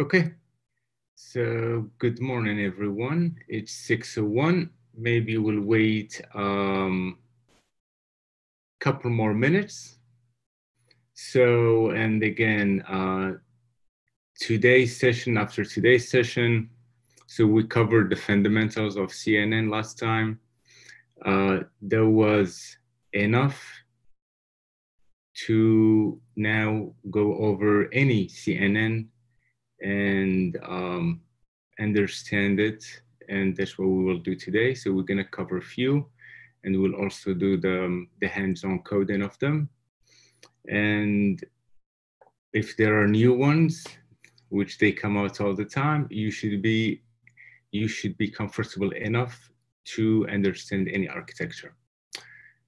Okay, so good morning, everyone. It's 6.01. Maybe we'll wait a um, couple more minutes. So, and again, uh, today's session, after today's session, so we covered the fundamentals of CNN last time. Uh, there was enough to now go over any CNN and um, understand it. And that's what we will do today. So we're gonna cover a few and we'll also do the, um, the hands-on coding of them. And if there are new ones, which they come out all the time, you should be, you should be comfortable enough to understand any architecture.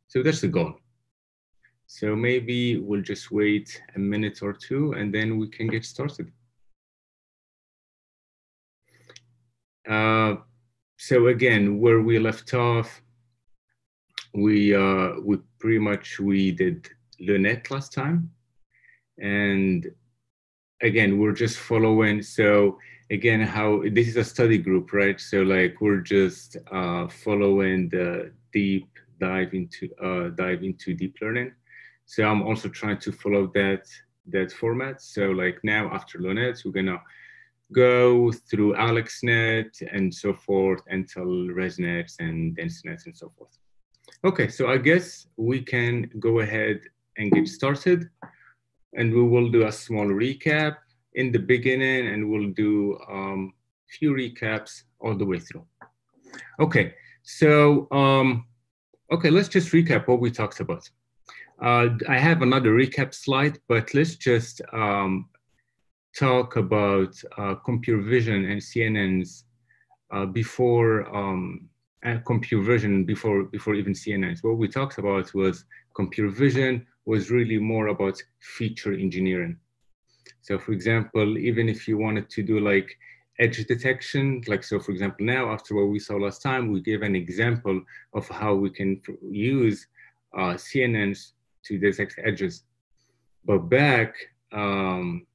So that's the goal. So maybe we'll just wait a minute or two and then we can get started. Uh, so again, where we left off, we uh, we pretty much we did LeNet last time, and again we're just following. So again, how this is a study group, right? So like we're just uh, following the deep dive into uh, dive into deep learning. So I'm also trying to follow that that format. So like now after LeNet, we're gonna go through AlexNet and so forth until ResNet and DenseNet and so forth. Okay, so I guess we can go ahead and get started and we will do a small recap in the beginning and we'll do a um, few recaps all the way through. Okay, so, um, okay, let's just recap what we talked about. Uh, I have another recap slide, but let's just um, talk about uh, computer vision and CNNs uh, before um, computer vision before before even CNNs. What we talked about was computer vision was really more about feature engineering. So for example, even if you wanted to do like edge detection, like so for example, now after what we saw last time, we gave an example of how we can use uh, CNNs to detect edges. But back, um,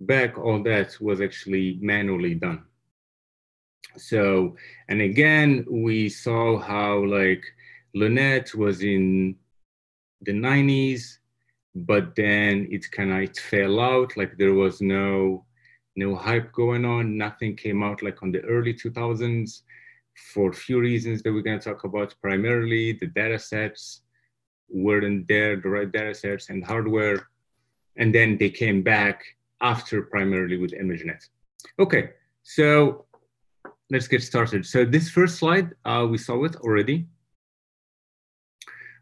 back all that was actually manually done. So, and again, we saw how like LeNet was in the 90s, but then it kind of it fell out. Like there was no no hype going on. Nothing came out like on the early 2000s for a few reasons that we're going to talk about. Primarily, the data sets weren't there, the right data sets and hardware. And then they came back after primarily with ImageNet. Okay, so let's get started. So this first slide, uh, we saw it already,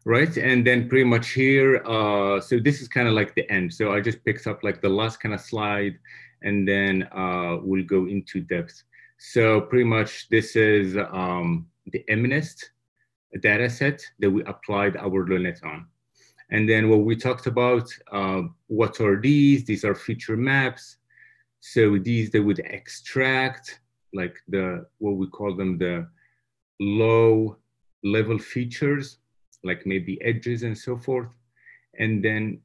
right? And then pretty much here, uh, so this is kind of like the end. So I just picked up like the last kind of slide and then uh, we'll go into depth. So pretty much this is um, the MNIST data set that we applied our LeNet on. And then what we talked about, uh, what are these? These are feature maps. So these they would extract like the, what we call them the low level features, like maybe edges and so forth, and then,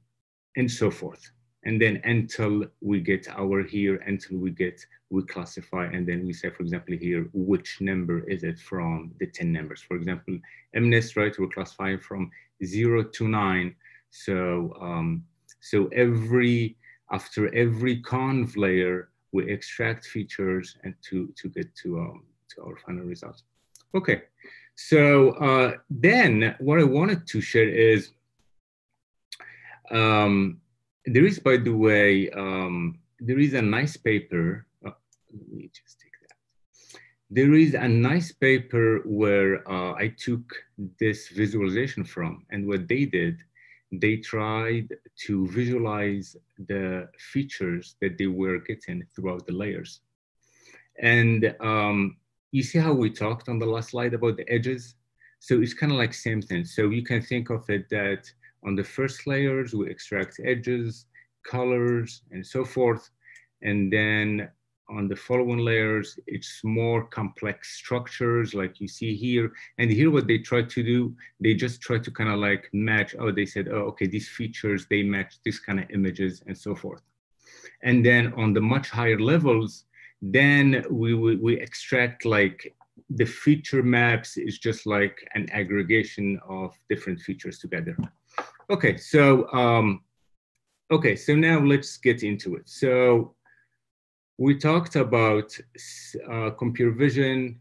and so forth. And then until we get our here, until we get, we classify, and then we say, for example, here, which number is it from the 10 numbers? For example, MNIST, right, we're classifying from zero to nine. So, um, so every, after every conv layer, we extract features and to, to get to, um, to our final result. Okay, so uh, then what I wanted to share is, um, there is, by the way, um, there is a nice paper, oh, let me just there is a nice paper where uh, I took this visualization from, and what they did, they tried to visualize the features that they were getting throughout the layers. And um, you see how we talked on the last slide about the edges? So it's kind of like same thing. So you can think of it that on the first layers, we extract edges, colors, and so forth. And then on the following layers, it's more complex structures like you see here. And here what they try to do, they just try to kind of like match, oh, they said, oh, okay, these features, they match this kind of images and so forth. And then on the much higher levels, then we, we, we extract like the feature maps is just like an aggregation of different features together. Okay, so um, okay, so now let's get into it. So we talked about uh, computer vision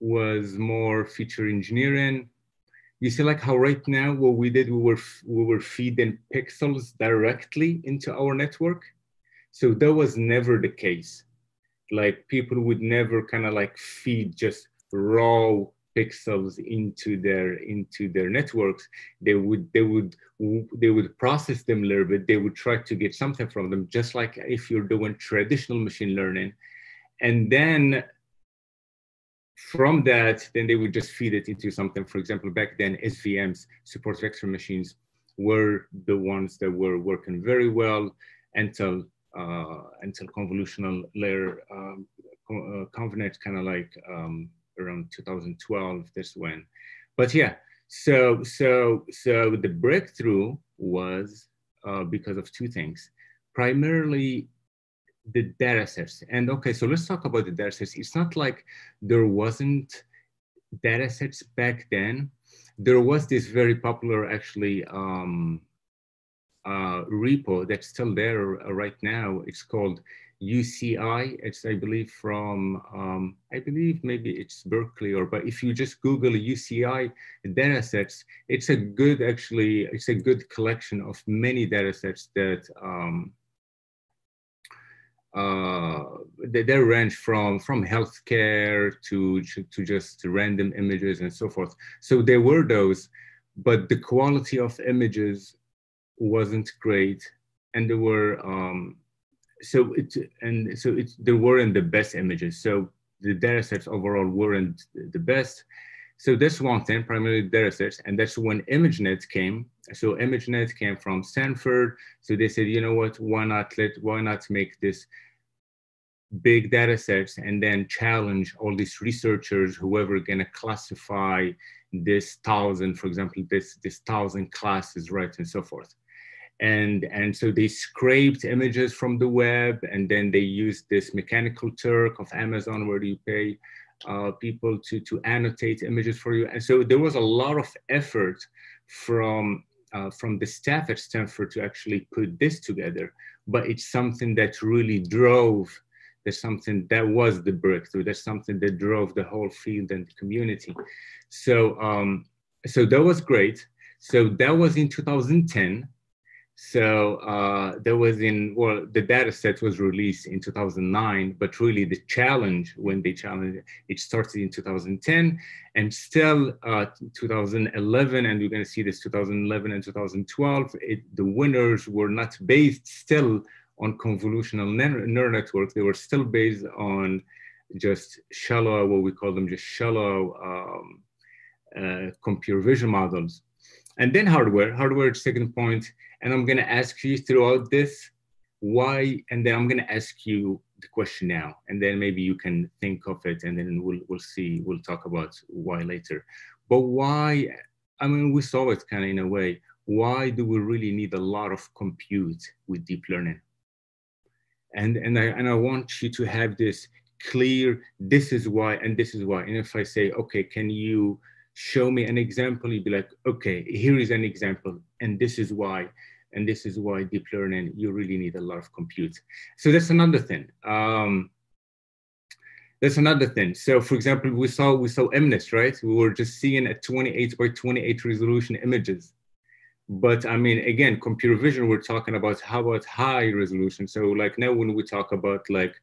was more feature engineering. You see, like how right now what we did, we were we were feeding pixels directly into our network. So that was never the case. Like people would never kind of like feed just raw pixels into their into their networks they would they would they would process them a little bit. They would try to get something from them just like if you're doing traditional machine learning. And then from that then they would just feed it into something. For example back then svms support vector machines were the ones that were working very well until uh, until convolutional layer um, uh, kind of like um, around 2012, this when. But yeah, so so so the breakthrough was uh, because of two things. Primarily the data sets. And okay, so let's talk about the data sets. It's not like there wasn't data sets back then. There was this very popular actually um, uh, repo that's still there right now. It's called UCI. It's, I believe, from, um, I believe maybe it's Berkeley or, but if you just Google UCI data sets, it's a good, actually, it's a good collection of many data sets that, um, uh, they, they range from, from healthcare to, to just random images and so forth. So there were those, but the quality of images wasn't great. And there were, um, so it and so it there weren't the best images. So the data sets overall weren't the best. So that's one thing, primarily data sets, and that's when ImageNet came. So ImageNet came from Stanford. So they said, you know what, why not let why not make this big data sets and then challenge all these researchers, whoever gonna classify this thousand, for example, this this thousand classes, right, and so forth and and so they scraped images from the web and then they used this mechanical turk of amazon where you pay uh, people to to annotate images for you. And so there was a lot of effort from uh, from the staff at stanford to actually put this together. But it's something that really drove there's something that was the breakthrough. That's something that drove the whole field and the community. So um so that was great. So that was in 2010 so uh, there was in, well, the data set was released in 2009, but really the challenge when they challenged, it started in 2010 and still uh, 2011, and we're gonna see this 2011 and 2012, it, the winners were not based still on convolutional neural networks. They were still based on just shallow, what we call them just shallow um, uh, computer vision models. And then hardware, hardware second point, and I'm gonna ask you throughout this why, and then I'm gonna ask you the question now, and then maybe you can think of it, and then we'll we'll see, we'll talk about why later. But why? I mean, we saw it kind of in a way. Why do we really need a lot of compute with deep learning? And and I and I want you to have this clear. This is why, and this is why. And if I say, okay, can you show me an example, you'd be like, okay, here is an example, and this is why, and this is why deep learning, you really need a lot of compute. So that's another thing. Um, that's another thing. So for example, we saw we saw MNIST, right? We were just seeing at 28 by 28 resolution images. But I mean, again, computer vision, we're talking about how about high resolution. So like now when we talk about like a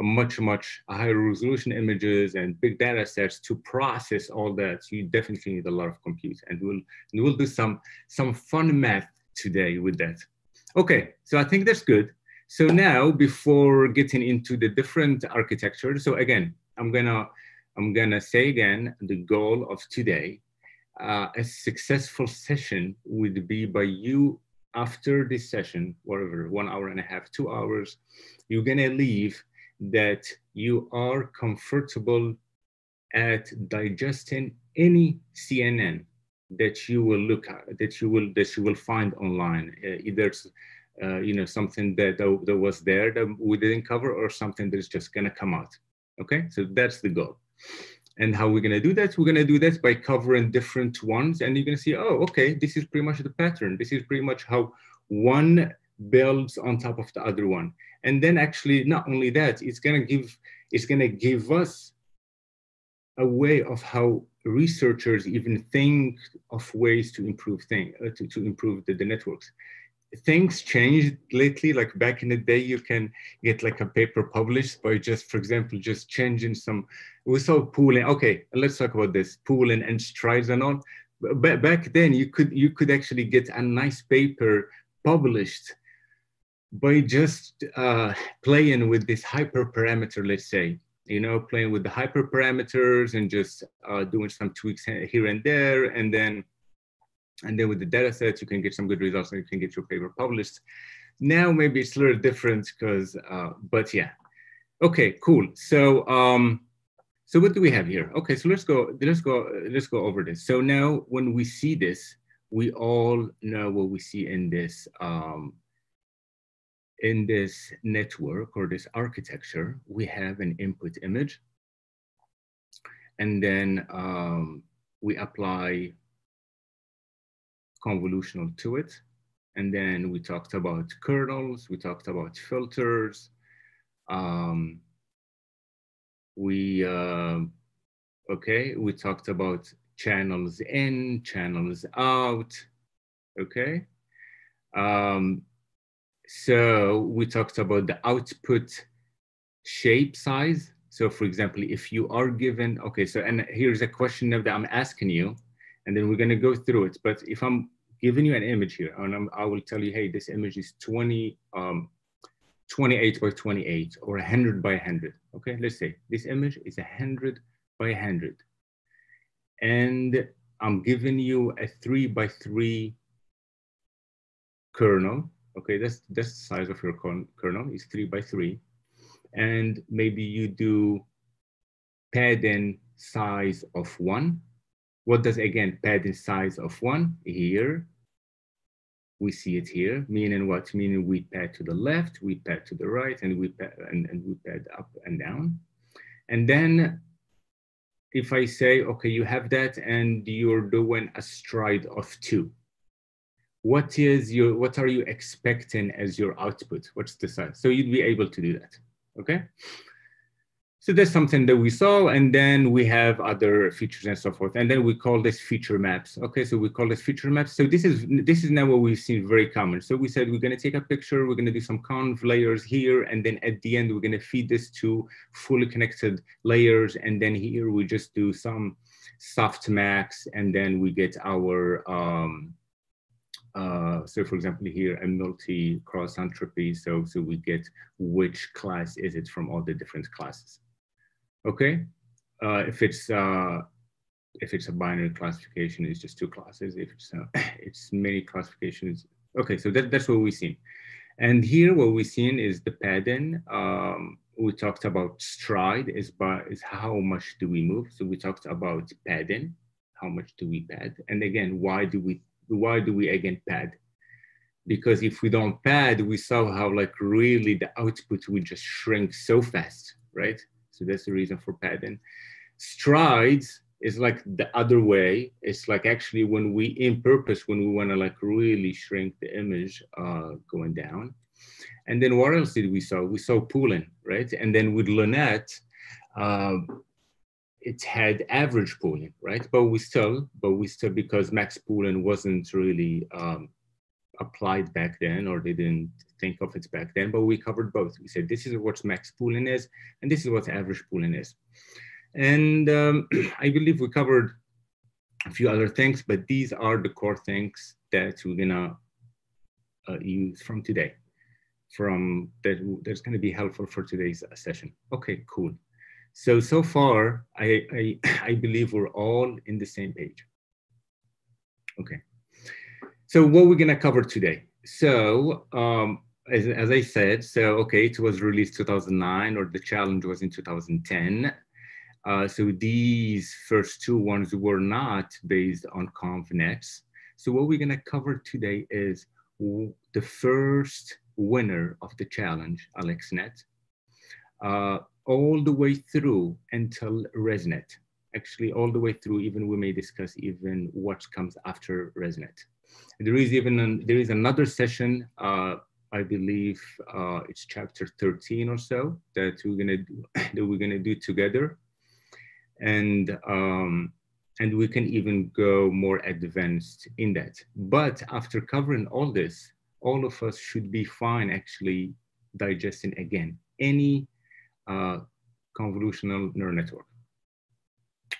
much, much higher resolution images and big data sets to process all that. You definitely need a lot of compute and we'll, and we'll do some, some fun math today with that. Okay, so I think that's good. So now before getting into the different architecture, so again, I'm gonna, I'm gonna say again, the goal of today, uh, a successful session would be by you after this session, whatever, one hour and a half, two hours, you're gonna leave that you are comfortable at digesting any CNN that you will look at, that you will that you will find online, uh, either uh, you know, something that, that was there that we didn't cover or something that's just gonna come out. Okay, so that's the goal. And how we're gonna do that? We're gonna do that by covering different ones and you're gonna see, oh, okay, this is pretty much the pattern. This is pretty much how one builds on top of the other one. And then actually, not only that, it's gonna give, it's gonna give us a way of how researchers even think of ways to improve thing, uh, to, to improve the, the networks things changed lately like back in the day you can get like a paper published by just for example just changing some we saw pooling okay let's talk about this pooling and strides and all but back then you could you could actually get a nice paper published by just uh, playing with this hyperparameter let's say you know, playing with the hyperparameters and just uh, doing some tweaks here and there. And then, and then with the data sets, you can get some good results and you can get your paper published. Now, maybe it's a little different because, uh, but yeah. Okay, cool. So, um, so what do we have here? Okay, so let's go, let's go, let's go over this. So now when we see this, we all know what we see in this um, in this network or this architecture, we have an input image. And then um, we apply convolutional to it. And then we talked about kernels, we talked about filters. Um, we, uh, okay, we talked about channels in, channels out, okay? Um, so we talked about the output shape size. So for example, if you are given, okay, so and here's a question that I'm asking you, and then we're gonna go through it. But if I'm giving you an image here, and I'm, i will tell you, hey, this image is 20, um, 28 by 28 or 100 by 100. Okay, let's say this image is 100 by 100. And I'm giving you a three by three kernel okay, that's, that's the size of your kernel, is three by three. And maybe you do padding size of one. What does, again, padding size of one? Here, we see it here, meaning what? Meaning we pad to the left, we pad to the right, and we pad, and, and we pad up and down. And then if I say, okay, you have that and you're doing a stride of two, what is your what are you expecting as your output? What's the size? So you'd be able to do that okay? So that's something that we saw and then we have other features and so forth and then we call this feature maps okay? So we call this feature maps. So this is this is now what we've seen very common. So we said we're going to take a picture we're going to do some conv layers here and then at the end we're going to feed this to fully connected layers and then here we just do some soft max and then we get our um, uh, so for example here a multi-cross entropy so so we get which class is it from all the different classes. Okay? Uh, if it's uh, if it's a binary classification it's just two classes. If it's uh, it's many classifications. Okay so that, that's what we've seen. And here what we've seen is the padding um, we talked about stride is by is how much do we move. So we talked about padding how much do we pad and again why do we why do we again pad? Because if we don't pad, we saw how like really the output would just shrink so fast, right? So that's the reason for padding. Strides is like the other way. It's like actually when we in purpose, when we want to like really shrink the image uh, going down. And then what else did we saw? We saw pooling, right? And then with LeNet, um, it had average pooling, right? But we still, but we still, because max pooling wasn't really um, applied back then, or they didn't think of it back then, but we covered both. We said, this is what max pooling is, and this is what average pooling is. And um, I believe we covered a few other things, but these are the core things that we're gonna uh, use from today, from that that's gonna be helpful for today's session. Okay, cool. So, so far, I, I, I believe we're all in the same page. Okay. So what we're gonna cover today. So, um, as, as I said, so, okay, it was released 2009 or the challenge was in 2010. Uh, so these first two ones were not based on ConvNets. So what we're gonna cover today is the first winner of the challenge, AlexNet, uh, all the way through until ResNet. Actually, all the way through, even we may discuss even what comes after ResNet. There is even an, there is another session, uh, I believe uh, it's chapter 13 or so that we're gonna do, that we're gonna do together, and um, and we can even go more advanced in that. But after covering all this, all of us should be fine actually digesting again any uh, convolutional neural network.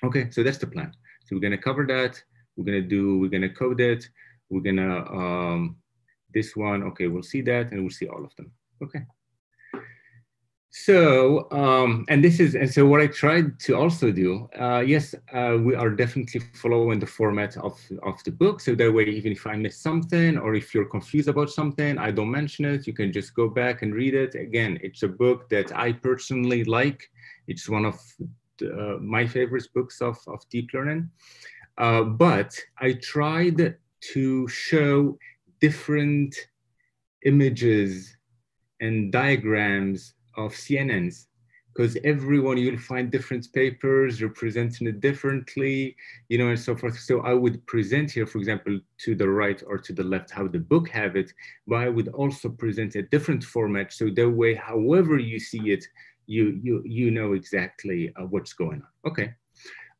Okay, so that's the plan. So we're gonna cover that. We're gonna do, we're gonna code it. We're gonna, um, this one, okay, we'll see that and we'll see all of them. Okay. So, um, and this is, and so what I tried to also do, uh, yes, uh, we are definitely following the format of, of the book. So that way, even if I miss something or if you're confused about something, I don't mention it, you can just go back and read it. Again, it's a book that I personally like. It's one of the, uh, my favorite books of, of deep learning. Uh, but I tried to show different images and diagrams of CNNs because everyone you'll find different papers representing it differently, you know, and so forth. So I would present here, for example, to the right or to the left, how the book have it, but I would also present a different format. So that way, however you see it, you, you, you know exactly uh, what's going on. Okay.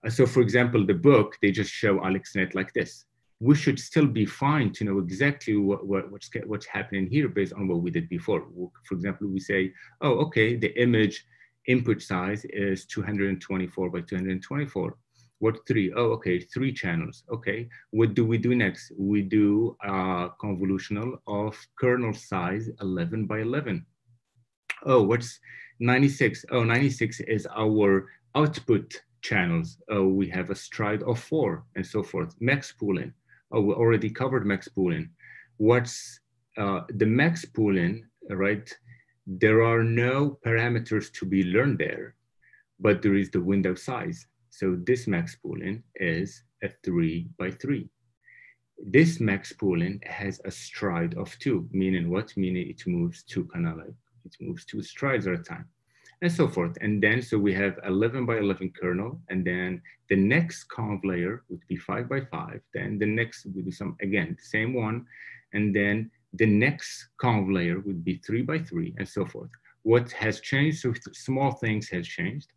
Uh, so for example, the book, they just show AlexNet like this. We should still be fine to know exactly what, what, what's, what's happening here based on what we did before. For example, we say, oh, okay, the image input size is 224 by 224. What three? Oh, okay, three channels. Okay, what do we do next? We do uh, convolutional of kernel size 11 by 11. Oh, what's 96? Oh, 96 is our output channels. Oh, we have a stride of four and so forth. Max pooling. Oh, we already covered max pooling. What's uh, the max pooling, right? There are no parameters to be learned there, but there is the window size. So this max pooling is a three by three. This max pooling has a stride of two, meaning what? Meaning it moves two kind of like, it moves two strides at a time and so forth. And then, so we have 11 by 11 kernel, and then the next conv layer would be five by five. Then the next would be some, again, same one. And then the next conv layer would be three by three and so forth. What has changed, so small things has changed.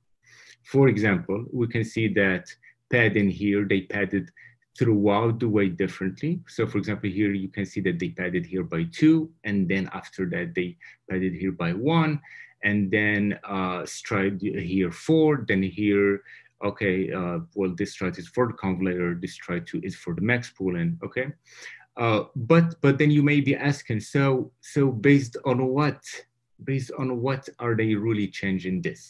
For example, we can see that padding here, they padded throughout the way differently. So for example, here you can see that they padded here by two, and then after that they padded here by one, and then uh, stride here four, then here, okay, uh, well, this stride is for the conv layer, this stride two is for the max pooling, okay? Uh, but but then you may be asking, so so based on what? Based on what are they really changing this?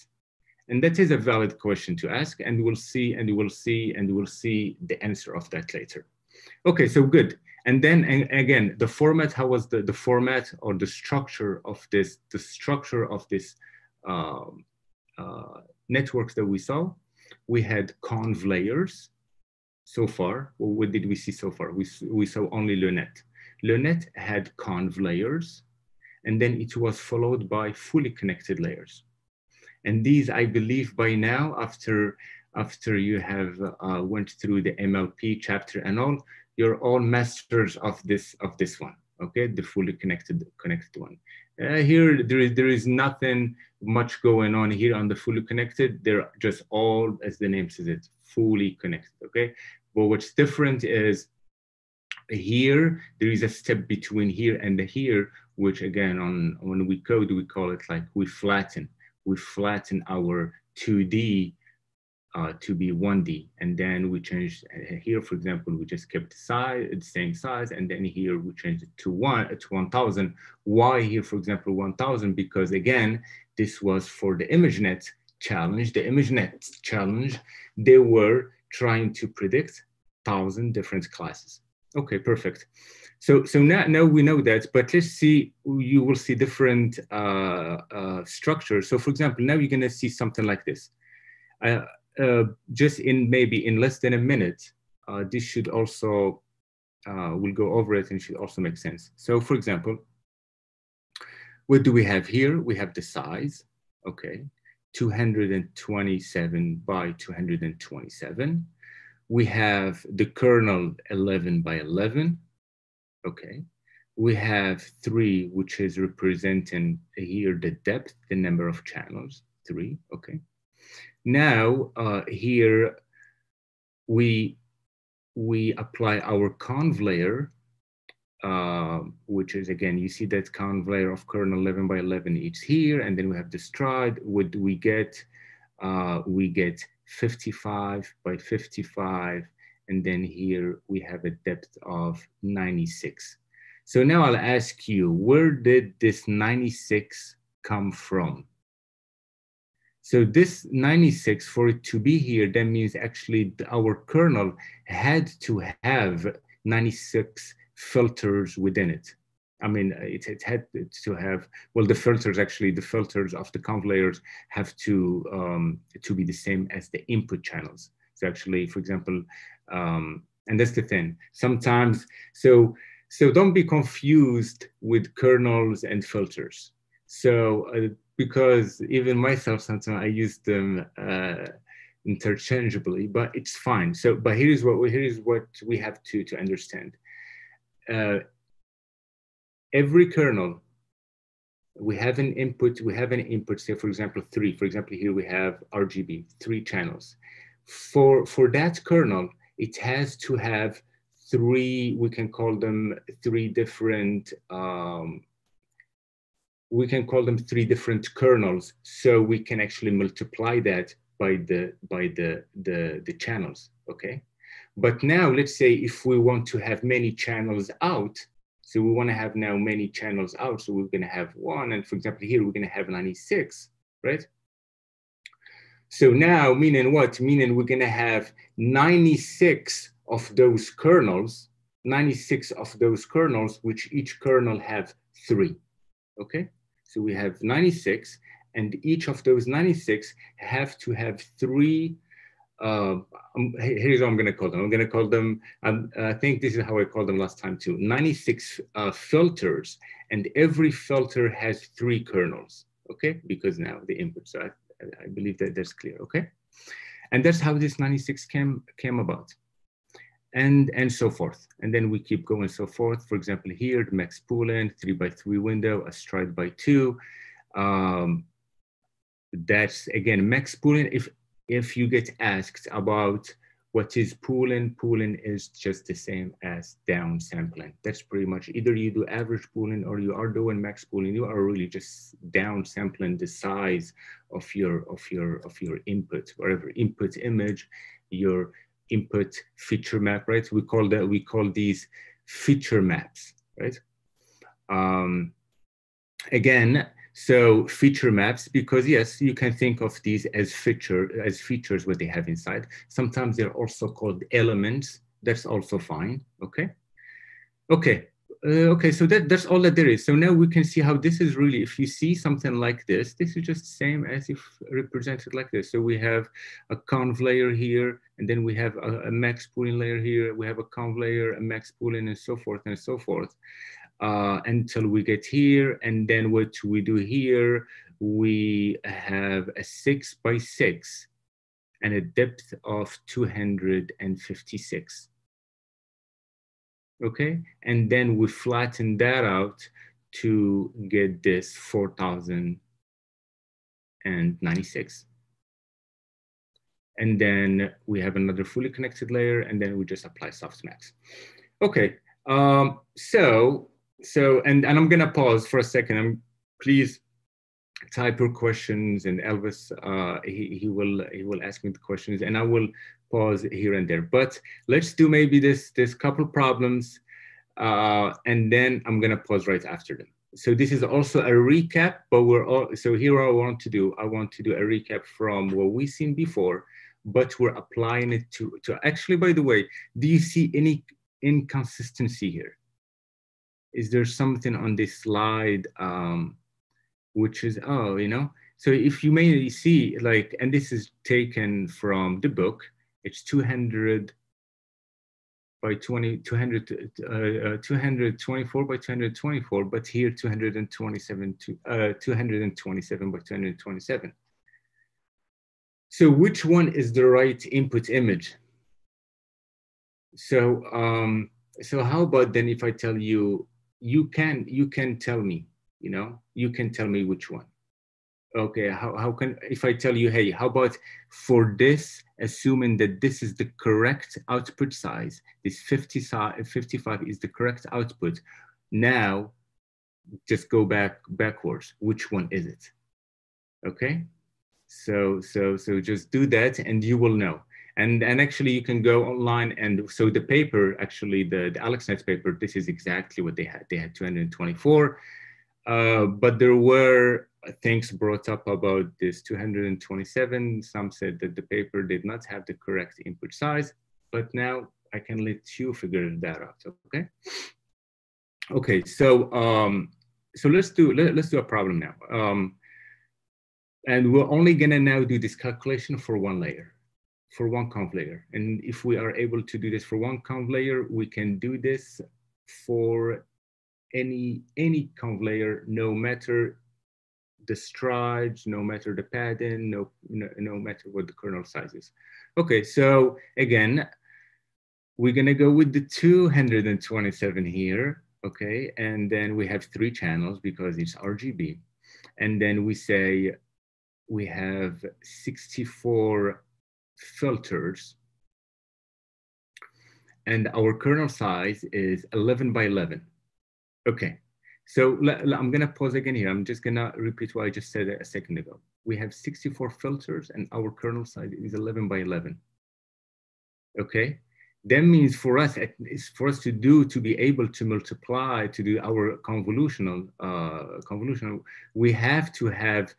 And that is a valid question to ask, and we'll see, and we'll see, and we'll see the answer of that later. Okay, so good. And then and again, the format, how was the, the format or the structure of this, the structure of this um, uh, networks that we saw? We had conv layers, so far, what did we see so far? We, we saw only LeNet. LeNet had conv layers, and then it was followed by fully connected layers. And these, I believe by now, after, after you have uh, went through the MLP chapter and all, you're all masters of this, of this one, okay? The fully connected, connected one. Uh, here, there is, there is nothing much going on here on the fully connected. They're just all, as the name says it, fully connected, okay? But what's different is here, there is a step between here and here, which again, on when we code, we call it like we flatten. We flatten our 2D uh, to be 1D. And then we changed uh, here, for example, we just kept the size, the same size. And then here we changed it to one, to 1000. Why here, for example, 1000? Because again, this was for the ImageNet challenge, the ImageNet challenge, they were trying to predict thousand different classes. Okay, perfect. So, so now, now we know that, but let's see, you will see different uh, uh, structures. So for example, now you're gonna see something like this. Uh, uh just in maybe in less than a minute, uh, this should also uh, we'll go over it and should also make sense. So for example, what do we have here? We have the size, okay, 227 by 227. We have the kernel 11 by 11, okay. We have three, which is representing here the depth, the number of channels, three, okay. Now uh, here we we apply our conv layer, uh, which is again, you see that conv layer of kernel 11 by 11 each here, and then we have the stride. What do we get? Uh, we get 55 by 55, and then here we have a depth of 96. So now I'll ask you, where did this 96 come from? So this 96, for it to be here, that means actually our kernel had to have 96 filters within it. I mean, it, it, had to have, well, the filters, actually, the filters of the conv layers have to, um, to be the same as the input channels. So actually, for example, um, and that's the thing, sometimes, so, so don't be confused with kernels and filters. So uh, because even myself sometimes I use them uh, interchangeably, but it's fine. So, but here's what here is what we have to to understand. Uh, every kernel, we have an input. We have an input. Say, for example, three. For example, here we have RGB, three channels. For for that kernel, it has to have three. We can call them three different. Um, we can call them three different kernels. So we can actually multiply that by the by the the, the channels. Okay. But now let's say if we want to have many channels out, so we want to have now many channels out. So we're going to have one, and for example, here we're going to have 96, right? So now, meaning what? Meaning we're going to have 96 of those kernels, 96 of those kernels, which each kernel have three, okay? So we have 96, and each of those 96 have to have three. Uh, um, here's what I'm going to call them. I'm going to call them. Um, I think this is how I called them last time too. 96 uh, filters, and every filter has three kernels. Okay, because now the input. So I, I believe that that's clear. Okay, and that's how this 96 came came about and, and so forth. And then we keep going so forth. For example, here, the max pooling, three by three window, a stride by two. Um, that's again, max pooling. If, if you get asked about what is pooling, pooling is just the same as down sampling. That's pretty much either you do average pooling or you are doing max pooling. You are really just down sampling the size of your, of your, of your input, whatever input image, your input feature map, right? We call that we call these feature maps, right? Um, again, so feature maps, because yes, you can think of these as feature as features what they have inside. Sometimes they're also called elements. That's also fine. Okay. Okay. Uh, okay, so that, that's all that there is. So now we can see how this is really, if you see something like this, this is just same as if represented like this. So we have a conv layer here, and then we have a, a max pooling layer here. We have a conv layer, a max pooling, and so forth and so forth. Uh, until we get here. And then what we do here, we have a six by six and a depth of 256 okay? And then we flatten that out to get this 4,096. And then we have another fully connected layer and then we just apply softmax. Okay, um, so, so and, and I'm gonna pause for a second. I'm, please type your questions and Elvis, uh, he, he, will, he will ask me the questions and I will pause here and there. But let's do maybe this, this couple problems uh, and then I'm gonna pause right after them. So this is also a recap, but we're all, so here I want to do, I want to do a recap from what we've seen before, but we're applying it to, to actually, by the way, do you see any inconsistency here? Is there something on this slide um, which is, oh, you know, so if you may see like, and this is taken from the book, it's 200 by 20, 200, uh, uh, 224 by 224, but here 227, to, uh, 227 by 227. So which one is the right input image? So, um, so how about then if I tell you, you can, you can tell me, you know, you can tell me which one okay how, how can if i tell you hey how about for this assuming that this is the correct output size this 50 55 is the correct output now just go back backwards. Which one is it? Okay? So so so just do that and you will know. And and actually you can go online and so the paper actually the, the AlexNet paper this is exactly what they had. They had 224 uh, but there were things brought up about this 227. Some said that the paper did not have the correct input size, but now I can let you figure that out, okay? Okay, so um, so let's do let, us do a problem now. Um, and we're only gonna now do this calculation for one layer, for one conv layer. And if we are able to do this for one conv layer, we can do this for any any conv layer, no matter the strides, no matter the padding, no, no, no matter what the kernel size is. Okay, so again, we're gonna go with the 227 here, okay? And then we have three channels because it's RGB. And then we say we have 64 filters and our kernel size is 11 by 11. Okay, so I'm gonna pause again here. I'm just gonna repeat what I just said a second ago. We have 64 filters and our kernel size is 11 by 11. Okay, that means for us, it's for us to do, to be able to multiply, to do our convolutional, uh, convolutional, we have to have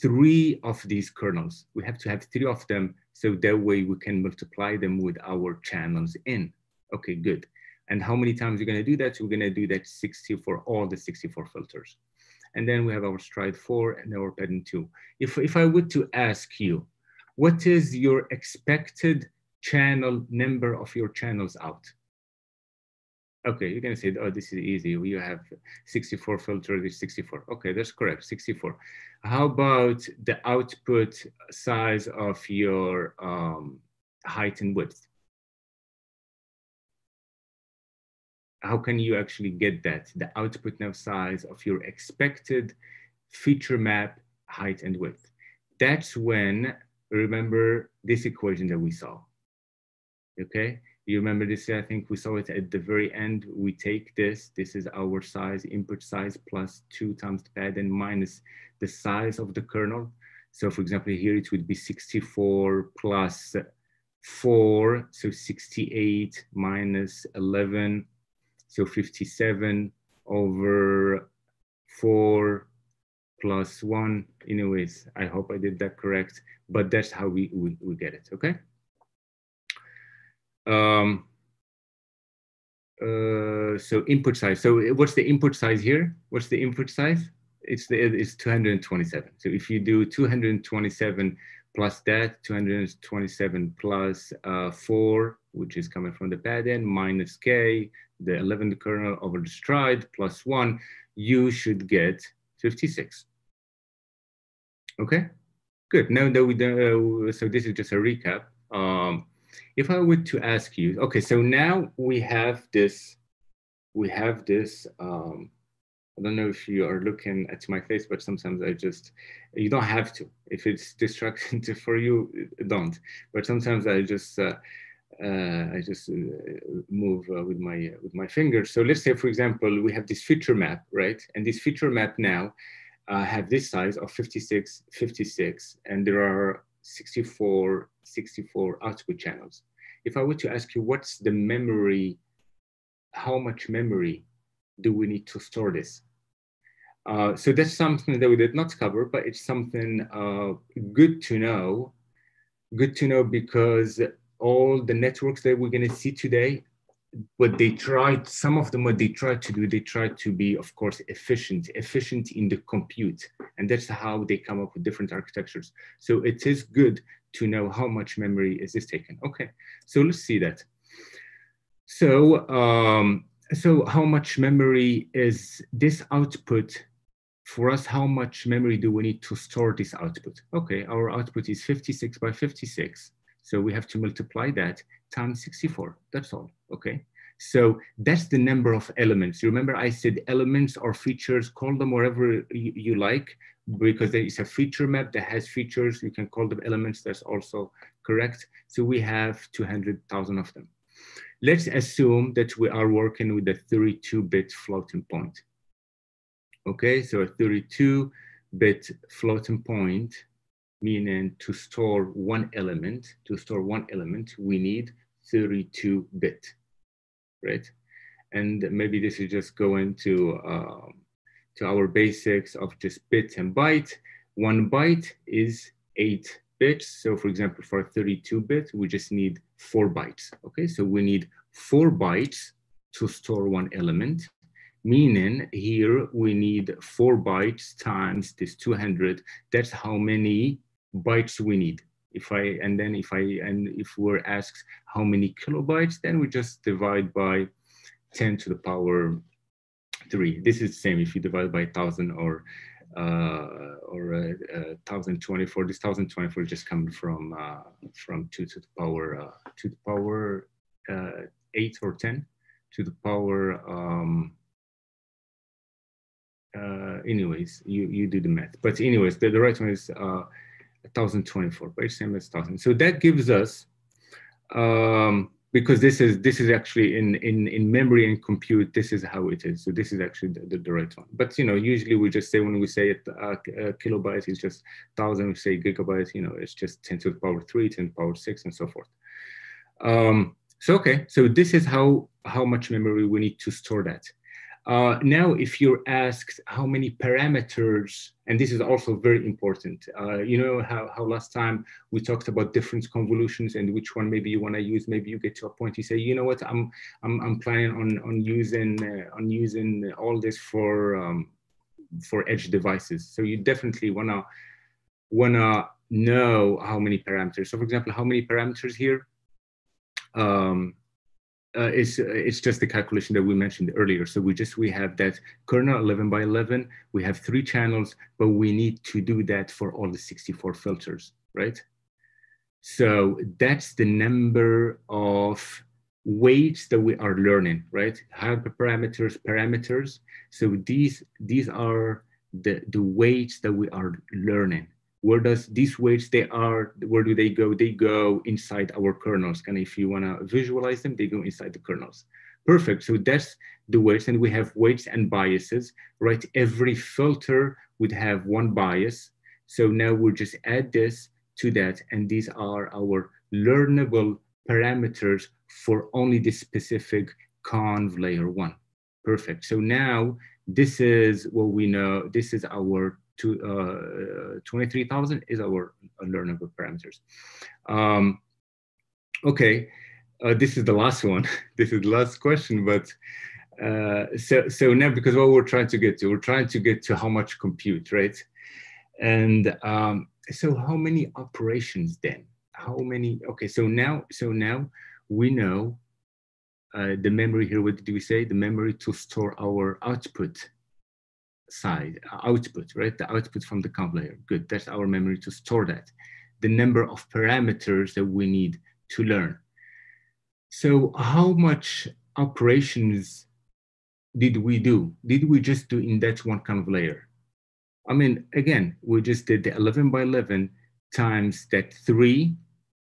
three of these kernels. We have to have three of them so that way we can multiply them with our channels in. Okay, good. And how many times you're gonna do that? You're gonna do that 60 for all the 64 filters. And then we have our stride four and our padding two. If, if I were to ask you, what is your expected channel number of your channels out? Okay, you're gonna say, oh, this is easy. You have 64 filters, 64. Okay, that's correct, 64. How about the output size of your um, height and width? How can you actually get that, the output nav size of your expected feature map height and width. That's when, remember this equation that we saw, okay? You remember this, I think we saw it at the very end. We take this, this is our size, input size plus two times the pad and minus the size of the kernel. So for example, here it would be 64 plus four, so 68 minus 11 so 57 over 4 plus 1. Anyways, I hope I did that correct, but that's how we, we, we get it, okay? Um, uh, so input size. So what's the input size here? What's the input size? It's the it's 227. So if you do 227 plus that, 227 plus, uh, 4, which is coming from the pad end, minus k, the 11th kernel over the stride, plus 1, you should get 56. Okay, good. Now that we uh, so this is just a recap. Um, if I were to ask you, okay, so now we have this, we have this um, I don't know if you are looking at my face, but sometimes I just, you don't have to. If it's distracting for you, don't. But sometimes I just, uh, uh, I just uh, move uh, with my uh, with my fingers. So let's say, for example, we have this feature map, right? And this feature map now uh, have this size of 56, 56, and there are 64, 64 output channels. If I were to ask you, what's the memory, how much memory do we need to store this? Uh, so that's something that we did not cover, but it's something uh, good to know. Good to know because all the networks that we're going to see today, what they tried, some of them, what they tried to do, they tried to be, of course, efficient, efficient in the compute. And that's how they come up with different architectures. So it is good to know how much memory is this taken. Okay, so let's see that. So, um, so how much memory is this output for us? How much memory do we need to store this output? Okay, our output is 56 by 56. So we have to multiply that times 64, that's all, okay? So that's the number of elements. Remember I said elements or features, call them whatever you, you like, because there is a feature map that has features. You can call them elements, that's also correct. So we have 200,000 of them. Let's assume that we are working with a 32-bit floating point. Okay, so a 32-bit floating point, meaning to store one element, to store one element, we need 32-bit, right? And maybe this is just going to, um, to our basics of just bit and byte. One byte is eight bits. So for example, for 32 bit, we just need four bytes. Okay, so we need four bytes to store one element, meaning here we need four bytes times this 200. That's how many bytes we need. If I, and then if I, and if we're asked how many kilobytes, then we just divide by 10 to the power three. This is the same if you divide by 1000 or or uh, 1024. This 1024 just coming from uh, from two to the power uh, to the power uh, eight or 10 to the power. Um, uh, anyways, you you do the math. But anyways, the, the right one is 1024, right? Same as 1000. So that gives us um, because this is this is actually in in in memory and compute this is how it is. So this is actually the, the, the right one. But you know usually we just say when we say it uh, uh, kilobyte is just thousand. We say gigabyte you know it's just 10 to the power 3 10 to the power 6 and so forth. Um, so okay. So this is how how much memory we need to store that uh, now, if you're asked how many parameters, and this is also very important, uh, you know how, how last time we talked about different convolutions and which one maybe you want to use. Maybe you get to a point you say, you know what, I'm I'm, I'm planning on on using uh, on using all this for um, for edge devices. So you definitely wanna wanna know how many parameters. So for example, how many parameters here? Um, uh, it's uh, it's just the calculation that we mentioned earlier. So we just we have that kernel 11 by 11. We have three channels, but we need to do that for all the 64 filters, right? So that's the number of weights that we are learning, right? Hyperparameters, parameters. Parameters. So these these are the the weights that we are learning where does these weights they are where do they go? They go inside our kernels. And if you want to visualize them they go inside the kernels. Perfect. So that's the weights. And we have weights and biases right? Every filter would have one bias. So now we'll just add this to that. And these are our learnable parameters for only this specific conv layer one. Perfect. So now this is what we know. This is our to uh, 23,000 is our learnable parameters. Um, okay, uh, this is the last one. this is the last question, but uh, so so now because what we're trying to get to, we're trying to get to how much compute, right? And um, so how many operations then? How many? Okay, so now so now we know uh, the memory here. What did we say? The memory to store our output side, output, right? The output from the conv layer. Good, that's our memory to store that. The number of parameters that we need to learn. So how much operations did we do? Did we just do in that one conv layer? I mean, again, we just did the 11 by 11 times that three,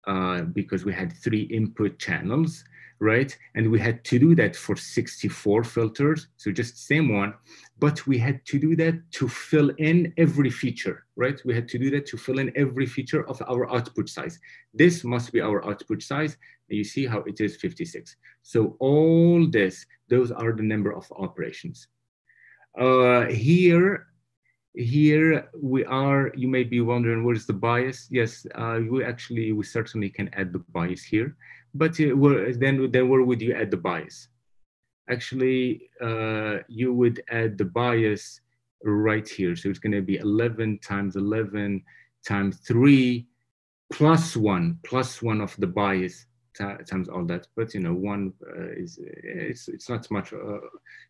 uh, because we had three input channels right? And we had to do that for 64 filters, so just same one, but we had to do that to fill in every feature, right? We had to do that to fill in every feature of our output size. This must be our output size. And you see how it is 56. So all this, those are the number of operations. Uh, here, here we are, you may be wondering, what is the bias? Yes, uh, we actually, we certainly can add the bias here. But where, then, then where would you add the bias? Actually, uh, you would add the bias right here. So it's going to be 11 times 11 times 3 plus 1, plus 1 of the bias times all that. But you know, one uh, is it's it's not much. Uh,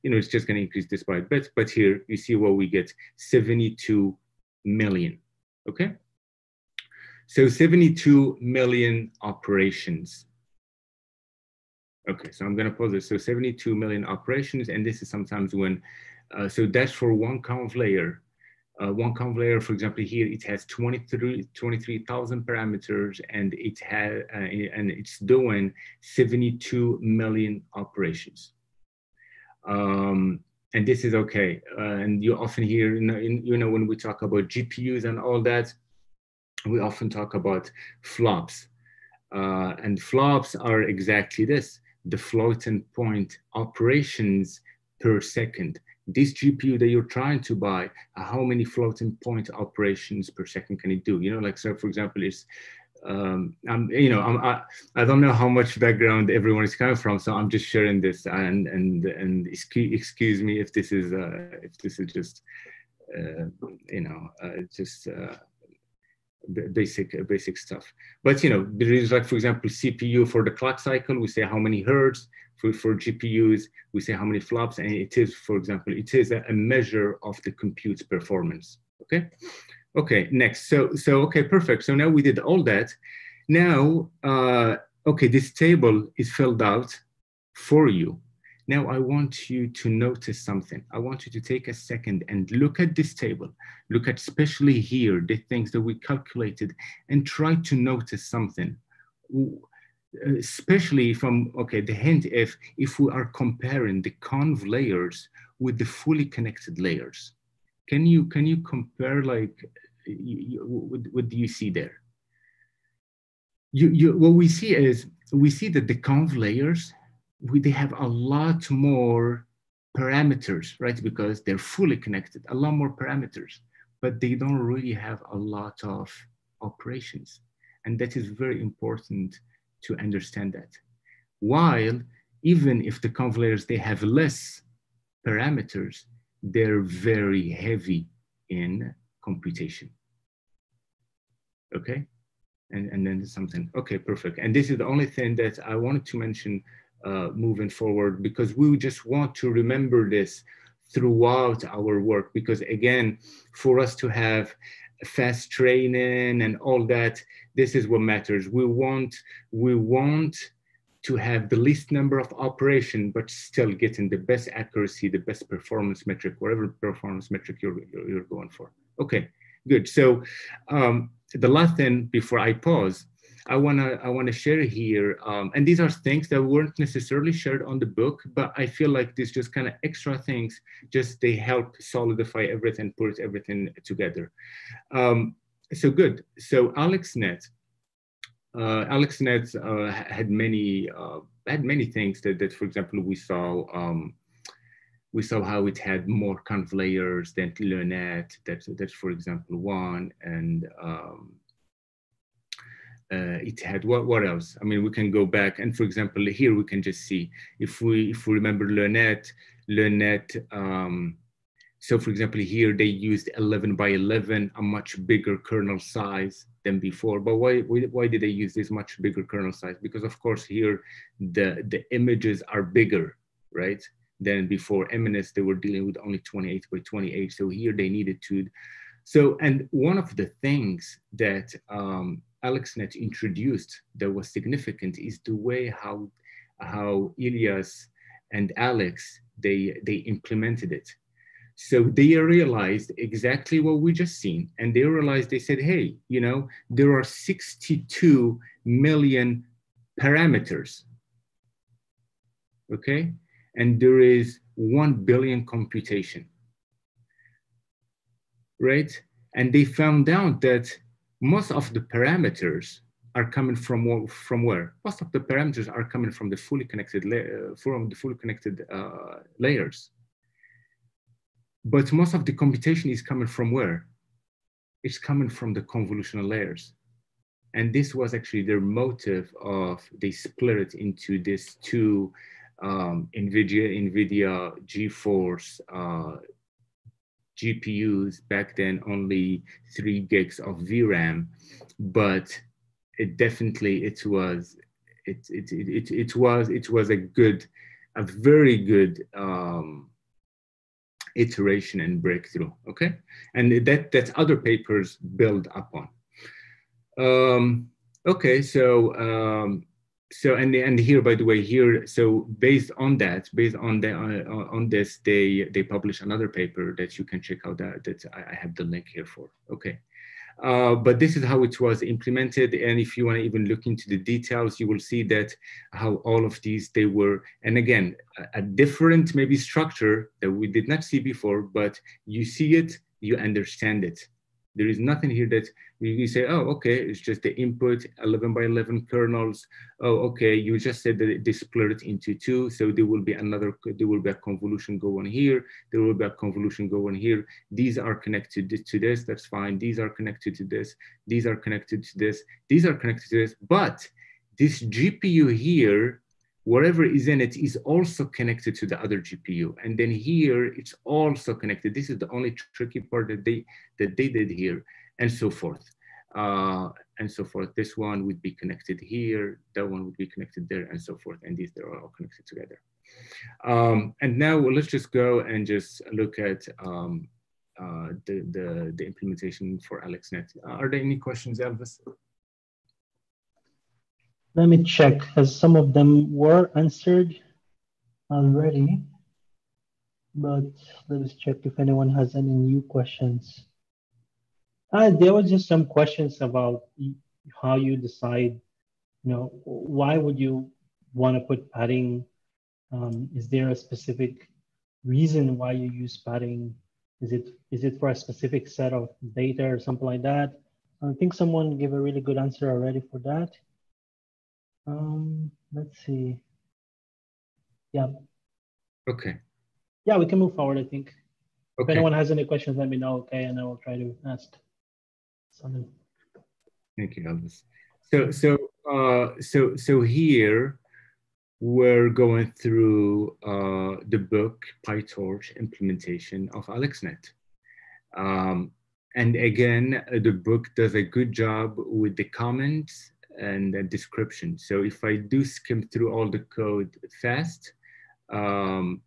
you know, it's just going to increase this by a bit. But here you see what we get: 72 million. Okay. So 72 million operations. Okay, so I'm going to pause this. So 72 million operations, and this is sometimes when. Uh, so that's for one conv layer uh, one conv layer, for example, here it has 23 23,000 parameters and it has uh, and it's doing 72 million operations. Um, and this is okay. Uh, and you often hear, you know, in, you know, when we talk about GPUs and all that, we often talk about flops. Uh, and flops are exactly this, the floating point operations per second this GPU that you're trying to buy, uh, how many floating point operations per second can it do? You know, like so for example, is um, I'm, you know, I'm, I, I don't know how much background everyone is coming from, so I'm just sharing this and and and excuse me if this is uh, if this is just uh, you know uh, just uh, basic basic stuff. But you know, there is like for example, CPU for the clock cycle, we say how many hertz for, for GPUs, we say how many flops, and it is, for example, it is a, measure of the compute's performance, okay? Okay, next, so, so okay, perfect. So now we did all that. Now, uh, okay, this table is filled out for you. Now I want you to notice something. I want you to take a second and look at this table. Look at especially here, the things that we calculated and try to notice something uh, especially from, okay, the hint if, if we are comparing the conv layers with the fully connected layers. Can you, can you compare like, you, what, what do you see there? You, you, what we see is, we see that the conv layers, we, they have a lot more parameters, right? Because they're fully connected, a lot more parameters, but they don't really have a lot of operations. And that is very important to understand that. While even if the conv layers, they have less parameters, they're very heavy in computation. Okay, and, and then something, okay, perfect. And this is the only thing that I wanted to mention uh, moving forward because we just want to remember this throughout our work because again, for us to have fast training and all that, this is what matters. We want, we want to have the least number of operation, but still getting the best accuracy, the best performance metric, whatever performance metric you're, you're going for. Okay, good. So um, the last thing before I pause, I wanna I wanna share here, um, and these are things that weren't necessarily shared on the book, but I feel like these just kind of extra things, just they help solidify everything, put everything together. Um, so good. So AlexNet, uh, AlexNet uh, had many uh, had many things that, that, for example, we saw. Um, we saw how it had more conv layers than LeNet. That's that's for example one, and um, uh, it had what, what else? I mean, we can go back and for example, here we can just see if we if we remember LeNet, LeNet. Um, so for example, here they used 11 by 11, a much bigger kernel size than before. But why, why did they use this much bigger kernel size? Because of course here the, the images are bigger, right? Than before MNIST, they were dealing with only 28 by 28. So here they needed to. So, and one of the things that um, AlexNet introduced that was significant is the way how how Ilias and Alex they they implemented it. So they realized exactly what we just seen, and they realized they said, hey, you know, there are 62 million parameters. Okay, and there is one billion computation. Right? And they found out that most of the parameters are coming from from where? Most of the parameters are coming from the fully connected from the fully connected uh, layers. But most of the computation is coming from where? It's coming from the convolutional layers. And this was actually their motive of they split it into these two um, NVIDIA, NVIDIA GeForce uh, GPUs, back then only three gigs of VRAM, but it definitely, it was, it, it, it, it, it was it was a good, a very good um, iteration and breakthrough. Okay, and that that other papers build upon. Um, okay, so um, so and and here by the way here so based on that based on the uh, on this they they publish another paper that you can check out that that I have the link here for okay uh, but this is how it was implemented. And if you want to even look into the details, you will see that how all of these, they were, and again, a, a different maybe structure that we did not see before, but you see it, you understand it. There is nothing here that we say, oh, okay, it's just the input 11 by 11 kernels. Oh, okay, you just said that they split it into two. So there will be another, there will be a convolution going here. There will be a convolution going here. These are connected to this, that's fine. These are connected to this. These are connected to this. These are connected to this. But this GPU here whatever is in it is also connected to the other GPU. And then here it's also connected. This is the only tricky part that they, that they did here and so forth. Uh, and so forth. This one would be connected here, that one would be connected there and so forth. And these, they're all connected together. Um, and now well, let's just go and just look at um, uh, the, the, the implementation for AlexNet. Are there any questions, Elvis? Let me check, as some of them were answered already. But let us check if anyone has any new questions. Uh, there was just some questions about how you decide, you know, why would you want to put padding? Um, is there a specific reason why you use padding? Is it is it for a specific set of data or something like that? I think someone gave a really good answer already for that. Um, let's see. Yeah. Okay. Yeah, we can move forward, I think. Okay. If anyone has any questions, let me know, okay? And I will try to ask something. Thank you, Elvis. So, so, uh, so, so here we're going through uh, the book PyTorch implementation of AlexNet. Um, and again, the book does a good job with the comments and a description. So if I do skim through all the code fast, um,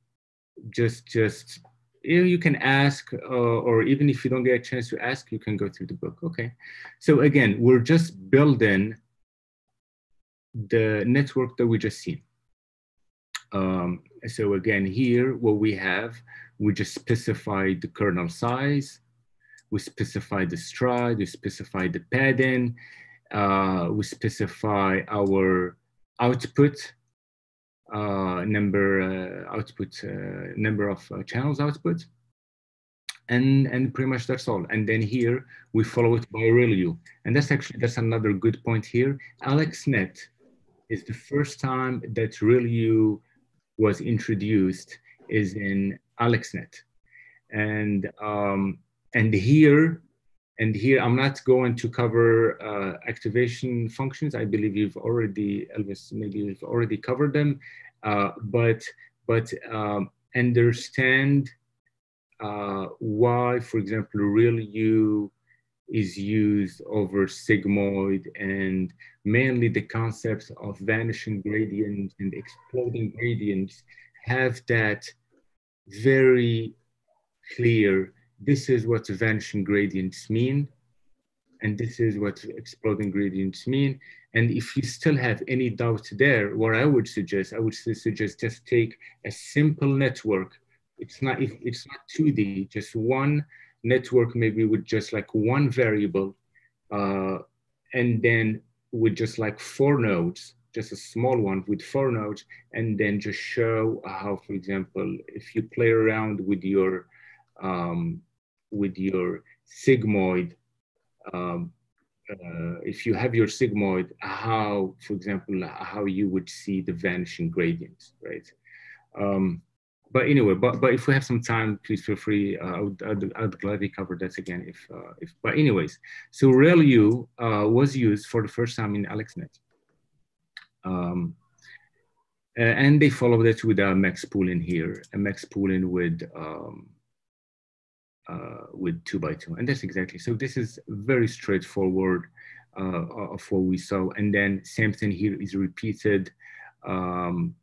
just just you, know, you can ask, uh, or even if you don't get a chance to ask, you can go through the book. Okay. So again, we're just building the network that we just seen. Um, so again, here, what we have, we just specify the kernel size, we specify the stride, we specify the padding, uh, we specify our output uh, number uh, output uh, number of uh, channels output and and pretty much that's all. And then here we follow it by ReLU and that's actually that's another good point here. AlexNet is the first time that ReLU was introduced is in AlexNet. And um, and here and here I'm not going to cover uh, activation functions. I believe you've already, Elvis, maybe you've already covered them, uh, but, but um, understand uh, why, for example, ReLU is used over sigmoid and mainly the concepts of vanishing gradients and exploding gradients have that very clear this is what vanishing gradients mean, and this is what exploding gradients mean. And if you still have any doubt there, what I would suggest, I would suggest just take a simple network. It's not, it's not 2D, just one network, maybe with just like one variable, uh, and then with just like four nodes, just a small one with four nodes, and then just show how, for example, if you play around with your um, with your sigmoid, um, uh, if you have your sigmoid, how, for example, how you would see the vanishing gradients, right? Um, but anyway, but, but if we have some time, please feel free. Uh, I would, I'd, I'd, gladly cover that again. If, uh, if but anyways, so ReLU uh, was used for the first time in AlexNet. Um, and they followed it with a max pooling here, a max pooling with um, uh, with two by two. And that's exactly, so this is very straightforward uh, of what we saw. And then same thing here is repeated. Um,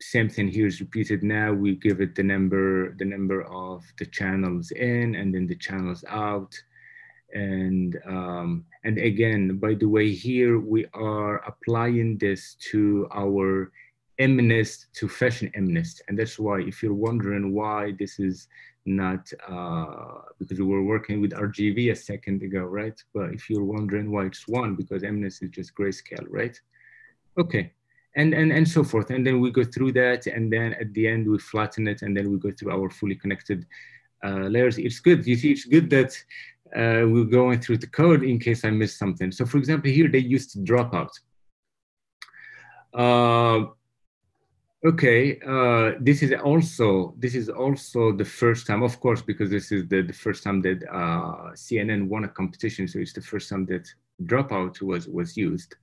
same thing here is repeated now. We give it the number, the number of the channels in and then the channels out. And, um, and again, by the way, here we are applying this to our MNIST to fashion MNIST. And that's why if you're wondering why this is not, uh, because we were working with RGB a second ago, right? But if you're wondering why it's one, because MNIST is just grayscale, right? Okay, and, and, and so forth. And then we go through that and then at the end we flatten it and then we go through our fully connected uh, layers. It's good, you see, it's good that uh, we're going through the code in case I missed something. So for example, here they used dropout. Uh, okay, uh, this is also this is also the first time, of course, because this is the, the first time that uh, CNN won a competition. So it's the first time that dropout was was used.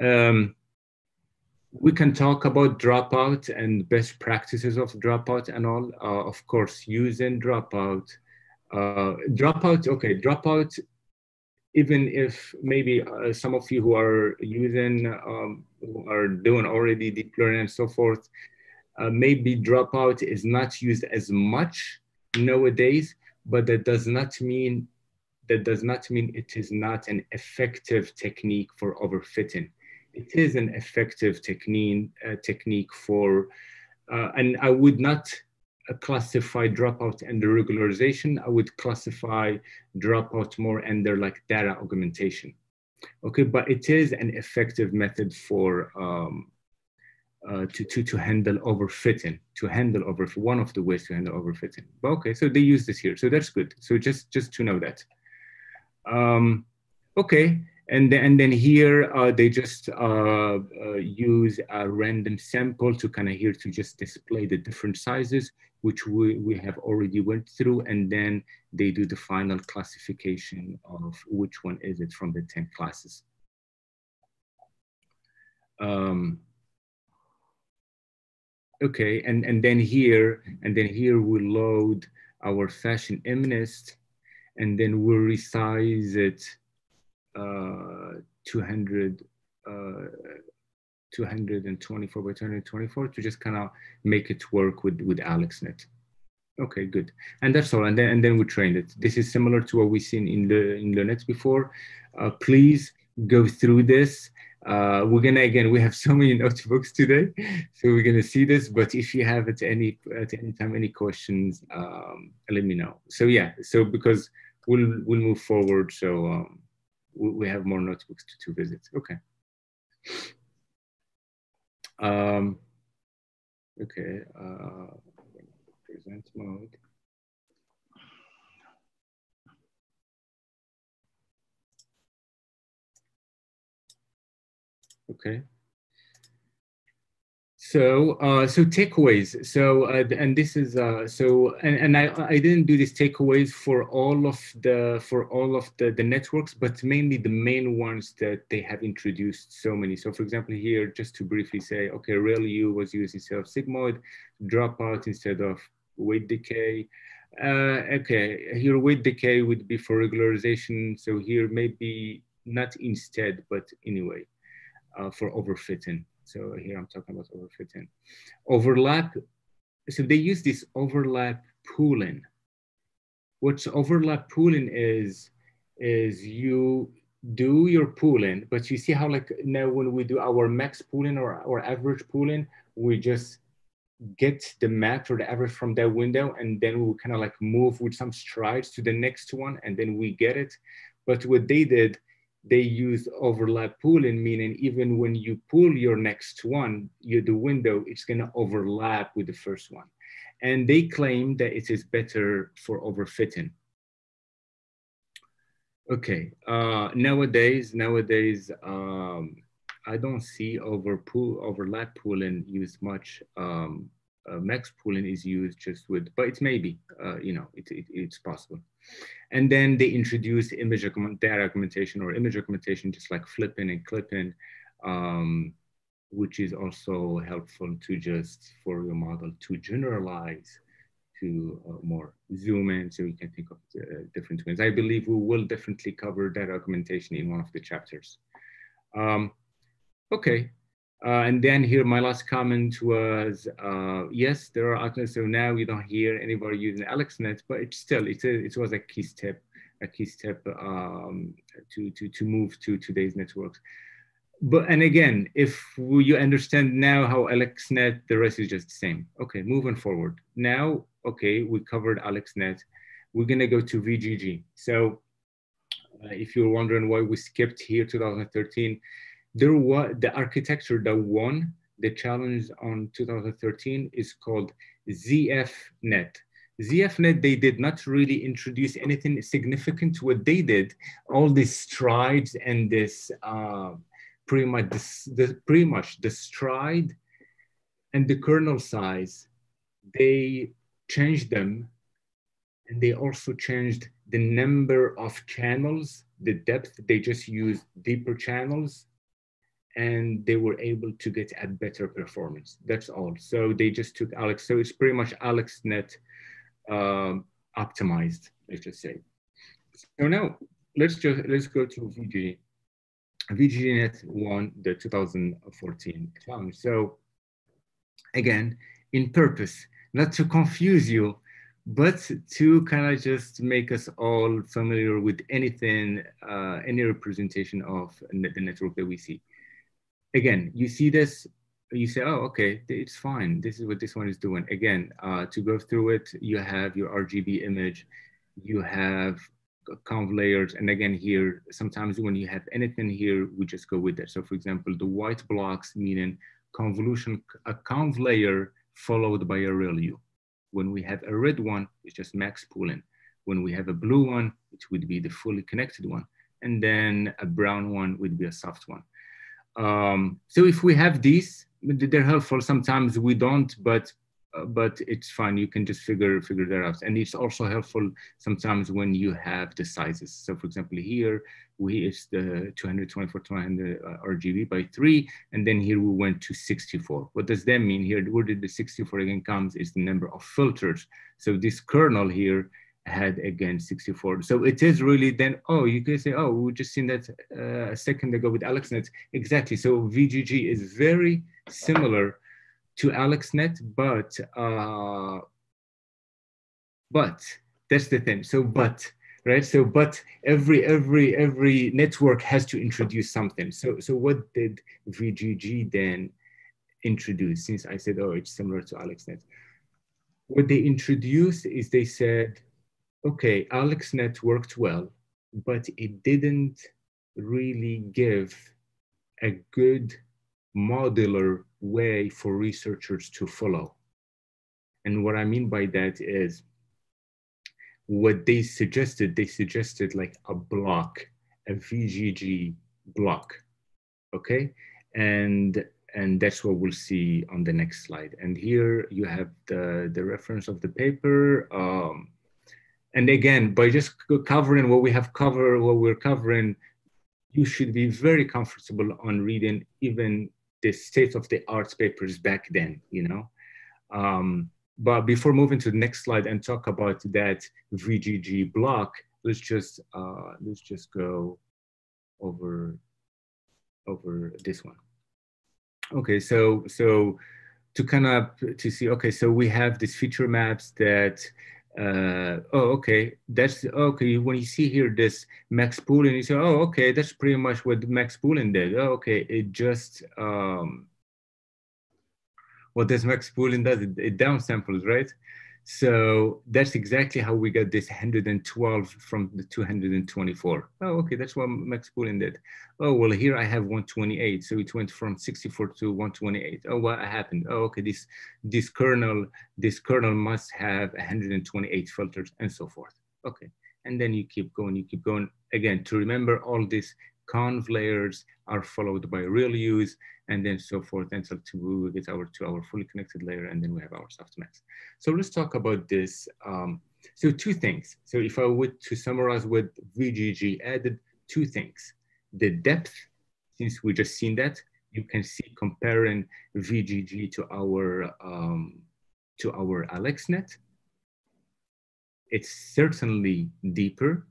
Um, we can talk about dropout and best practices of dropout and all. Uh, of course, using dropout. Uh, dropout, okay, dropout, even if maybe uh, some of you who are using, um, who are doing already deep learning and so forth, uh, maybe dropout is not used as much nowadays, but that does not mean that does not mean it is not an effective technique for overfitting. It is an effective technique uh, technique for, uh, and I would not classify dropout under regularization. I would classify dropout more under like data augmentation. Okay, but it is an effective method for um, uh, to, to, to handle overfitting, to handle over one of the ways to handle overfitting. But okay, so they use this here, so that's good. So just just to know that. Um, okay, and then, and then here uh, they just uh, uh, use a random sample to kind of here to just display the different sizes, which we, we have already went through. And then they do the final classification of which one is it from the 10 classes. Um, okay, and, and then here, and then here we load our fashion MNIST, and then we'll resize it 200, uh, 224 by 224 to just kind of make it work with, with AlexNet. Okay, good. And that's all. And then, and then we trained it. This is similar to what we've seen in the in LeNet before. Uh, please go through this. Uh, we're gonna again. We have so many notebooks today, so we're gonna see this. But if you have at any at any time any questions, um, let me know. So yeah. So because we'll we'll move forward. So um, we have more notebooks to, to visit. Okay. Um, okay, uh, present mode. Okay. So, uh, so takeaways. So, uh, and this is uh, so, and, and I, I didn't do these takeaways for all of the for all of the the networks, but mainly the main ones that they have introduced so many. So, for example, here just to briefly say, okay, ReLU was used instead of sigmoid, dropout instead of weight decay. Uh, okay, here weight decay would be for regularization. So here maybe not instead, but anyway, uh, for overfitting. So here I'm talking about overfitting. Overlap, so they use this overlap pooling. What's overlap pooling is, is you do your pooling, but you see how like now when we do our max pooling or our average pooling, we just get the max or the average from that window and then we kind of like move with some strides to the next one and then we get it. But what they did they use overlap pooling, meaning even when you pull your next one, you the window, it's gonna overlap with the first one. And they claim that it is better for overfitting. Okay, uh, nowadays, nowadays, um, I don't see over pool, overlap pooling used much. Um, uh, max pooling is used just with, but it may be, uh, you know, it, it, it's possible. And then they introduced image data augmentation or image augmentation, just like flipping and clipping, um, which is also helpful to just for your model to generalize to uh, more zoom in so we can think of uh, different ways. I believe we will definitely cover that augmentation in one of the chapters. Um, okay, uh, and then here my last comment was, uh, yes, there are outlets, so now we don't hear anybody using AlexNet, but it's still, it's a, it was a key step, a key step um, to, to, to move to today's networks but and again, if you understand now how AlexNet, the rest is just the same. Okay, moving forward. Now, okay, we covered AlexNet. We're gonna go to VGG. So uh, if you're wondering why we skipped here 2013, there was the architecture that won the challenge on 2013 is called ZFNet. ZFNet, they did not really introduce anything significant to what they did. All these strides and this uh, pretty much the, pretty much the stride and the kernel size, they changed them and they also changed the number of channels, the depth, they just used deeper channels and they were able to get a better performance. That's all. So they just took Alex. So it's pretty much AlexNet um, optimized, let's just say. So now let's just, let's go to VG. VGGNet won the 2014 challenge. So again, in purpose, not to confuse you, but to kind of just make us all familiar with anything, uh, any representation of the network that we see. Again, you see this, you say, oh, okay, it's fine. This is what this one is doing. Again, uh, to go through it, you have your RGB image, you have conv layers. And again, here, sometimes when you have anything here, we just go with it. So for example, the white blocks meaning convolution, a conv layer followed by a ReLU. When we have a red one, it's just max pooling. When we have a blue one, it would be the fully connected one. And then a brown one would be a soft one. Um, so if we have these, they're helpful. Sometimes we don't, but uh, but it's fine. You can just figure figure that out. And it's also helpful sometimes when you have the sizes. So for example, here we is the 224 200 uh, RGB by three, and then here we went to 64. What does that mean here? Where did the 64 again comes is the number of filters. So this kernel here had again 64. So it is really then, oh, you can say, oh, we just seen that uh, a second ago with AlexNet. Exactly. So VGG is very similar to AlexNet, but uh, but that's the thing. So but right. So but every every every network has to introduce something. So so what did VGG then introduce? Since I said oh it's similar to AlexNet, what they introduced is they said, okay, AlexNet worked well, but it didn't really give a good modular way for researchers to follow. And what I mean by that is what they suggested, they suggested like a block, a VGG block, okay? And and that's what we'll see on the next slide. And here you have the, the reference of the paper. Um, and again, by just covering what we have covered, what we're covering, you should be very comfortable on reading even the state of the art papers back then, you know. Um, but before moving to the next slide and talk about that VGG block, let's just uh, let's just go over over this one. Okay, so so to kind of to see, okay, so we have these feature maps that uh, oh, okay, that's okay. When you see here this max pooling, you say, oh, okay, that's pretty much what max pooling did. Oh, okay, it just, um, what does max pooling does? It, it downsamples, right? So that's exactly how we got this 112 from the 224. Oh, okay, that's what Max Pooling did. Oh, well, here I have 128. So it went from 64 to 128. Oh, what happened? Oh, okay, this, this kernel, this kernel must have 128 filters and so forth. Okay, and then you keep going, you keep going. Again, to remember all these conv layers are followed by ReLUs and then so forth until to we get our to our fully connected layer and then we have our softmax. So let's talk about this. Um, so two things. So if I would to summarize what VGG added, two things. The depth, since we just seen that, you can see comparing VGG to our um, to our AlexNet. it's certainly deeper.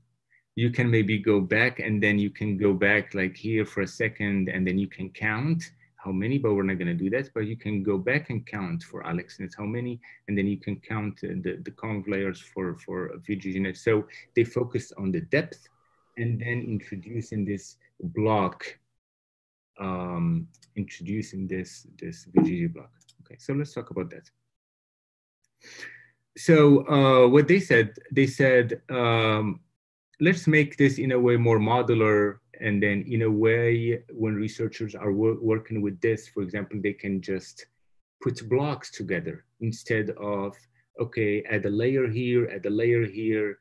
You can maybe go back and then you can go back like here for a second and then you can count how many, but we're not gonna do that, but you can go back and count for Alex and it's how many, and then you can count the, the conv layers for, for VGGNet. So they focus on the depth and then introducing this block, um, introducing this, this VGG block. Okay, so let's talk about that. So uh, what they said, they said, um, let's make this in a way more modular and then in a way when researchers are wor working with this for example they can just put blocks together instead of okay add a layer here add a layer here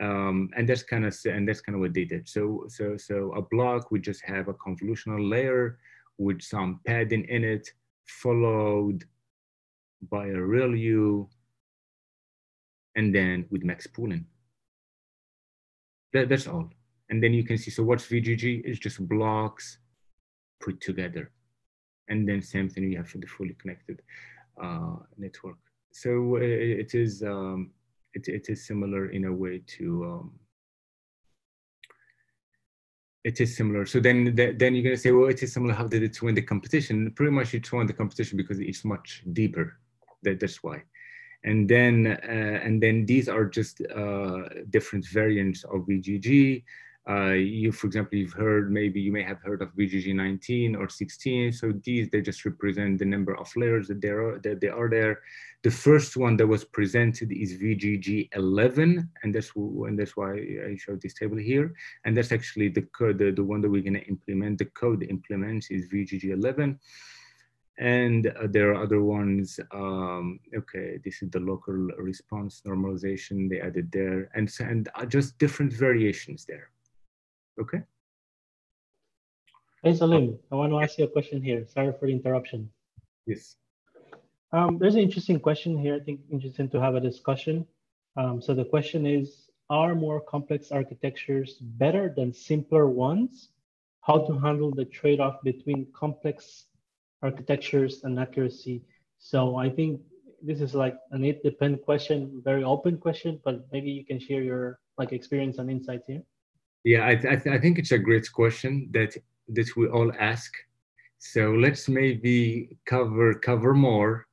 um, and that's kind of and that's kind of what they did. So so so a block would just have a convolutional layer with some padding in it followed by a ReLU and then with max pooling that, that's all and then you can see, so what's VGG? It's just blocks put together. And then same thing you have for the fully connected uh, network. So uh, it is um, it, it is similar in a way to um, it is similar. So then then you're gonna say, well, it is similar. How did it win the competition? Pretty much it won the competition because it's much deeper. That, that's why. And then uh, and then these are just uh, different variants of VGG. Uh, you, for example, you've heard, maybe you may have heard of VGG 19 or 16. So these, they just represent the number of layers that there are, that they are there. The first one that was presented is VGG 11, and that's, and that's why I showed this table here. And that's actually the code, the, the one that we're gonna implement. The code implements is VGG 11 and uh, there are other ones um, okay this is the local response normalization they added there and and uh, just different variations there Okay. Hey Salim, I want to ask you a question here. Sorry for the interruption. Yes. Um, there's an interesting question here. I think interesting to have a discussion. Um, so the question is, are more complex architectures better than simpler ones? How to handle the trade-off between complex architectures and accuracy? So I think this is like an it depend question, very open question, but maybe you can share your like experience and insights here. Yeah, I, th- I think it's a great question that that we all ask. So let's maybe cover cover more,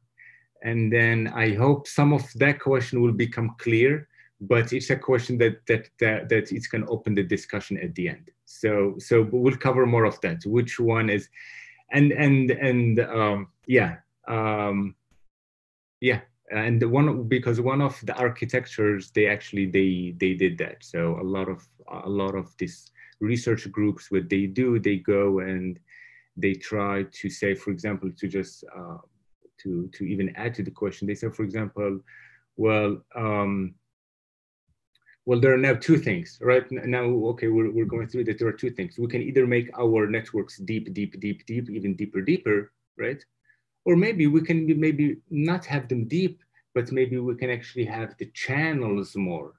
and then I hope some of that question will become clear. But it's a question that that that, that it can open the discussion at the end. So so we'll cover more of that. Which one is, and and and um, yeah um, yeah. And one because one of the architectures they actually they they did that. So a lot of a lot of these research groups what they do they go and they try to say for example to just uh, to to even add to the question they say for example well um, well there are now two things right now okay we're, we're going through that there are two things we can either make our networks deep deep deep deep even deeper deeper right or maybe we can maybe not have them deep, but maybe we can actually have the channels more,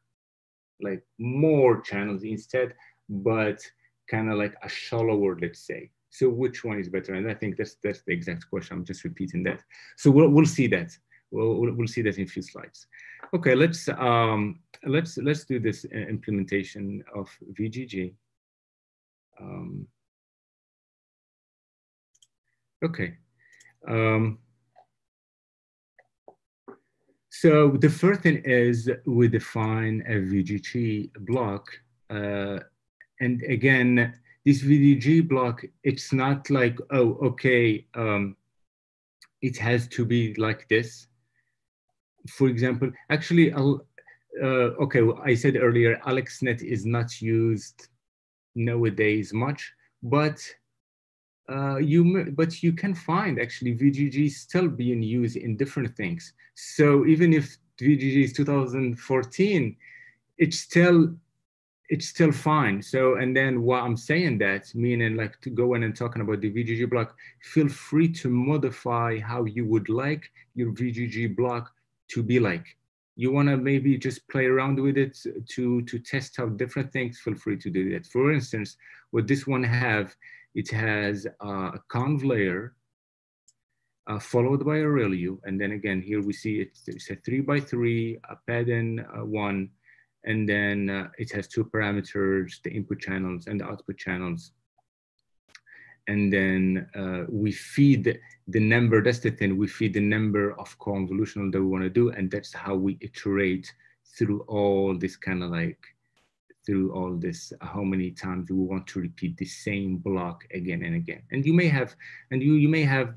like more channels instead, but kind of like a shallower, let's say. So which one is better? And I think that's that's the exact question. I'm just repeating that. So we'll we'll see that. We'll we'll see that in a few slides. Okay, let's um let's let's do this implementation of VGG. Um, okay. Um, so the first thing is we define a VGG block. Uh, and again, this VGG block, it's not like, oh, okay, um, it has to be like this. For example, actually, I'll, uh, okay, well, I said earlier, AlexNet is not used nowadays much, but uh, you but you can find actually VGG still being used in different things. So even if VGG is 2014, it's still it's still fine. So and then while I'm saying that, meaning like to go in and talking about the VGG block, feel free to modify how you would like your VGG block to be like. You want to maybe just play around with it to to test out different things. Feel free to do that. For instance, what this one have it has a conv layer uh, followed by a ReLU. And then again, here we see it's, it's a three by three, a pattern uh, one, and then uh, it has two parameters, the input channels and the output channels. And then uh, we feed the number, that's the thing, we feed the number of convolutional that we wanna do, and that's how we iterate through all this kind of like, through all this, how many times we want to repeat the same block again and again. And you may have, and you, you may have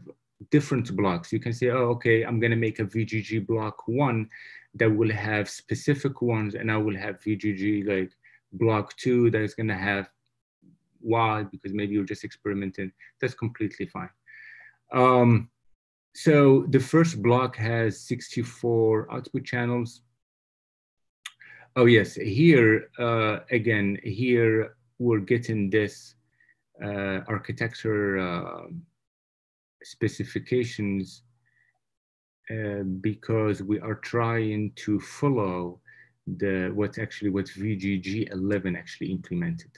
different blocks. You can say, oh, okay, I'm gonna make a VGG block one that will have specific ones and I will have VGG like block two that is gonna have Y because maybe you're just experimenting. That's completely fine. Um, so the first block has 64 output channels. Oh yes, here, uh, again, here we're getting this uh, architecture uh, specifications uh, because we are trying to follow the what actually what VGG 11 actually implemented.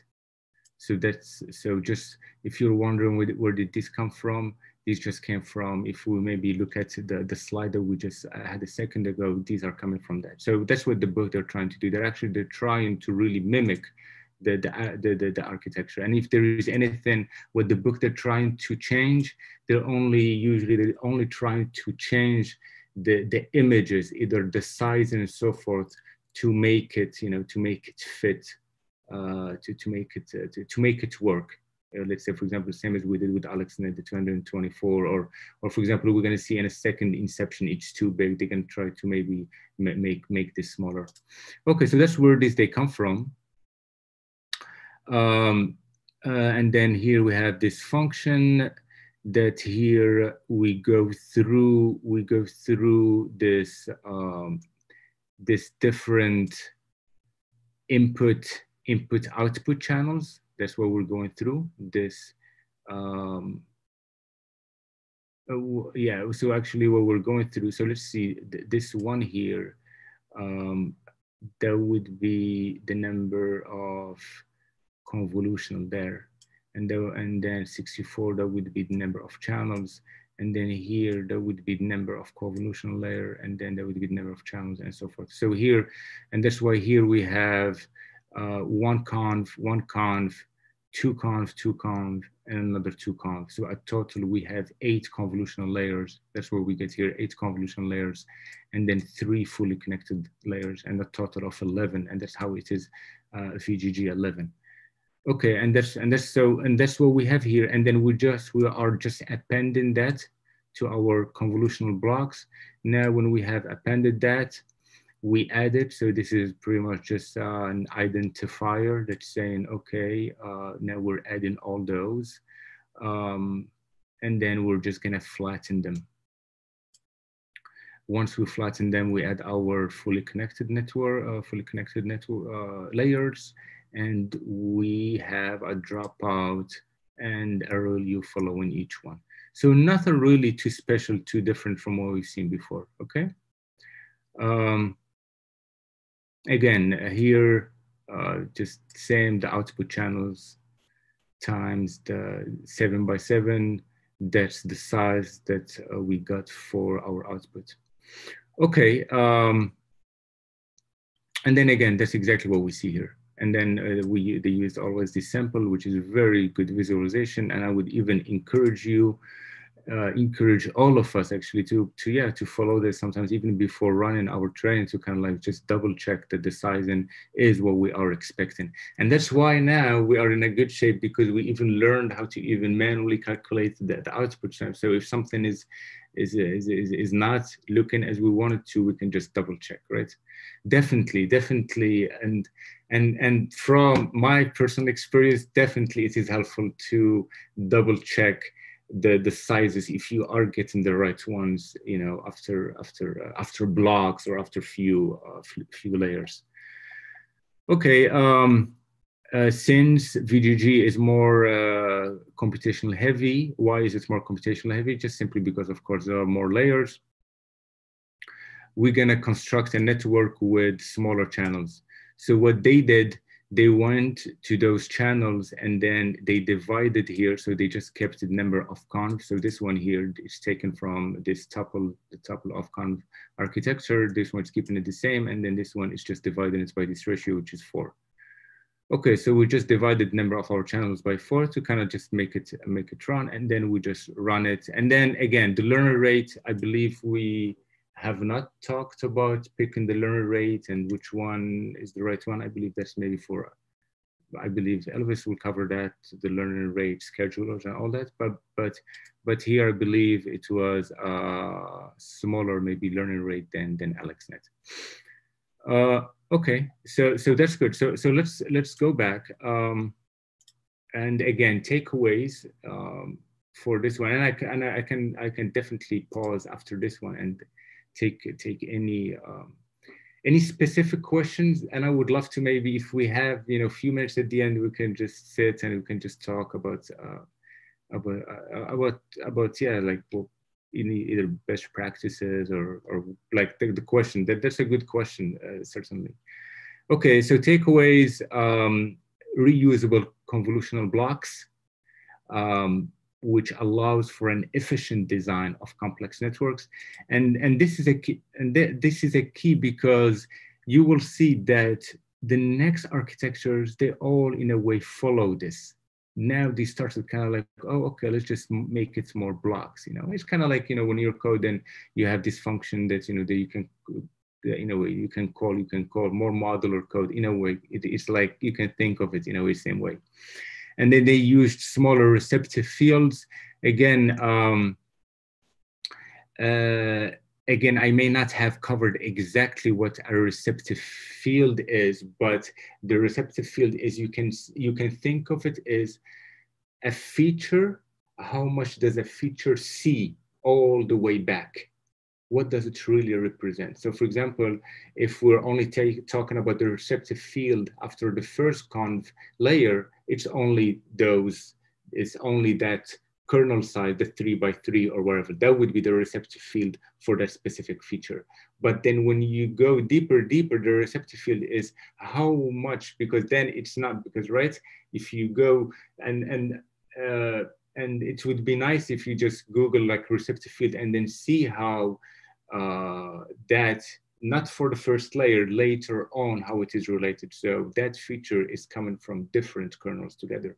So that's so just if you're wondering where, where did this come from, these just came from if we maybe look at the, the slide that we just had a second ago, these are coming from that. So that's what the book they're trying to do. They're actually they're trying to really mimic the, the, the, the, the architecture. And if there is anything with the book they're trying to change, they're only usually they're only trying to change the, the images, either the size and so forth, to make it, you know, to make it fit, uh, to, to make it uh, to, to make it work. Uh, let's say, for example, the same as we did with AlexNet, the 224, or, or for example, we're going to see in a second Inception, it's too big. They can try to maybe make make this smaller. Okay, so that's where this they come from. Um, uh, and then here we have this function that here we go through, we go through this, um, this different input, input output channels. That's what we're going through this. Um, uh, yeah, so actually what we're going through, so let's see, th this one here, um, that would be the number of convolutional there. And, and then 64, that would be the number of channels. And then here, that would be the number of convolutional layer. And then there would be the number of channels and so forth. So here, and that's why here we have one conv, one conv, two conv, two conv, and another two conv. So at total, we have eight convolutional layers. That's where we get here, eight convolutional layers, and then three fully connected layers, and a total of 11. And that's how it is uh, VGG 11 okay and that's and that's so and that's what we have here and then we just we are just appending that to our convolutional blocks now when we have appended that we add it so this is pretty much just uh, an identifier that's saying okay uh, now we're adding all those um, and then we're just gonna flatten them once we flatten them we add our fully connected network uh, fully connected network uh, layers and we have a dropout and a ReLU following each one. So nothing really too special, too different from what we've seen before, okay? Um, again, here, uh, just same, the output channels times the seven by seven, that's the size that uh, we got for our output. Okay, um, and then again, that's exactly what we see here. And then uh, we they used always the sample, which is a very good visualization. And I would even encourage you, uh, encourage all of us actually to to yeah to follow this sometimes even before running our training to kind of like just double check that the sizing is what we are expecting. And that's why now we are in a good shape because we even learned how to even manually calculate the, the output time. So if something is is, is, is, is not looking as we wanted to, we can just double check, right? Definitely, definitely. And and and from my personal experience definitely it is helpful to double check the the sizes if you are getting the right ones you know after after uh, after blocks or after few uh, few layers okay um uh, since VGG is more uh, computational heavy, why is it more computational heavy? Just simply because, of course, there are more layers. We're gonna construct a network with smaller channels. So what they did, they went to those channels and then they divided here. So they just kept the number of conv. So this one here is taken from this tuple, the tuple of conv architecture. This one's keeping it the same. And then this one is just dividing it by this ratio, which is four. Okay, so we just divided the number of our channels by four to kind of just make it make it run, and then we just run it. And then again, the learning rate, I believe we have not talked about picking the learning rate and which one is the right one. I believe that's maybe for, I believe Elvis will cover that, the learning rate schedulers and all that. But but but here I believe it was a smaller maybe learning rate than than AlexNet. Uh, okay, so so that's good. So so let's let's go back. Um, and again, takeaways um, for this one, and I can and I can I can definitely pause after this one and take take any um, any specific questions. And i would love to maybe if we have you know a few minutes at the end we can just sit and we can just talk about uh, about uh, about about yeah like well, any either best practices or or like the, the question. That that's a good question uh, certainly. Okay so takeaways um, reusable convolutional blocks. Um, which allows for an efficient design of complex networks. And, and this is a key, and th this is a key because you will see that the next architectures, they all in a way follow this. Now they started kind of like, oh, okay, let's just make it more blocks. You know, it's kind of like, you know, when you're coding, you have this function that, you know, that you can in a way you can call you can call more modular code in a way it, it's like you can think of it in a way same way and then they used smaller receptive fields. Again, um, uh, again, I may not have covered exactly what a receptive field is, but the receptive field is you can you can think of it as a feature. How much does a feature see all the way back? What does it really represent? So, for example, if we're only talking about the receptive field after the first conv layer, it's only those, it's only that kernel size, the three by three or whatever, that would be the receptive field for that specific feature. But then when you go deeper, deeper, the receptive field is how much, because then it's not, because right, if you go and, and, uh, and it would be nice if you just Google like receptive field and then see how that not for the first layer, later on how it is related. So that feature is coming from different kernels together.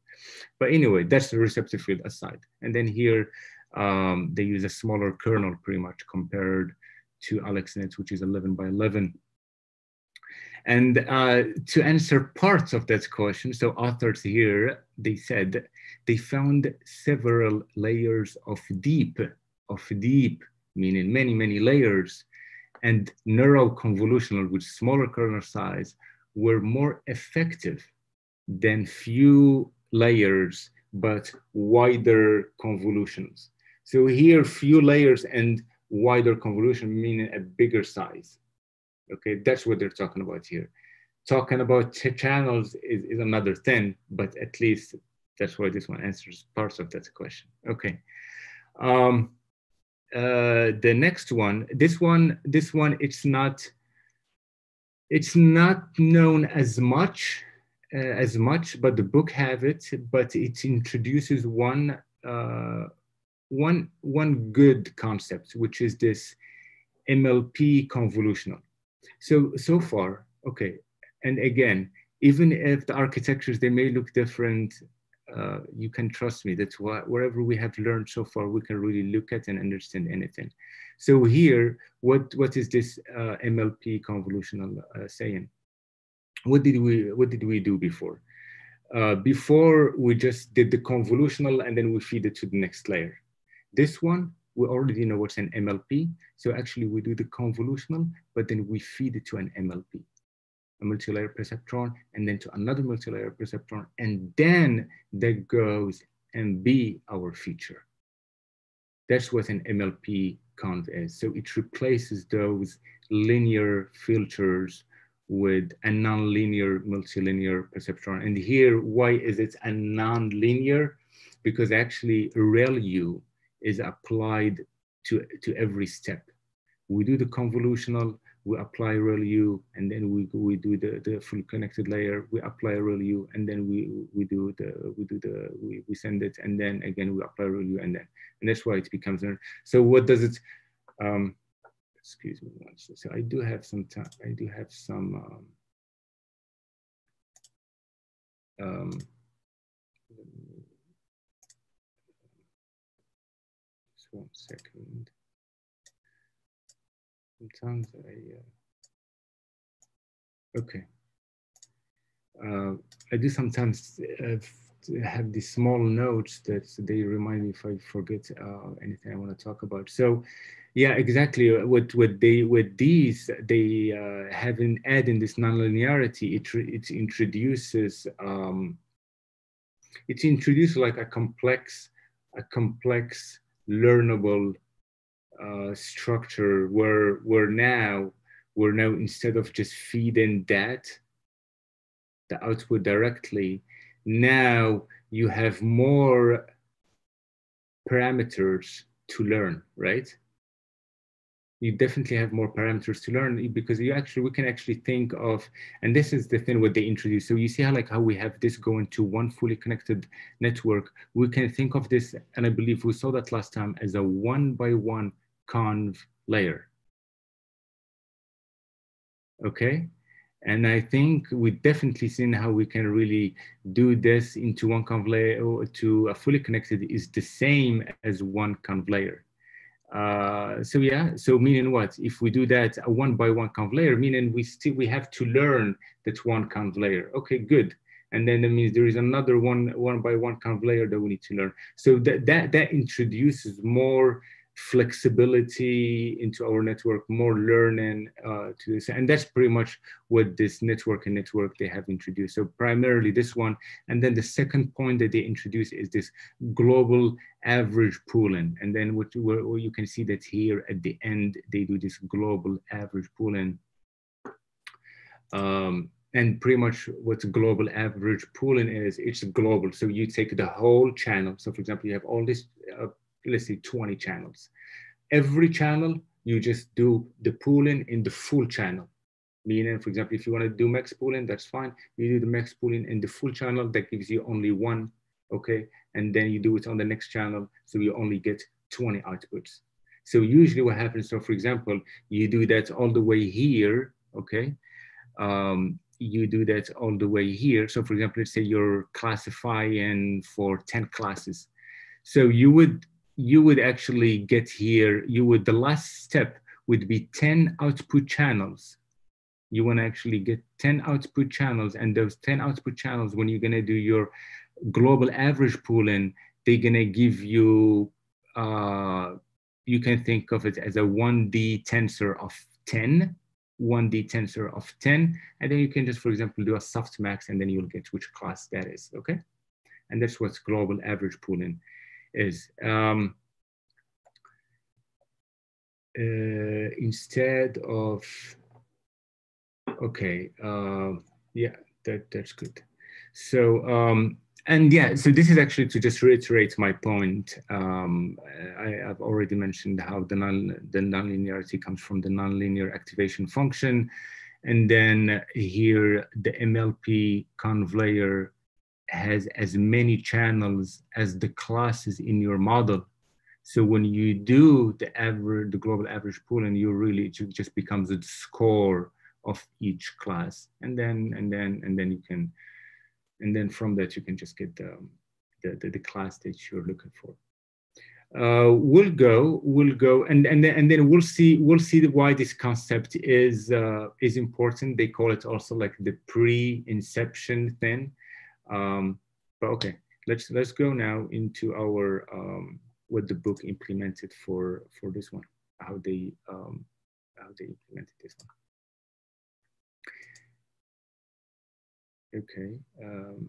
But anyway, that's the receptive field aside. And then here, um, they use a smaller kernel pretty much compared to AlexNet, which is 11 by 11. And uh, to answer parts of that question, so authors here, they said they found several layers of deep, of deep, meaning many, many layers and narrow convolutional with smaller kernel size were more effective than few layers but wider convolutions. So here, few layers and wider convolution meaning a bigger size. Okay, that's what they're talking about here. Talking about channels is, is another thing, but at least that's why this one answers parts of that question. Okay. Um, uh, the next one, this one, this one, it's not, it's not known as much, uh, as much, but the book have it, but it introduces one, uh, one, one good concept, which is this MLP convolutional. So, so far, okay. And again, even if the architectures, they may look different, uh, you can trust me that whatever we have learned so far, we can really look at and understand anything. So here, what, what is this uh, MLP convolutional uh, saying? What did we, what did we do before? Uh, before we just did the convolutional and then we feed it to the next layer. This one, we already know what's an MLP. So actually we do the convolutional, but then we feed it to an MLP a multi-layer perceptron, and then to another multi-layer perceptron, and then that goes and be our feature. That's what an MLP conv is. So it replaces those linear filters with a nonlinear multilinear perceptron. And here, why is it a nonlinear? Because actually ReLU is applied to, to every step. We do the convolutional, we apply ReLU, and then we we do the the full connected layer. We apply ReLU, and then we we do the we do the we, we send it, and then again we apply ReLU, and then and that's why it becomes. So what does it? Um, excuse me. So I do have some time. I do have some. Um, um, just one second. Sometimes I, uh, okay. Uh, I do sometimes uh, have these small notes that they remind me if I forget uh, anything I want to talk about. So yeah, exactly. What what they with these they uh, having adding this nonlinearity, it it introduces um, it introduces like a complex a complex learnable uh, structure where where now we're now instead of just feeding that the output directly now you have more parameters to learn right? You definitely have more parameters to learn because you actually we can actually think of and this is the thing what they introduce so you see how like how we have this going to one fully connected network. We can think of this and i believe we saw that last time as a one by one conv layer okay and I think we've definitely seen how we can really do this into one conv layer to a fully connected is the same as one conv layer. Uh, so yeah, so meaning what? If we do that a one by one conv layer, meaning we still we have to learn that one conv layer. Okay, good. And then that means there is another one one by one conv layer that we need to learn. So that that that introduces more flexibility into our network, more learning uh, to this. And that's pretty much what this network in network they have introduced. So primarily this one. And then the second point that they introduce is this global average pooling. And then what, you can see that here at the end, they do this global average pooling. Um, and pretty much what global average pooling is, it's global. So you take the whole channel. So for example, you have all this uh, let's say 20 channels. Every channel, you just do the pooling in the full channel. Meaning, for example, if you want to do max pooling, that's fine. You do the max pooling in the full channel, that gives you only one, okay? And then you do it on the next channel, so you only get 20 outputs. So usually what happens, so for example, you do that all the way here, okay? Um, you do that all the way here. So for example, let's say you're classifying for 10 classes. So you would you would actually get here, you would, the last step would be 10 output channels. You wanna actually get 10 output channels and those 10 output channels, when you're gonna do your global average pooling, they're gonna give you, uh, you can think of it as a 1D tensor of 10, 1D tensor of 10, and then you can just, for example, do a softmax and then you'll get which class that is, okay? And that's what's global average pooling is um, uh, instead of okay uh, yeah that that's good. So um, and yeah so this is actually to just reiterate my point um, I, have already mentioned how the non the nonlinearity comes from the nonlinear activation function. And then here the MLP conv layer has as many channels as the classes in your model. So when you do the average, the global average pooling, you really it just becomes the score of each class, and then and then and then you can, and then from that you can just get the the, the, the class that you're looking for. Uh, we'll go, we'll go, and and then, and then we'll see we'll see why this concept is uh, is important. They call it also like the pre-inception thing. Um, but okay, let's let's go now into our um, what the book implemented for for this one, how they um, how they implemented this one. Okay, um,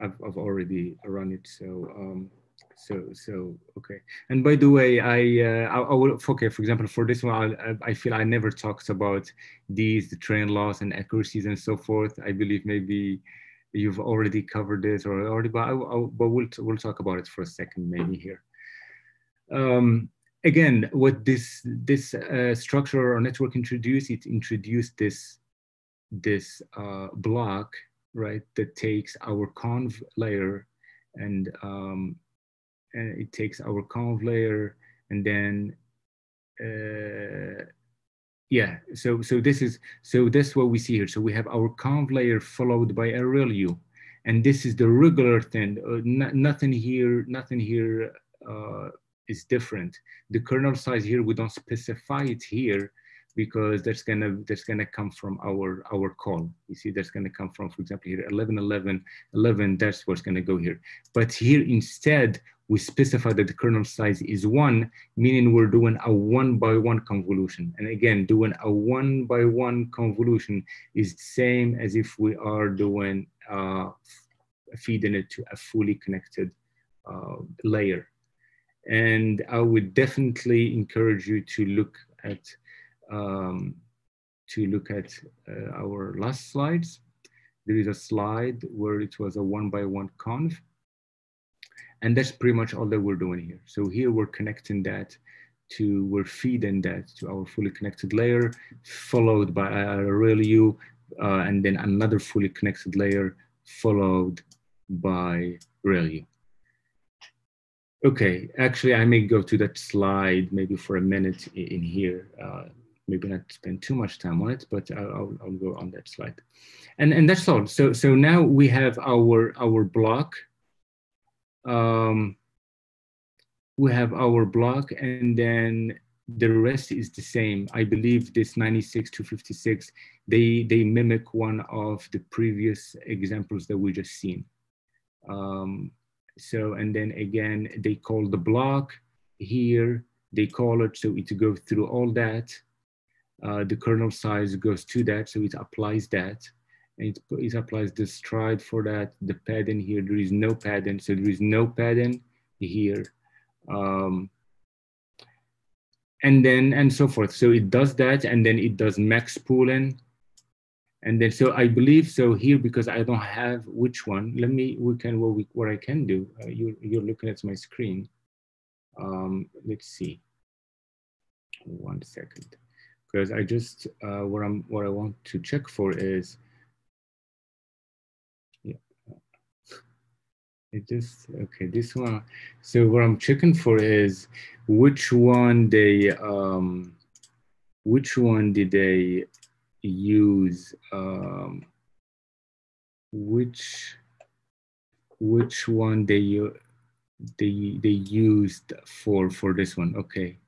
I've I've already run it, so um, so so okay. And by the way, I uh, I, I will okay. For example, for this one, I, I feel I never talked about these the train loss and accuracies and so forth. I believe maybe you've already covered this or already, but, I, I, but we'll, we'll talk about it for a second maybe here. Um, again, what this this uh, structure or network introduced, it introduced this this uh, block, right, that takes our conv layer and, um, and it takes our conv layer and then uh, yeah so so this is so that's what we see here. So we have our conv layer followed by a ReLU and this is the regular thing. Uh, nothing here nothing here uh, is different. The kernel size here we don't specify it here because that's gonna that's gonna come from our our call. You see, that's gonna come from, for example, here 11, 11, 11. That's what's gonna go here. But here instead, we specify that the kernel size is one, meaning we're doing a one by one convolution. And again, doing a one by one convolution is the same as if we are doing uh, feeding it to a fully connected uh, layer. And I would definitely encourage you to look at um, to look at uh, our last slides. There is a slide where it was a one by one conv. And that's pretty much all that we're doing here. So here we're connecting that to, we're feeding that to our fully connected layer, followed by a ReLU, uh, and then another fully connected layer, followed by ReLU. Okay, actually, I may go to that slide maybe for a minute in here. Uh, maybe not spend too much time on it, but I'll, I'll go on that slide. And, and that's all. So, so now we have our, our block. Um, we have our block and then the rest is the same. I believe this 96 to 56, they, they mimic one of the previous examples that we just seen. Um, so, and then again, they call the block here, they call it, so it goes through all that uh, the kernel size goes to that, so it applies that. And it, it applies the stride for that, the padding here, there is no padding, so there is no padding here. Um, and then, and so forth. So it does that, and then it does max pooling. And then, so I believe, so here, because I don't have which one, let me, we can, what, we, what I can do, uh, you, you're looking at my screen. Um, let's see, one second because I just uh, what I'm what I want to check for is yeah. It just okay this one. So what I'm checking for is which one they um which one did they use um which which one they they they used for for this one? Okay.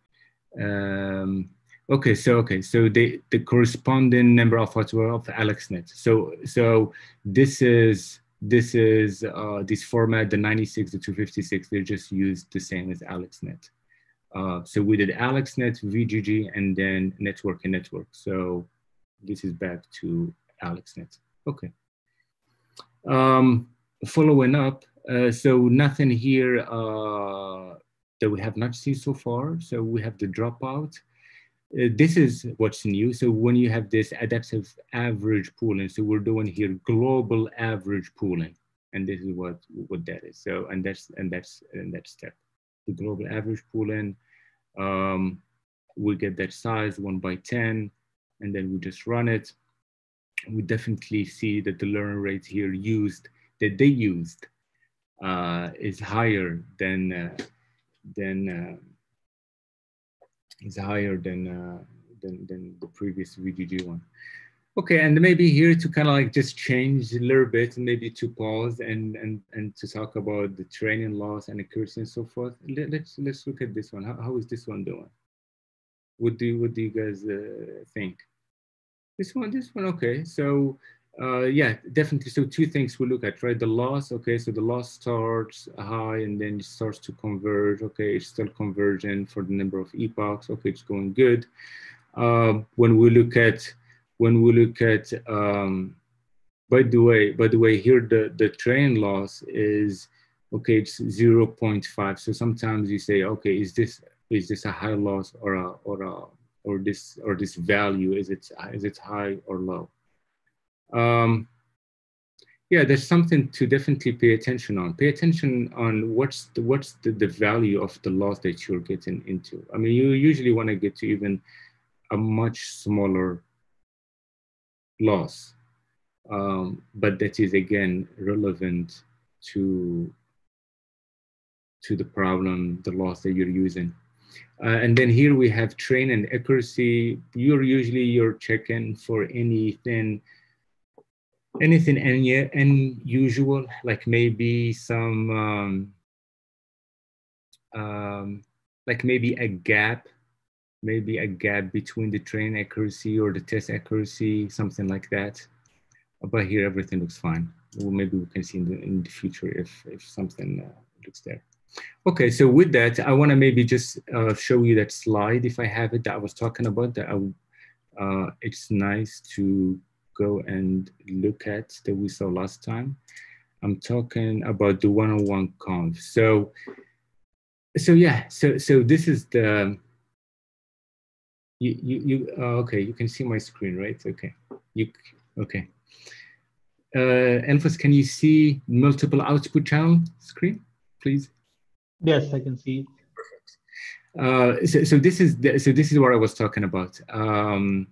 Um Okay, so okay, so the the corresponding number of what of AlexNet. So so this is this is uh, this format, the 96, the 256. They're just used the same as AlexNet. Uh, so we did AlexNet, VGG, and then network in network. So this is back to AlexNet. Okay. Um, following up, uh, so nothing here uh, that we have not seen so far. So we have the dropout. Uh, this is what's new. So when you have this adaptive average pooling, so we're doing here global average pooling, and this is what what that is. So and that's and that's and that step, the global average pooling. Um, we get that size one by ten, and then we just run it. We definitely see that the learning rate here used that they used uh, is higher than uh, than uh, is higher than, uh, than, than the previous VGG one. Okay, and maybe here to kind of like just change a little bit, maybe to pause and and and to talk about the training loss and accuracy and so forth. Let, us let's, let's look at this one. How, how is this one doing? What do what do you guys uh, think? This one, this one, okay. So uh, yeah, definitely. So two things we look at, right? The loss, okay, so the loss starts high and then it starts to converge. Okay, it's still convergent for the number of epochs. Okay, it's going good. Uh, when we look at, when we look at, um, by the way, by the way, here the, the train loss is, okay, it's 0.5. So sometimes you say, okay, is this, is this a high loss or a, or a, or this, or this value, is it, is it high or low? Um, yeah, there's something to definitely pay attention on. Pay attention on what's the, what's the, the value of the loss that you're getting into. I mean, you usually want to get to even a much smaller loss, um, but that is again relevant to to the problem, the loss that you're using. Uh, and then here we have train and accuracy. You're usually you're checking for anything, anything any unusual, like maybe some, um, um, like maybe a gap, maybe a gap between the train accuracy or the test accuracy, something like that. But here everything looks fine. Well, maybe we can see in the, in the future if, if something uh, looks there. Okay, so with that, I want to maybe just uh, show you that slide if I have it that I was talking about. That I, uh, it's nice to go and look at that we saw last time. I'm talking about the one-on-one conv. So, so yeah, so so this is the. You you you uh, okay? You can see my screen, right? Okay, you okay. Uh, Elvis, can you see multiple output channel screen, please? Yes, I can see. Perfect. Uh, so, so this is the, so this is what I was talking about. Um,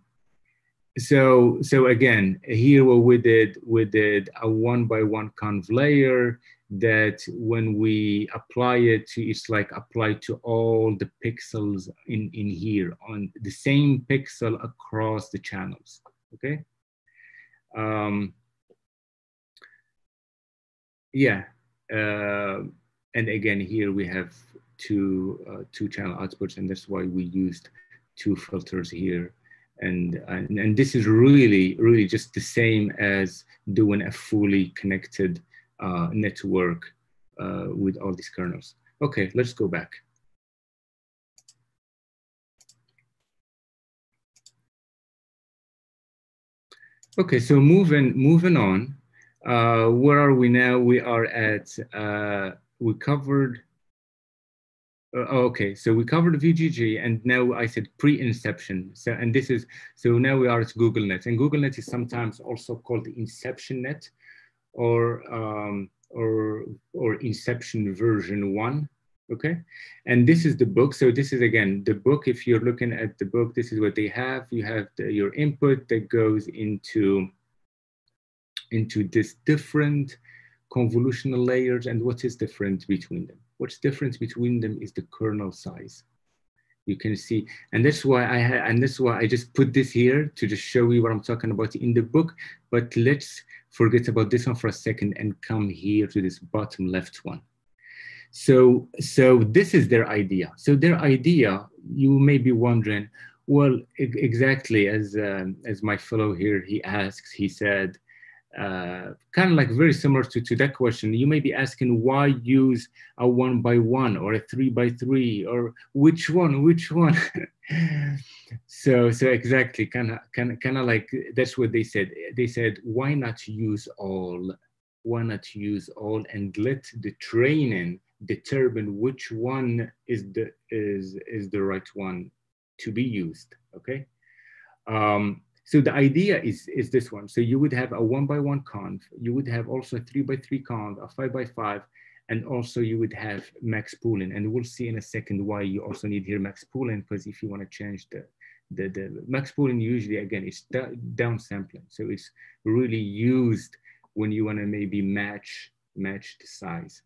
so so again, here what we did we did a one by one conv layer that when we apply it to it's like applied to all the pixels in in here on the same pixel across the channels. Okay. Um, yeah. Uh, and again, here we have two, uh, two channel outputs, and that's why we used two filters here. And, and, and this is really, really just the same as doing a fully connected uh, network uh, with all these kernels. Okay, let's go back. Okay, so moving moving on, uh, where are we now? We are at uh, we covered, uh, oh, okay, so we covered VGG and now I said pre-inception. So, and this is, so now we are at GoogLeNet and GoogLeNet is sometimes also called the Inception Net or, um, or, or Inception version one, okay? And this is the book. So this is again, the book, if you're looking at the book, this is what they have. You have the, your input that goes into, into this different convolutional layers and what is different between them. What's different between them is the kernel size. You can see, and that's why I had, and that's why I just put this here to just show you what I'm talking about in the book. But let's forget about this one for a second and come here to this bottom left one. So, so this is their idea. So their idea, you may be wondering, well, exactly as um, as my fellow here, he asks, he said, uh, kind of like very similar to, to that question. You may be asking why use a one by one or a three by three or which one, which one? so so exactly kind of kind of kind of like that's what they said. They said why not use all? Why not use all and let the training determine which one is the is is the right one to be used. Okay. Um, so the idea is, is this one. So you would have a one by one conv, you would have also a three by three conv, a five by five, and also you would have max pooling. And we'll see in a second why you also need here max pooling, because if you want to change the, the, the max pooling usually again is down sampling. So it's really used when you want to maybe match match the size.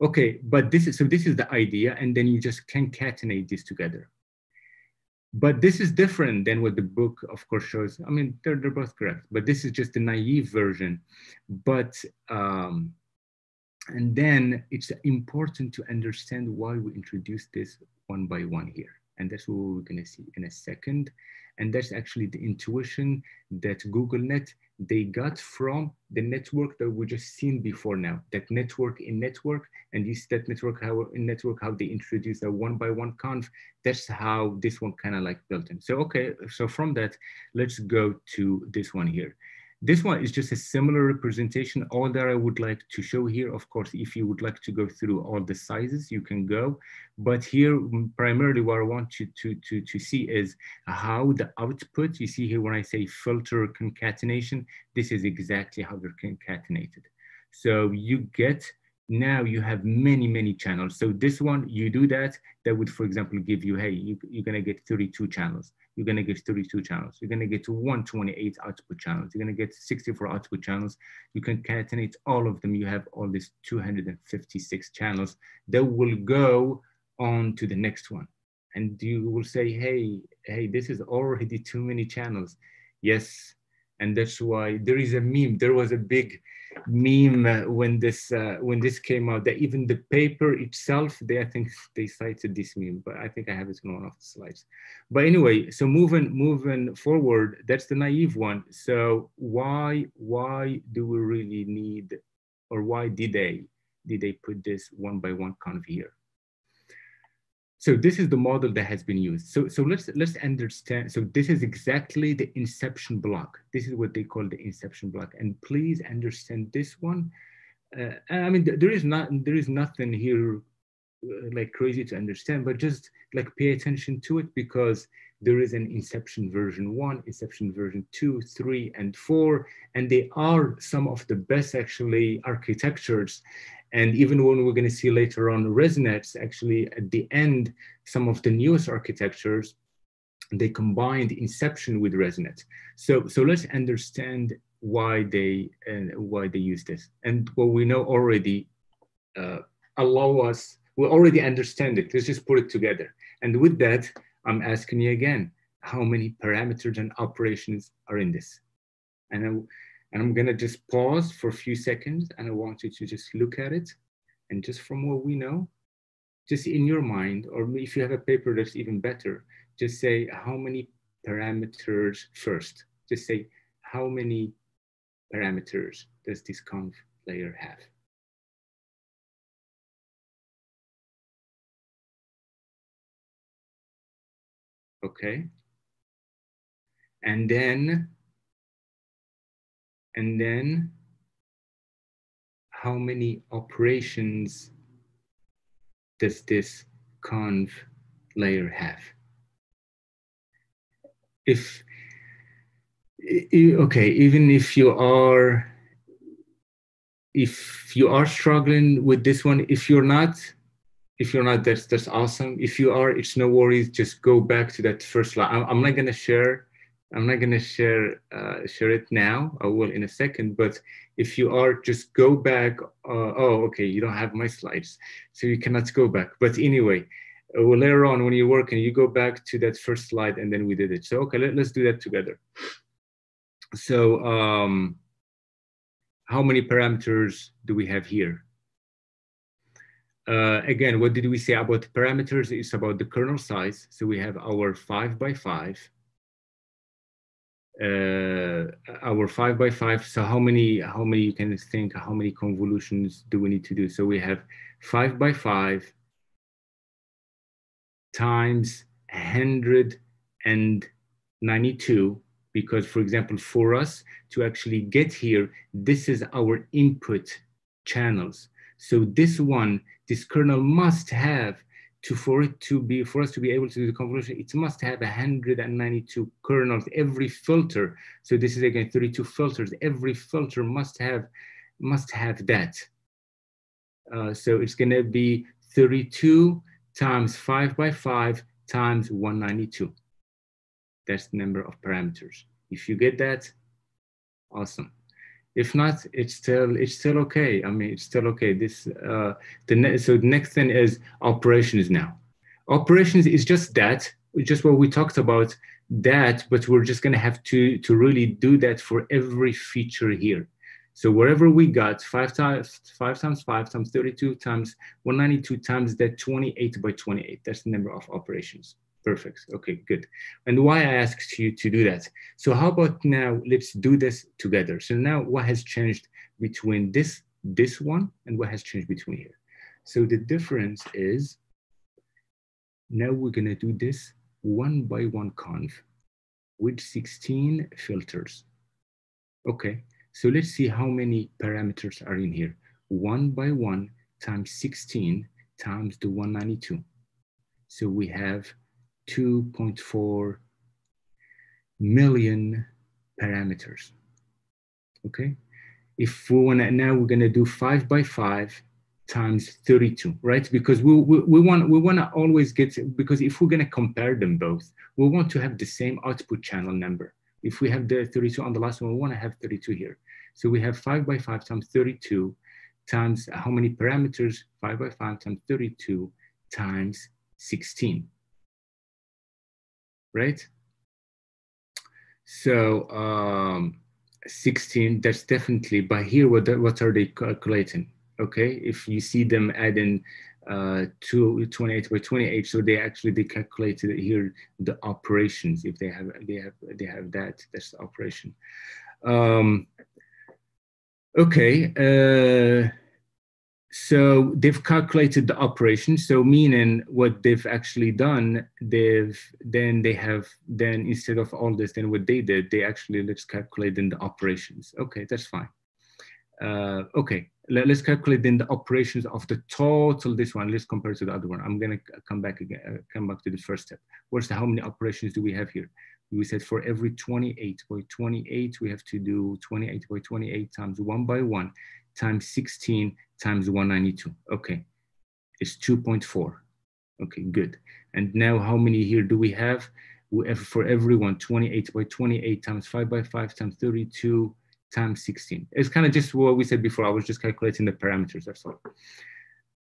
Okay, but this is so this is the idea, and then you just concatenate this together but this is different than what the book of course shows. I mean they're, they're both correct but this is just a naive version. But um, and then it's important to understand why we introduced this one by one here and that's what we're to see in a second and that's actually the intuition that GoogLeNet they got from the network that we just seen before now, that network in network, and this that network how in network how they introduce a one by one conv. That's how this one kind of like built in. So okay, so from that, let's go to this one here. This one is just a similar representation. All that I would like to show here, of course, if you would like to go through all the sizes, you can go. But here, primarily what I want you to, to, to see is how the output, you see here when I say filter concatenation, this is exactly how they're concatenated. So you get now you have many, many channels. So this one, you do that, that would, for example, give you, hey, you, you're gonna get 32 channels. You're gonna get 32 channels. You're gonna get to 128 output channels. You're gonna get 64 output channels. You can concatenate all of them. You have all these 256 channels that will go on to the next one. And you will say, hey, hey, this is already too many channels. Yes, and that's why there is a meme. There was a big meme uh, when this uh, when this came out that even the paper itself they i think they cited this meme but i think i have it on one of the slides. But anyway so moving moving forward that's the naive one. So why why do we really need or why did they did they put this one by one conv here so this is the model that has been used. So, so let's, let's understand. So this is exactly the inception block. This is what they call the inception block. And please understand this one. Uh, I mean, there is not, there is nothing here uh, like crazy to understand, but just like pay attention to it because there is an inception version one, inception version two, three, and four, and they are some of the best actually architectures and even when we're going to see later on ResNets, actually at the end, some of the newest architectures, they combined Inception with ResNet. So, so let's understand why they and why they use this. And what we know already uh, allow us, we already understand it. Let's just put it together. And with that, I'm asking you again, how many parameters and operations are in this? And and I'm gonna just pause for a few seconds and I want you to just look at it. And just from what we know, just in your mind, or if you have a paper that's even better, just say how many parameters first. Just say how many parameters does this conv layer have? Okay. And then and then how many operations does this conv layer have? If, okay, even if you are, if you are struggling with this one, if you're not, if you're not, that's, that's awesome. If you are, it's no worries, just go back to that first. I'm, I'm not gonna share I'm not going to share uh, share it now. I will in a second. But if you are, just go back. Uh, oh, okay, you don't have my slides, so you cannot go back. But anyway, uh, well, later on when you're working, you go back to that first slide, and then we did it. So okay, let, us do that together. So um, how many parameters do we have here? Uh, again, what did we say about parameters? It's about the kernel size. So we have our five by five uh, our five by five. So how many, how many you can think, how many convolutions do we need to do? So we have five by five times 192 because for example, for us to actually get here, this is our input channels. So this one, this kernel must have to for it to be for us to be able to do the convolution, it must have 192 kernels every filter. So this is again 32 filters. Every filter must have must have that. Uh, so it's going to be 32 times 5 by 5 times 192. That's the number of parameters. If you get that, awesome if not it's still it's still okay. I mean it's still okay. This uh the ne- so the next thing is operations now. Operations is just that just what we talked about that but we're just going to have to to really do that for every feature here. So wherever we got five times five times five times 32 times 192 times that 28 by 28 that's the number of operations Perfect. Okay, good. And why I asked you to do that. So how about now, let's do this together. So now what has changed between this, this one and what has changed between here? So the difference is now we're gonna do this one by one conv with 16 filters. Okay, so let's see how many parameters are in here. One by one times 16 times the 192. So we have 2.4 million parameters. Okay, if we want to now we're going to do five by five times 32 right? Because we, we, we want we want to always get because if we're going to compare them both we want to have the same output channel number. If we have the 32 on the last one we want to have 32 here. So we have 5 by 5 times 32 times how many parameters? 5 by 5 times 32 times 16 right? So um 16 that's definitely but here what what are they calculating? Okay if you see them adding uh, to 28 by 28 so they actually they calculated here the operations if they have they have they have that that's the operation. Um, okay uh, so they've calculated the operation. So meaning what they've actually done they've then they have then instead of all this then what they did they actually let's calculate in the operations. Okay that's fine. Uh, okay let, us calculate then the operations of the total this one let's compare to the other one. I'm to come back again uh, come back to the first step. What's the how many operations do we have here? We said for every 28 by 28 we have to do 28 by 28 times one by one times 16 times 192 okay it's 2.4 okay good and now how many here do we have we have for everyone 28 by 28 times 5 by 5 times 32 times 16. It's kind of just what we said before. I was just calculating the parameters, that's all.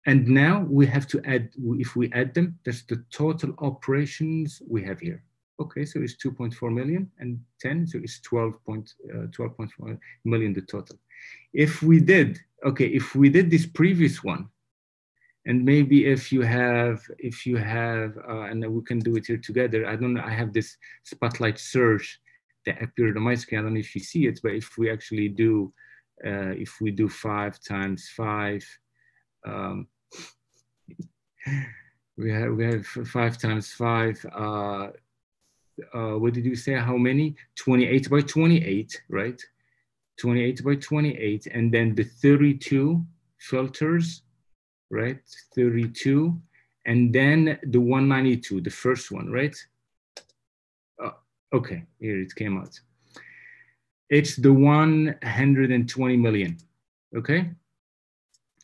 And now we have to add, if we add them, that's the total operations we have here. Okay, so it's 2.4 million and 10, so it's 12.4 uh, 12 million the total. If we did, okay, if we did this previous one, and maybe if you have, if you have, uh, and we can do it here together, I don't know, I have this spotlight search that appeared on my screen. I don't know if you see it, but if we actually do, uh, if we do five times five, um, we have we have five times five. Uh, uh, what did you say? How many? 28 by 28, right? 28 by 28, and then the 32 filters, right? 32, and then the 192, the first one, right? Okay, here it came out. It's the 120 million, okay?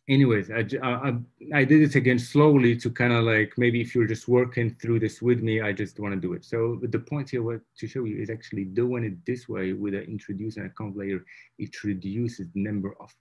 Anyways, I, I, I did it again slowly to kind of like, maybe if you're just working through this with me, I just want to do it. So the point here what to show you is actually doing it this way with an introduce and a conv layer, it reduces the number of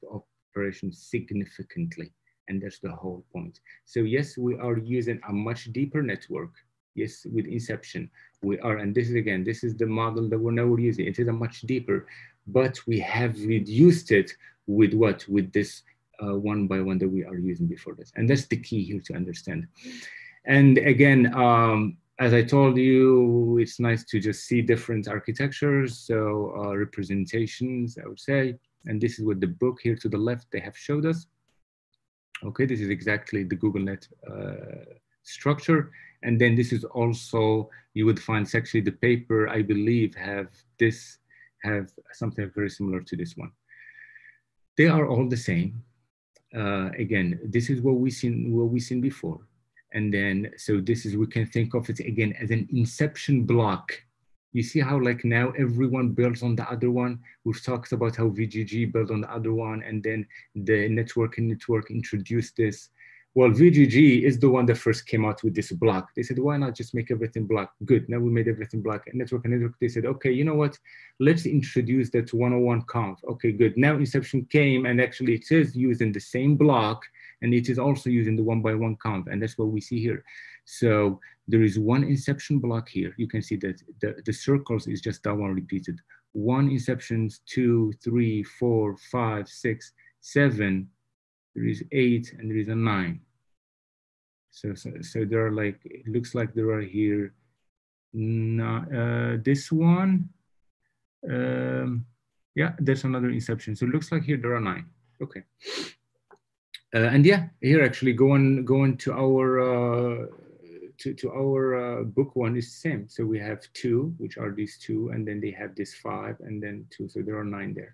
operations significantly. And that's the whole point. So yes, we are using a much deeper network yes, with Inception, we are, and this is again, this is the model that we're now using. It is a much deeper, but we have reduced it with what? With this uh, one by one that we are using before this. And that's the key here to understand. And again, um, as I told you, it's nice to just see different architectures, so uh, representations, I would say. And this is what the book here to the left, they have showed us. Okay, this is exactly the GoogLeNet uh, structure. And then this is also, you would find actually the paper, I believe, have this, have something very similar to this one. They are all the same. Uh, again, this is what we seen, what we seen before. And then, so this is, we can think of it again as an inception block. You see how like now everyone builds on the other one. We've talked about how VGG built on the other one and then the network in network introduced this well, VGG is the one that first came out with this block. They said, why not just make everything black? Good, now we made everything black. And network in network, they said, okay, you know what? Let's introduce that to 101 conv. Okay, good. Now Inception came and actually it is using the same block and it is also using the one by one conv. And that's what we see here. So there is one Inception block here. You can see that the, the circles is just that one repeated. One Inceptions, two, three, four, five, six, seven, there is eight, and there is a nine. So, so, there are like, it looks like there are here, not, uh, this one, um, yeah, there's another inception. So it looks like here there are nine. Okay. Uh, and yeah, here actually going going to our uh, to, to our uh, book one is the same. So we have two, which are these two, and then they have this five, and then two. So there are nine there.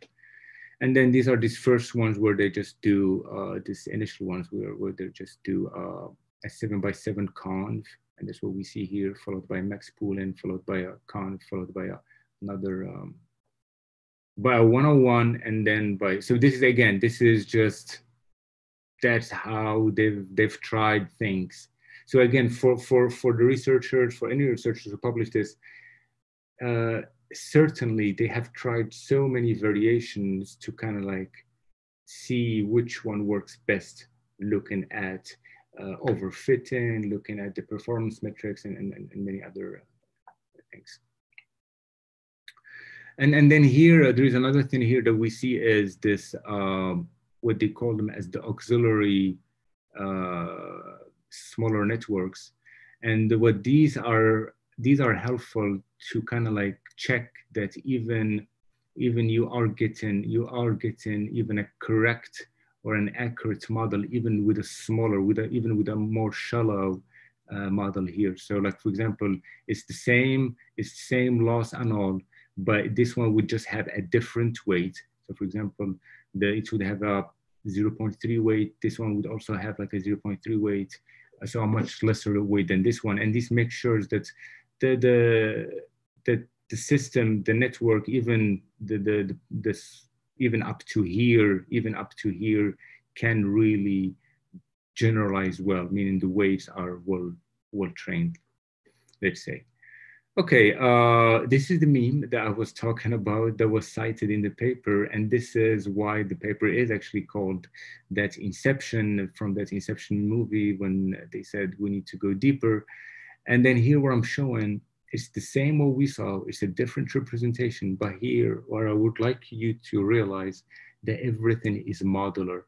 And then these are these first ones where they just do uh, this initial ones where, where they just do uh, a seven by seven conv, and that's what we see here, followed by max pooling, followed by a conv, followed by a, another um, by a 101, and then by so this is again, this is just that's how they've they've tried things. So again, for for for the researchers, for any researchers who publish this, uh, certainly they have tried so many variations to kind of like see which one works best, looking at uh, overfitting, looking at the performance metrics, and, and, and many other uh, things. And, and then here, uh, there is another thing here that we see is this um, what they call them as the auxiliary uh, smaller networks. And what these are, these are helpful to kind of like check that even, even you are getting, you are getting even a correct or an accurate model, even with a smaller, with a, even with a more shallow uh, model here. So like, for example, it's the same, it's the same loss and all, but this one would just have a different weight. So for example, the, it would have a 0.3 weight. This one would also have like a 0.3 weight, so a much lesser weight than this one. And this makes sure that the the the, the system, the network, even the, the, the this even up to here, even up to here, can really generalize well, meaning the weights are well well trained. Let's say. Okay, uh, this is the meme that I was talking about that was cited in the paper, and this is why the paper is actually called that Inception from that Inception movie when they said we need to go deeper. And then here, what I'm showing is the same what we saw, it's a different representation, but here, what I would like you to realize that everything is modular.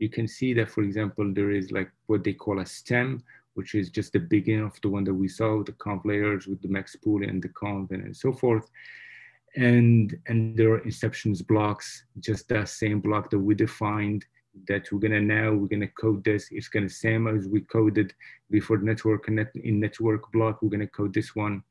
You can see that, for example, there is like what they call a stem, which is just the beginning of the one that we saw, the conv layers with the max pool and the conv and, and so forth. And, and there are inceptions blocks, just that same block that we defined that we're gonna now, we're gonna code this. It's gonna same as we coded before the network in network block, we're gonna code this one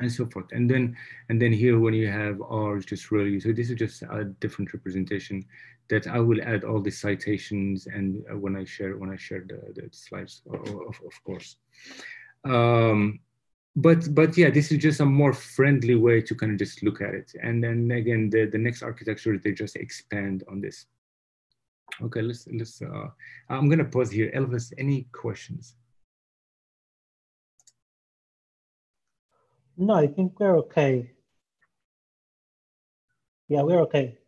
and so forth. And then, and then here when you have R, just really, so this is just a different representation that I will add all the citations and uh, when I share when I share the, the slides, of, of course. Um, but but yeah, this is just a more friendly way to kind of just look at it. And then again, the, the next architecture, they just expand on this. Okay, let's let's. Uh, I'm gonna pause here. Elvis, any questions? No, I think we're okay. Yeah, we're okay.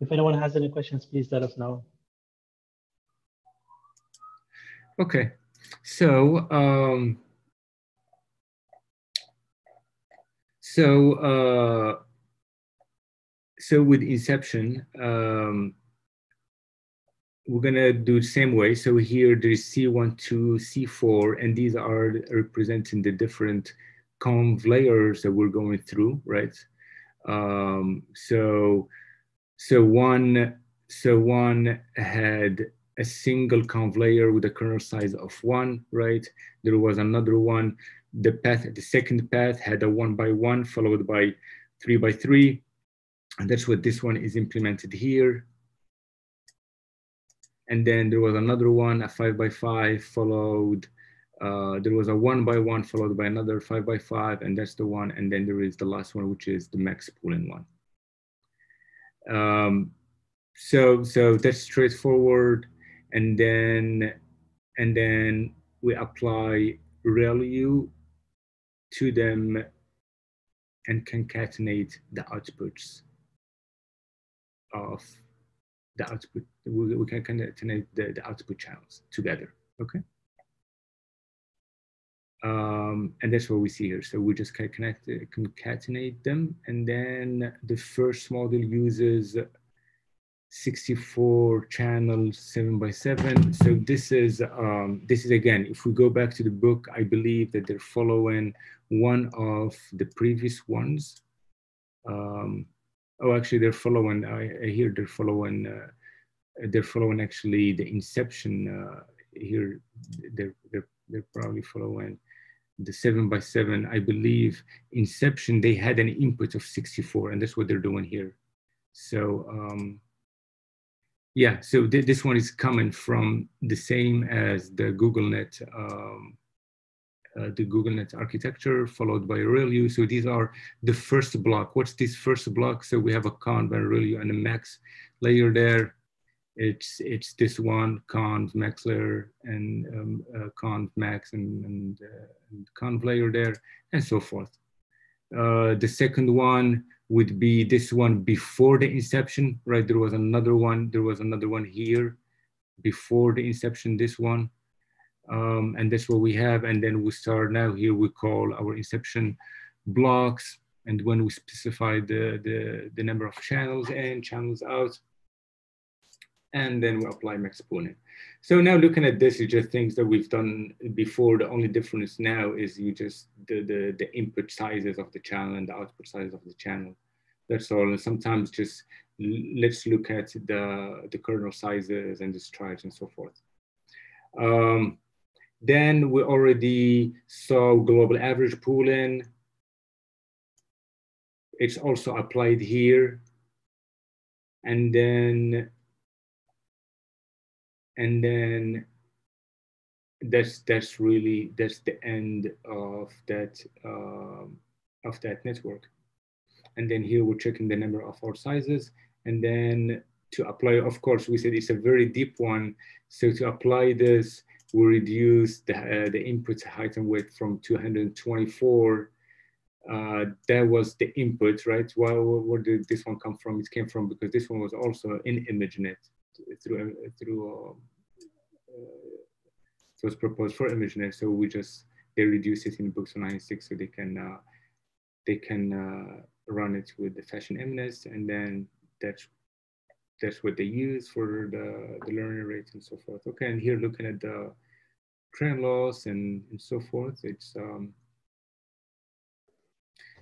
If anyone has any questions, please let us know. Okay, so um, so uh, so with Inception, um, we're gonna do the same way. So here there's C1, 2, C4, and these are representing the different conv layers that we're going through, right? Um, so so one, so one had a single conv layer with a kernel size of one, right? There was another one. The path, the second path had a one by one followed by three by three. And that's what this one is implemented here. And then there was another one, a five by five followed, uh, there was a one by one followed by another five by five, and that's the one. And then there is the last one, which is the max pooling one. Um, so so that's straightforward, and then and then we apply ReLU to them and concatenate the outputs of the output. We, we can concatenate the, the output channels together. Okay. Um, and that's what we see here. So we just connect, concatenate them. And then the first model uses 64 channels, seven by seven. So this is, um, this is again, if we go back to the book, I believe that they're following one of the previous ones. Um, oh, actually they're following, I, I hear they're following, uh, they're following actually the inception uh, here they're, they're, they're probably following the seven by seven, I believe inception, they had an input of 64 and that's what they're doing here. So um, yeah, so th this one is coming from the same as the GoogLeNet, um, uh, the GoogLeNet architecture followed by ReLU. So these are the first block. What's this first block? So we have a conv and ReLU and a max layer there. It's it's this one conv max layer and um, uh, conv max and, and, uh, and conv layer there and so forth. Uh, the second one would be this one before the inception, right? There was another one, there was another one here before the inception, this one. Um, and that's what we have. And then we start now here, we call our inception blocks. And when we specify the, the, the number of channels in, channels out, and then we apply max pooling. So now looking at this, is just things that we've done before. The only difference now is you just the, the, the input sizes of the channel and the output size of the channel. That's all. And sometimes just let's look at the, the kernel sizes and the strides and so forth. Um, then we already saw global average pooling. It's also applied here. And then and then that's that's really that's the end of that um, of that network and then here we're checking the number of our sizes and then to apply of course we said it's a very deep one so to apply this we reduce the, uh, the input height and width from 224 uh, that was the input right? Well where did this one come from? It came from because this one was also in ImageNet through through um, uh, it was proposed for ImageNet. So we just they reduce it in Books 96 so they can uh, they can uh, run it with the fashion MNIST and then that's that's what they use for the, the learning rate and so forth. Okay, and here looking at the trend loss and, and so forth, it's um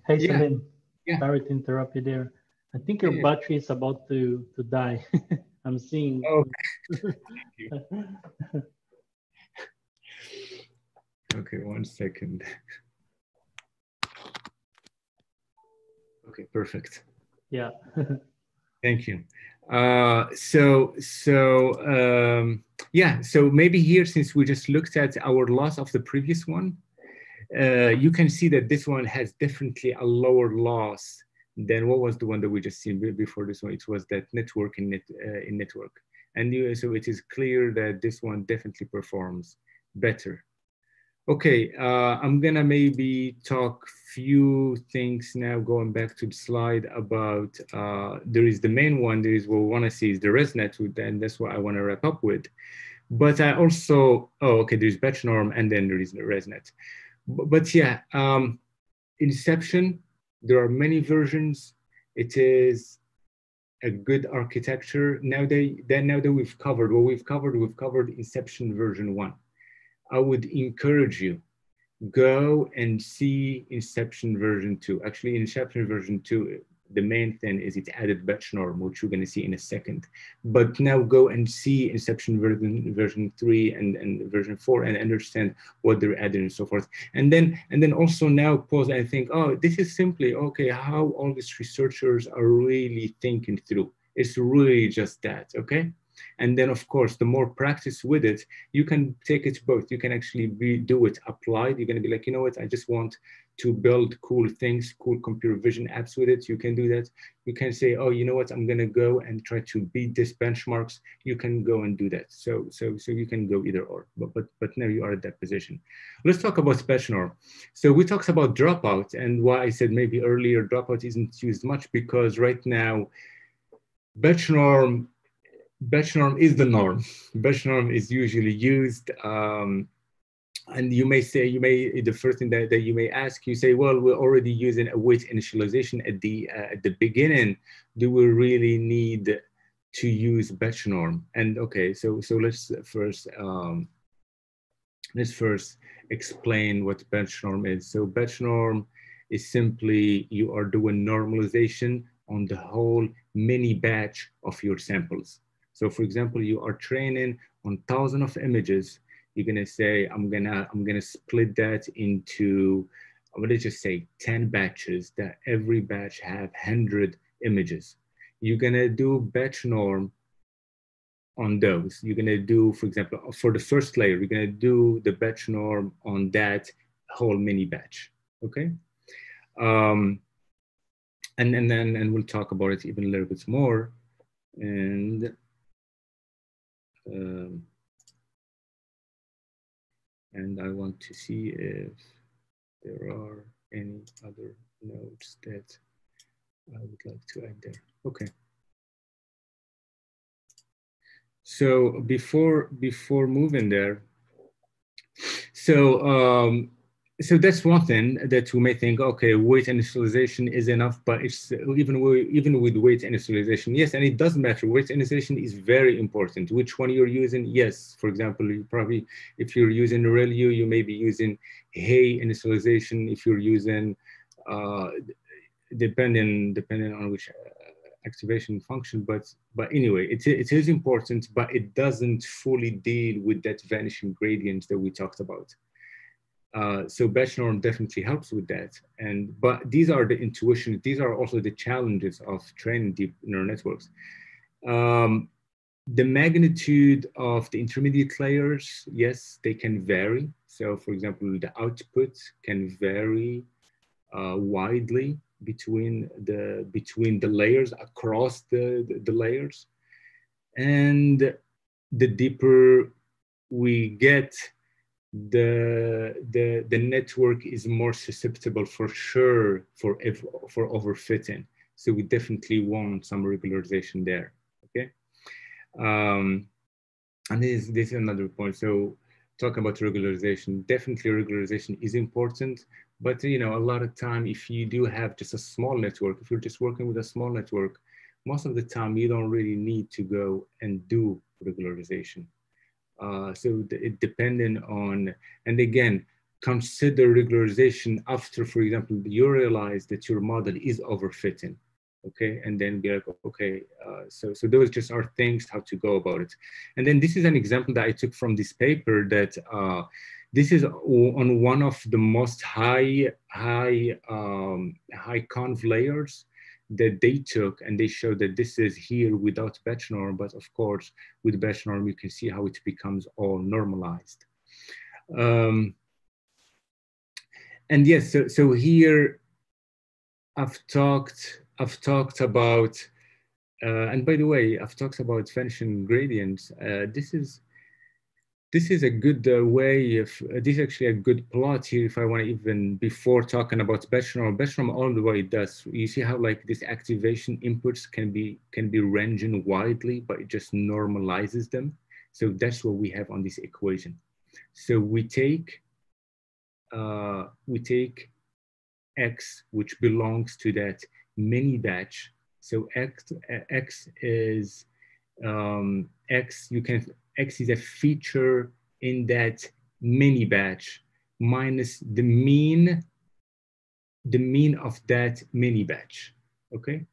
Hey yeah. Salim, yeah. sorry to interrupt you there. I think your yeah. battery is about to to die. I'm seeing. Oh. okay, one second. Okay, perfect. Yeah. Thank you. Uh, so, so um, yeah, so maybe here, since we just looked at our loss of the previous one, uh, you can see that this one has definitely a lower loss than what was the one that we just seen before this one? It was that network in, net, uh, in network. And you, so it is clear that this one definitely performs better. Okay, uh, I'm gonna maybe talk few things now, going back to the slide about, uh, there is the main one, there is what we wanna see is the ResNet, and that's what I wanna wrap up with. But I also, oh, okay, there's batch norm and then there is the ResNet. But, but yeah, um, Inception, there are many versions. It is a good architecture. Now they then now that we've covered what we've covered, we've covered Inception version one. I would encourage you go and see Inception version two. Actually, Inception version two the main thing is it added batch norm, which you're going to see in a second. But now go and see Inception version version three and, and version four and understand what they're adding and so forth. And then and then also now pause and think, oh, this is simply okay. How all these researchers are really thinking through. It's really just that, okay? And then, of course, the more practice with it, you can take it both. You can actually be, do it applied. You're going to be like, you know what? I just want to build cool things, cool computer vision apps with it. You can do that. You can say, oh, you know what? I'm going to go and try to beat this benchmarks. You can go and do that. So, so, so you can go either or. But, but, but now you are at that position. Let's talk about batch norm. So we talked about dropout and why I said maybe earlier dropout isn't used much because right now batch norm batch norm is the norm. Batch norm is usually used. Um, and you may say, you may, the first thing that, that you may ask, you say, well, we're already using await initialization at the, uh, at the beginning. Do we really need to use batch norm? And okay, so, so let's first, um, let's first explain what batch norm is. So batch norm is simply you are doing normalization on the whole mini batch of your samples. So for example, you are training on thousand of images. You're gonna say, I'm gonna, I'm gonna split that into, I'm gonna just say 10 batches that every batch have 100 images. You're gonna do batch norm on those. You're gonna do, for example, for the first layer, you're gonna do the batch norm on that whole mini batch, okay? Um, and, and then, and we'll talk about it even a little bit more. And, um, and I want to see if there are any other notes that I would like to add there. Okay. So before before moving there, so um, so that's one thing that we may think, okay, weight initialization is enough, but it's even with, even with weight initialization, yes, and it doesn't matter. Weight initialization is very important. Which one you're using? Yes, for example, you probably if you're using ReLU, you may be using He initialization. If you're using uh, depending depending on which activation function, but but anyway, it, it is important, but it doesn't fully deal with that vanishing gradient that we talked about. Uh, so batch norm definitely helps with that. And but these are the intuitions. These are also the challenges of training deep neural networks. Um, the magnitude of the intermediate layers, yes, they can vary. So for example, the output can vary uh, widely between the between the layers across the, the, the layers and the deeper we get the the the network is more susceptible for sure for for overfitting. So we definitely want some regularization there okay? Um and this this is another point. So talk about regularization. Definitely regularization is important but you know, a lot of time, if you do have just a small network, if you're just working with a small network, most of the time you don't really need to go and do regularization. Uh, so it depending on, and again, consider regularization after, for example, you realize that your model is overfitting, okay? And then be like, okay, uh, so, so those just are things how to go about it. And then this is an example that I took from this paper that uh, this is on one of the most high, high, um, high conv layers that they took and they showed that this is here without batch norm, but of course with batch norm, you can see how it becomes all normalized. Um, and yes, so, so here I've talked, I've talked about, uh, and by the way, I've talked about vanishing gradients. Uh, this is this is a good uh, way of uh, this is actually a good plot here if i want to even before talking about batch norm all the way does you see how like this activation inputs can be can be ranging widely but it just normalizes them? So that's what we have on this equation. So we take uh, we take x which belongs to that mini batch. So x x is um, x you can X is a feature in that mini batch minus the mean, the mean of that mini batch, okay?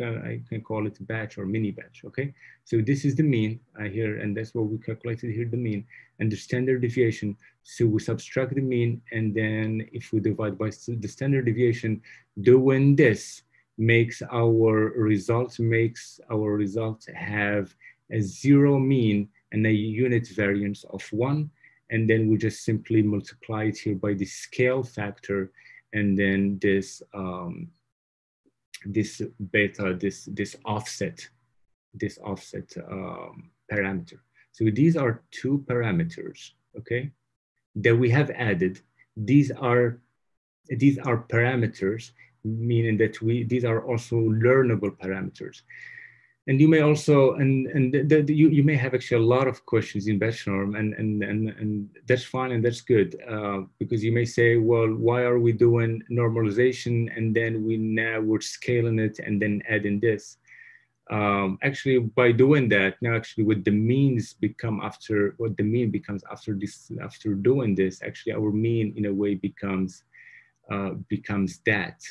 I can call it batch or mini batch, okay? So this is the mean uh, here, and that's what we calculated here, the mean, and the standard deviation. So we subtract the mean, and then if we divide by the standard deviation, doing this makes our result, makes our result have a zero mean and a unit variance of one. And then we just simply multiply it here by the scale factor. And then this, um, this beta, this, this offset, this offset um, parameter. So these are two parameters, okay, that we have added. These are, these are parameters, meaning that we, these are also learnable parameters and you may also and and the, the, you, you may have actually a lot of questions in batch norm and and and, and that's fine and that's good uh, because you may say well why are we doing normalization and then we now we're scaling it and then adding this? Um, actually by doing that now actually what the means become after what the mean becomes after this after doing this actually our mean in a way becomes uh, becomes that.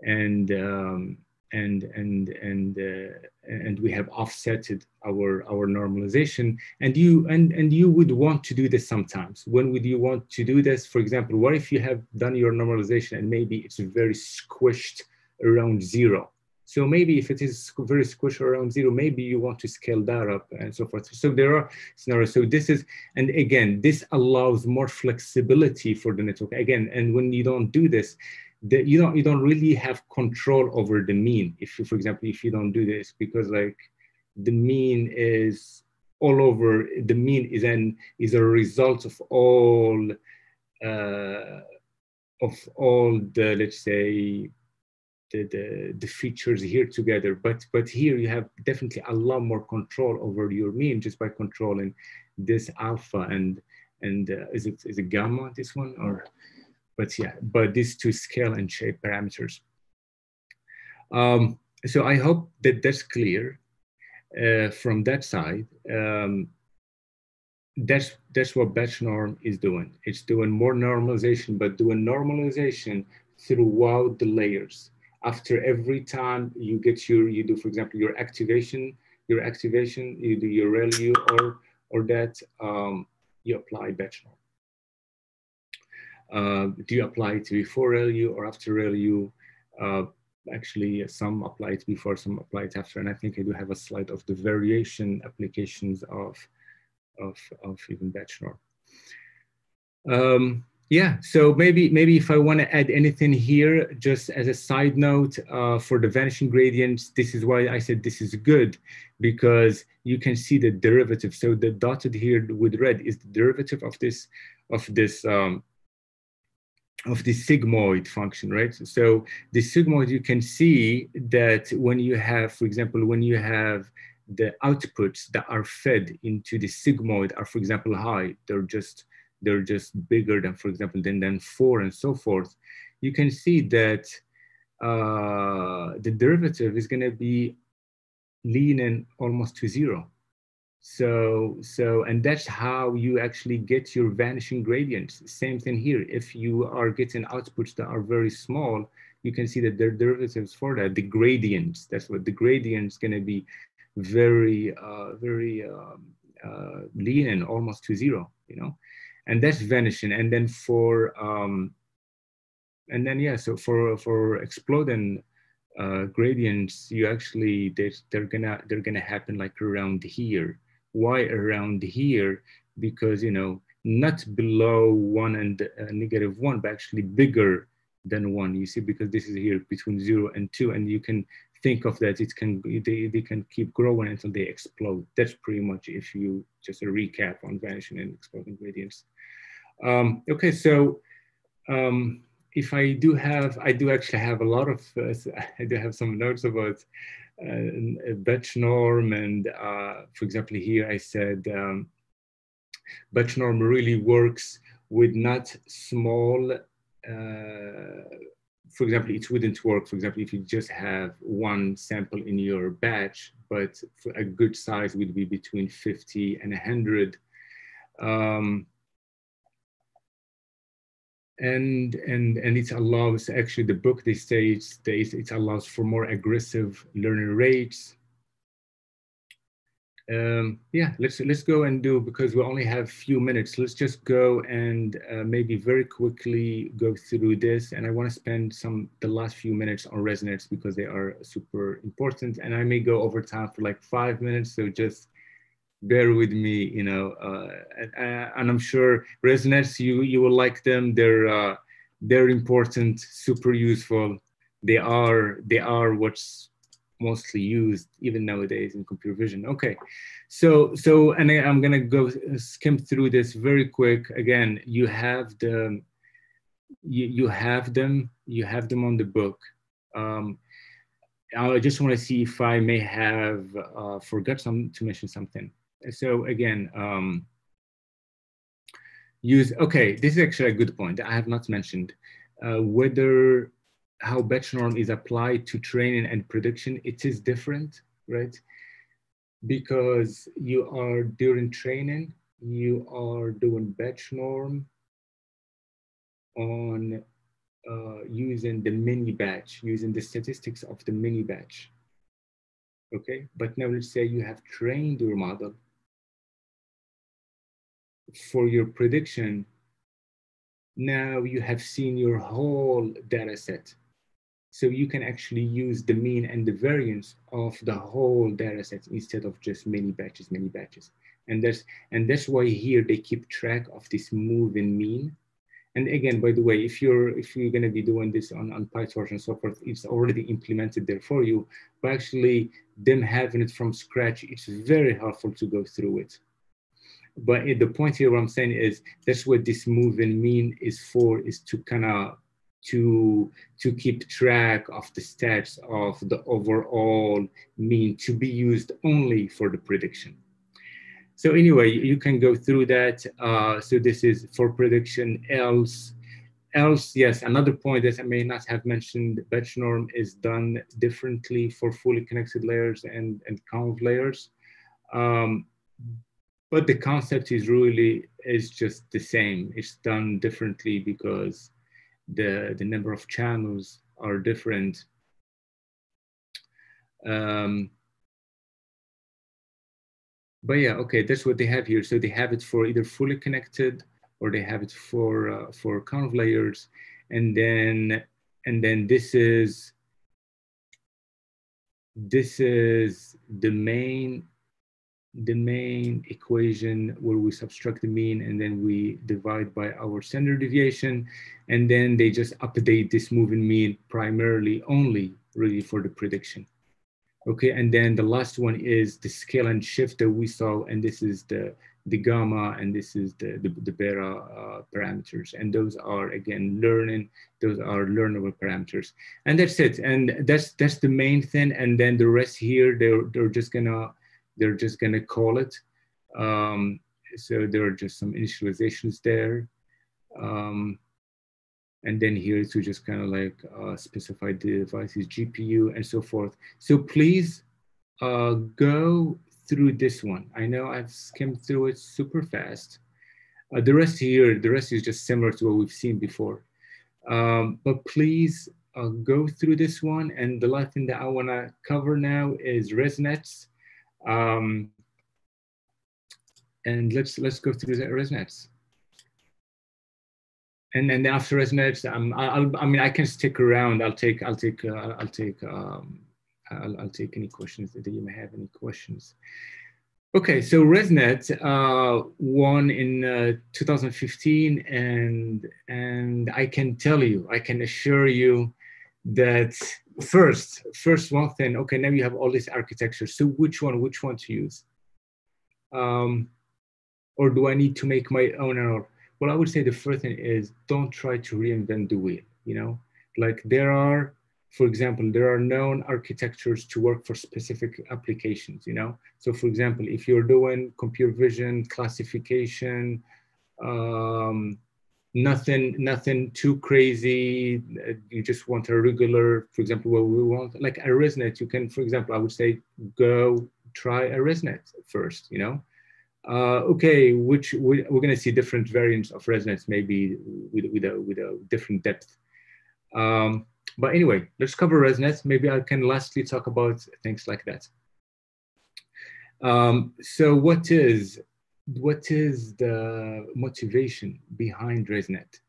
And um, and and and uh, and we have offsetted our our normalization. And you and and you would want to do this sometimes. When would you want to do this? For example what if you have done your normalization and maybe it's very squished around zero? So maybe if it is very squished around zero maybe you want to scale that up and so forth. So there are scenarios. So this is and again this allows more flexibility for the network. Again and when you don't do this that you don't you don't really have control over the mean. If you for example if you don't do this because like the mean is all over the mean is an is a result of all uh, of all the let's say the, the the features here together. But but here you have definitely a lot more control over your mean just by controlling this alpha and and uh, is it is it gamma this one or but yeah, but these two scale and shape parameters. Um, so I hope that that's clear uh, from that side. Um, that's that's what batch norm is doing. It's doing more normalization, but doing normalization throughout the layers. After every time you get your, you do, for example, your activation, your activation, you do your ReLU or or that, um, you apply batch norm. Uh, do you apply it before ReLU or after ReLU? Uh, actually, some apply it before, some apply it after. And I think I do have a slide of the variation applications of, of, of even batch norm. Um, yeah, so maybe maybe if I want to add anything here, just as a side note uh, for the vanishing gradients, this is why I said this is good because you can see the derivative. So the dotted here with red is the derivative of this of this um, of the sigmoid function, right? So the sigmoid, you can see that when you have, for example, when you have the outputs that are fed into the sigmoid are, for example, high, they're just they're just bigger than, for example, than, than four and so forth. You can see that uh, the derivative is going to be leaning almost to zero. So, so, and that's how you actually get your vanishing gradients. Same thing here. If you are getting outputs that are very small, you can see that there are derivatives for that. The gradients, that's what the gradients going to be very, uh, very um, uh, lean and almost to zero, you know, and that's vanishing. And then for, um, and then, yeah, so for, for exploding uh, gradients, you actually, they're, they're gonna, they're gonna happen like around here why around here? Because, you know, not below one and uh, negative one, but actually bigger than one, you see, because this is here between zero and two, and you can think of that it can they, they can keep growing until they explode that's pretty much if you just a recap on vanishing and exploding gradients um, okay so um, if i do have i do actually have a lot of uh, i do have some notes about uh, batch norm. And uh, for example, here I said um, batch norm really works with not small, uh, for example, it wouldn't work, for example, if you just have one sample in your batch, but a good size would be between 50 and 100. Um, and and and it allows actually the book they say it's, it allows for more aggressive learning rates. Um, yeah let's let's go and do because we only have few minutes. Let's just go and uh, maybe very quickly go through this and i want to spend some the last few minutes on ResNets because they are super important and i may go over time for like five minutes so just bear with me, you know, uh, and, and, I'm sure ResNets you you will like them. They're uh, they're important, super useful. They are they are what's mostly used even nowadays in computer vision. Okay, so so and I, am gonna go skim through this very quick. Again, you have the you, you have them you have them on the book. Um, I just want to see if I may have uh, forgot some to mention something so again, um, use, okay, this is actually a good point I have not mentioned. Uh, whether how batch norm is applied to training and prediction, it is different, right? Because you are during training, you are doing batch norm on uh, using the mini batch, using the statistics of the mini batch. Okay, but now let's say you have trained your model for your prediction. Now you have seen your whole data set. So you can actually use the mean and the variance of the whole data set instead of just many batches, many batches. And that's, and that's why here they keep track of this moving mean and again, by the way, if you're if you're going to be doing this on, on PyTorch and so forth, it's already implemented there for you. But actually, them having it from scratch, it's very helpful to go through it. But the point here, what I'm saying is that's what this moving mean is for, is to kind of to to keep track of the steps of the overall mean to be used only for the prediction. So anyway, you can go through that. Uh, so this is for prediction else. Else, yes, another point that I may not have mentioned, batch norm is done differently for fully connected layers and, and conv layers. Um, but the concept is really, is just the same. It's done differently because the, the number of channels are different. Um, but yeah, okay, that's what they have here. So they have it for either fully connected or they have it for uh, for conv layers, and then and then this is this is the main the main equation where we subtract the mean and then we divide by our standard deviation and then they just update this moving mean primarily only really for the prediction Okay, and then the last one is the scale and shift that we saw, and this is the the gamma and this is the the, the beta uh, parameters, and those are again learning. Those are learnable parameters, and that's it. And that's that's the main thing. And then the rest here, they're they're just gonna they're just gonna call it. Um, so there are just some initializations there. Um, and then here to just kind of like uh, specify the device's GPU and so forth. So please uh, go through this one. I know I've skimmed through it super fast. Uh, the rest here, the rest is just similar to what we've seen before. Um, but please uh, go through this one. And the last thing that I wanna cover now is ResNets. Um, and let's, let's go through the ResNets and then after ResNets, um, I'll, I mean, I can stick around. I'll take, I'll take, uh, I'll take, um, I'll, I'll, take any questions that you may have. Any questions? Okay, so ResNet uh, won in uh, 2015, and and I can tell you, I can assure you that first, first one thing. Okay, now you have all these architectures. So which one, which one to use? Um, or do I need to make my own? Or well, I would say the first thing is don't try to reinvent the wheel. You know, like there are, for example, there are known architectures to work for specific applications. You know, so for example, if you're doing computer vision classification, um, nothing nothing too crazy you just want a regular for example what we want like a resnet you can for example i would say go try a resnet first you know uh, okay, which we, are going to see different variants of ResNets, maybe with, with, a, with a different depth. Um, but anyway, let's cover ResNets. Maybe I can lastly talk about things like that. Um, so what is, what is the motivation behind ResNet?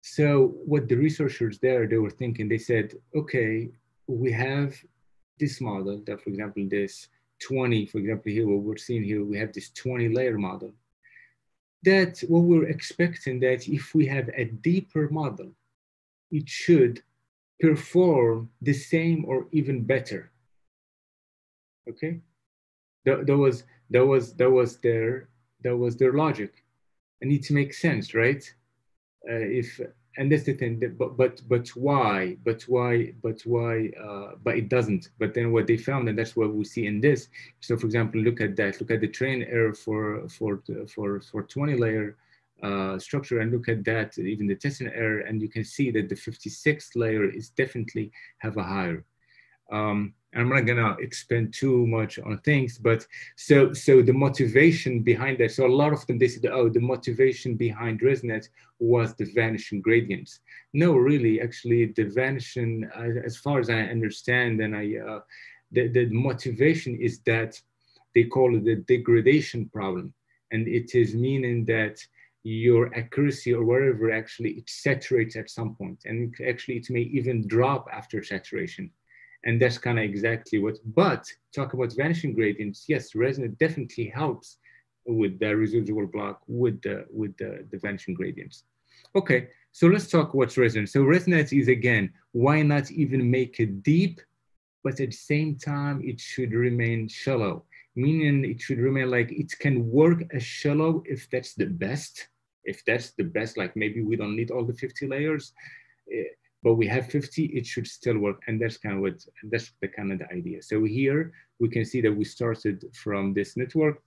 So what the researchers there, they were thinking, they said, okay, we have this model that, for example, this 20, for example, here, what we're seeing here, we have this 20 layer model. That what we're expecting that if we have a deeper model, it should perform the same or even better. Okay, that was that was that was their that was their logic. and It needs to make sense, right? Uh, if and that's the thing that, but but but why but why but why uh, but it doesn't but then what they found and that's what we see in this so for example look at that look at the train error for for for for 20 layer uh, structure and look at that even the testing error and you can see that the 56th layer is definitely have a higher um, I'm not gonna expand too much on things, but so so the motivation behind that. So a lot of them they said, oh, the motivation behind ResNet was the vanishing gradients. No, really, actually, the vanishing, as far as I understand, and I, uh, the the motivation is that they call it the degradation problem, and it is meaning that your accuracy or whatever actually it saturates at some point, and actually it may even drop after saturation and that's kind of exactly what, but talk about vanishing gradients. Yes, ResNet definitely helps with the residual block with the, with the, the vanishing gradients. Okay, so let's talk what's ResNets. So ResNets is again, why not even make it deep, but at the same time, it should remain shallow, meaning it should remain like it can work as shallow if that's the best, if that's the best, like maybe we don't need all the 50 layers. Eh, But we have 50, it should still work. And that's kind of what, that's the kind of the idea. So here we can see that we started from this network.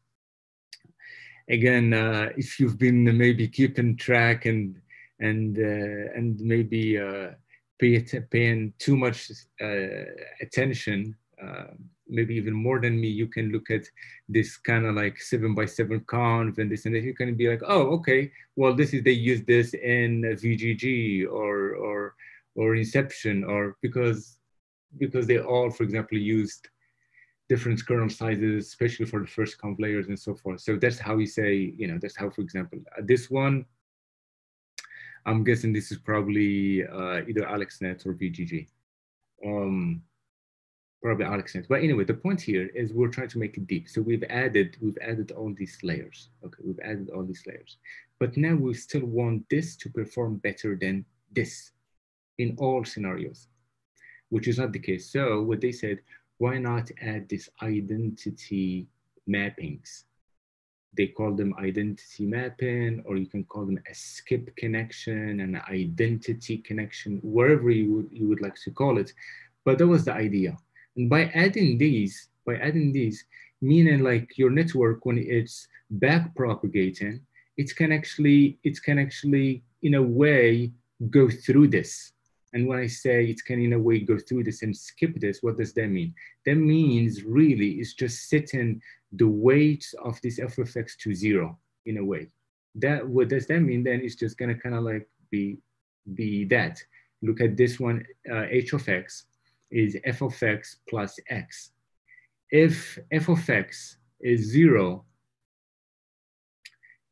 Again, uh, if you've been maybe keeping track and, and, uh, and maybe uh, pay, paying too much uh, attention, uh, maybe even more than me, you can look at this kind of like seven by seven conv and this and that. You can be like, oh, okay, well, this is they use this in VGG or or or Inception or because because they all, for example, used different kernel sizes, especially for the first conv layers and so forth. So that's how we say, you know, that's how, for example, uh, this one, I'm guessing this is probably uh, either AlexNet or VGG. Um, probably AlexNet. But anyway, the point here is we're trying to make it deep. So we've added, we've added all these layers. Okay, we've added all these layers. But now we still want this to perform better than this in all scenarios, which is not the case. So what they said, why not add this identity mappings? They call them identity mapping, or you can call them a skip connection, an identity connection, wherever you would, you would like to call it. But that was the idea. And by adding these, by adding these, meaning like your network, when it's back propagating, it can actually, it can actually, in a way, go through this and when I say it can in a way go through this and skip this, what does that mean? That means really it's just setting the weight of this f of x to zero in a way. That what does that mean? Then it's just gonna kind of like be be that. Look at this one, uh, h of x is f of x plus x. If f of x is zero,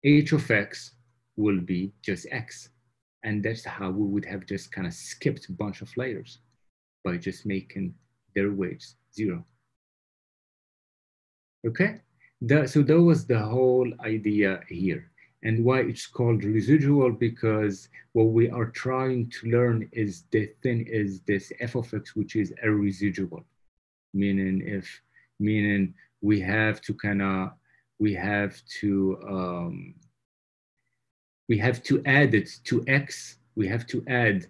h of x will be just x. And that's how we would have just kind of skipped a bunch of layers by just making their weights zero. Okay, so that was the whole idea here. And why it's called residual because what we are trying to learn is the thing is this f of x, which is a residual, meaning if, meaning we have to kind of, we have to, um, we have to add it to x, we have to add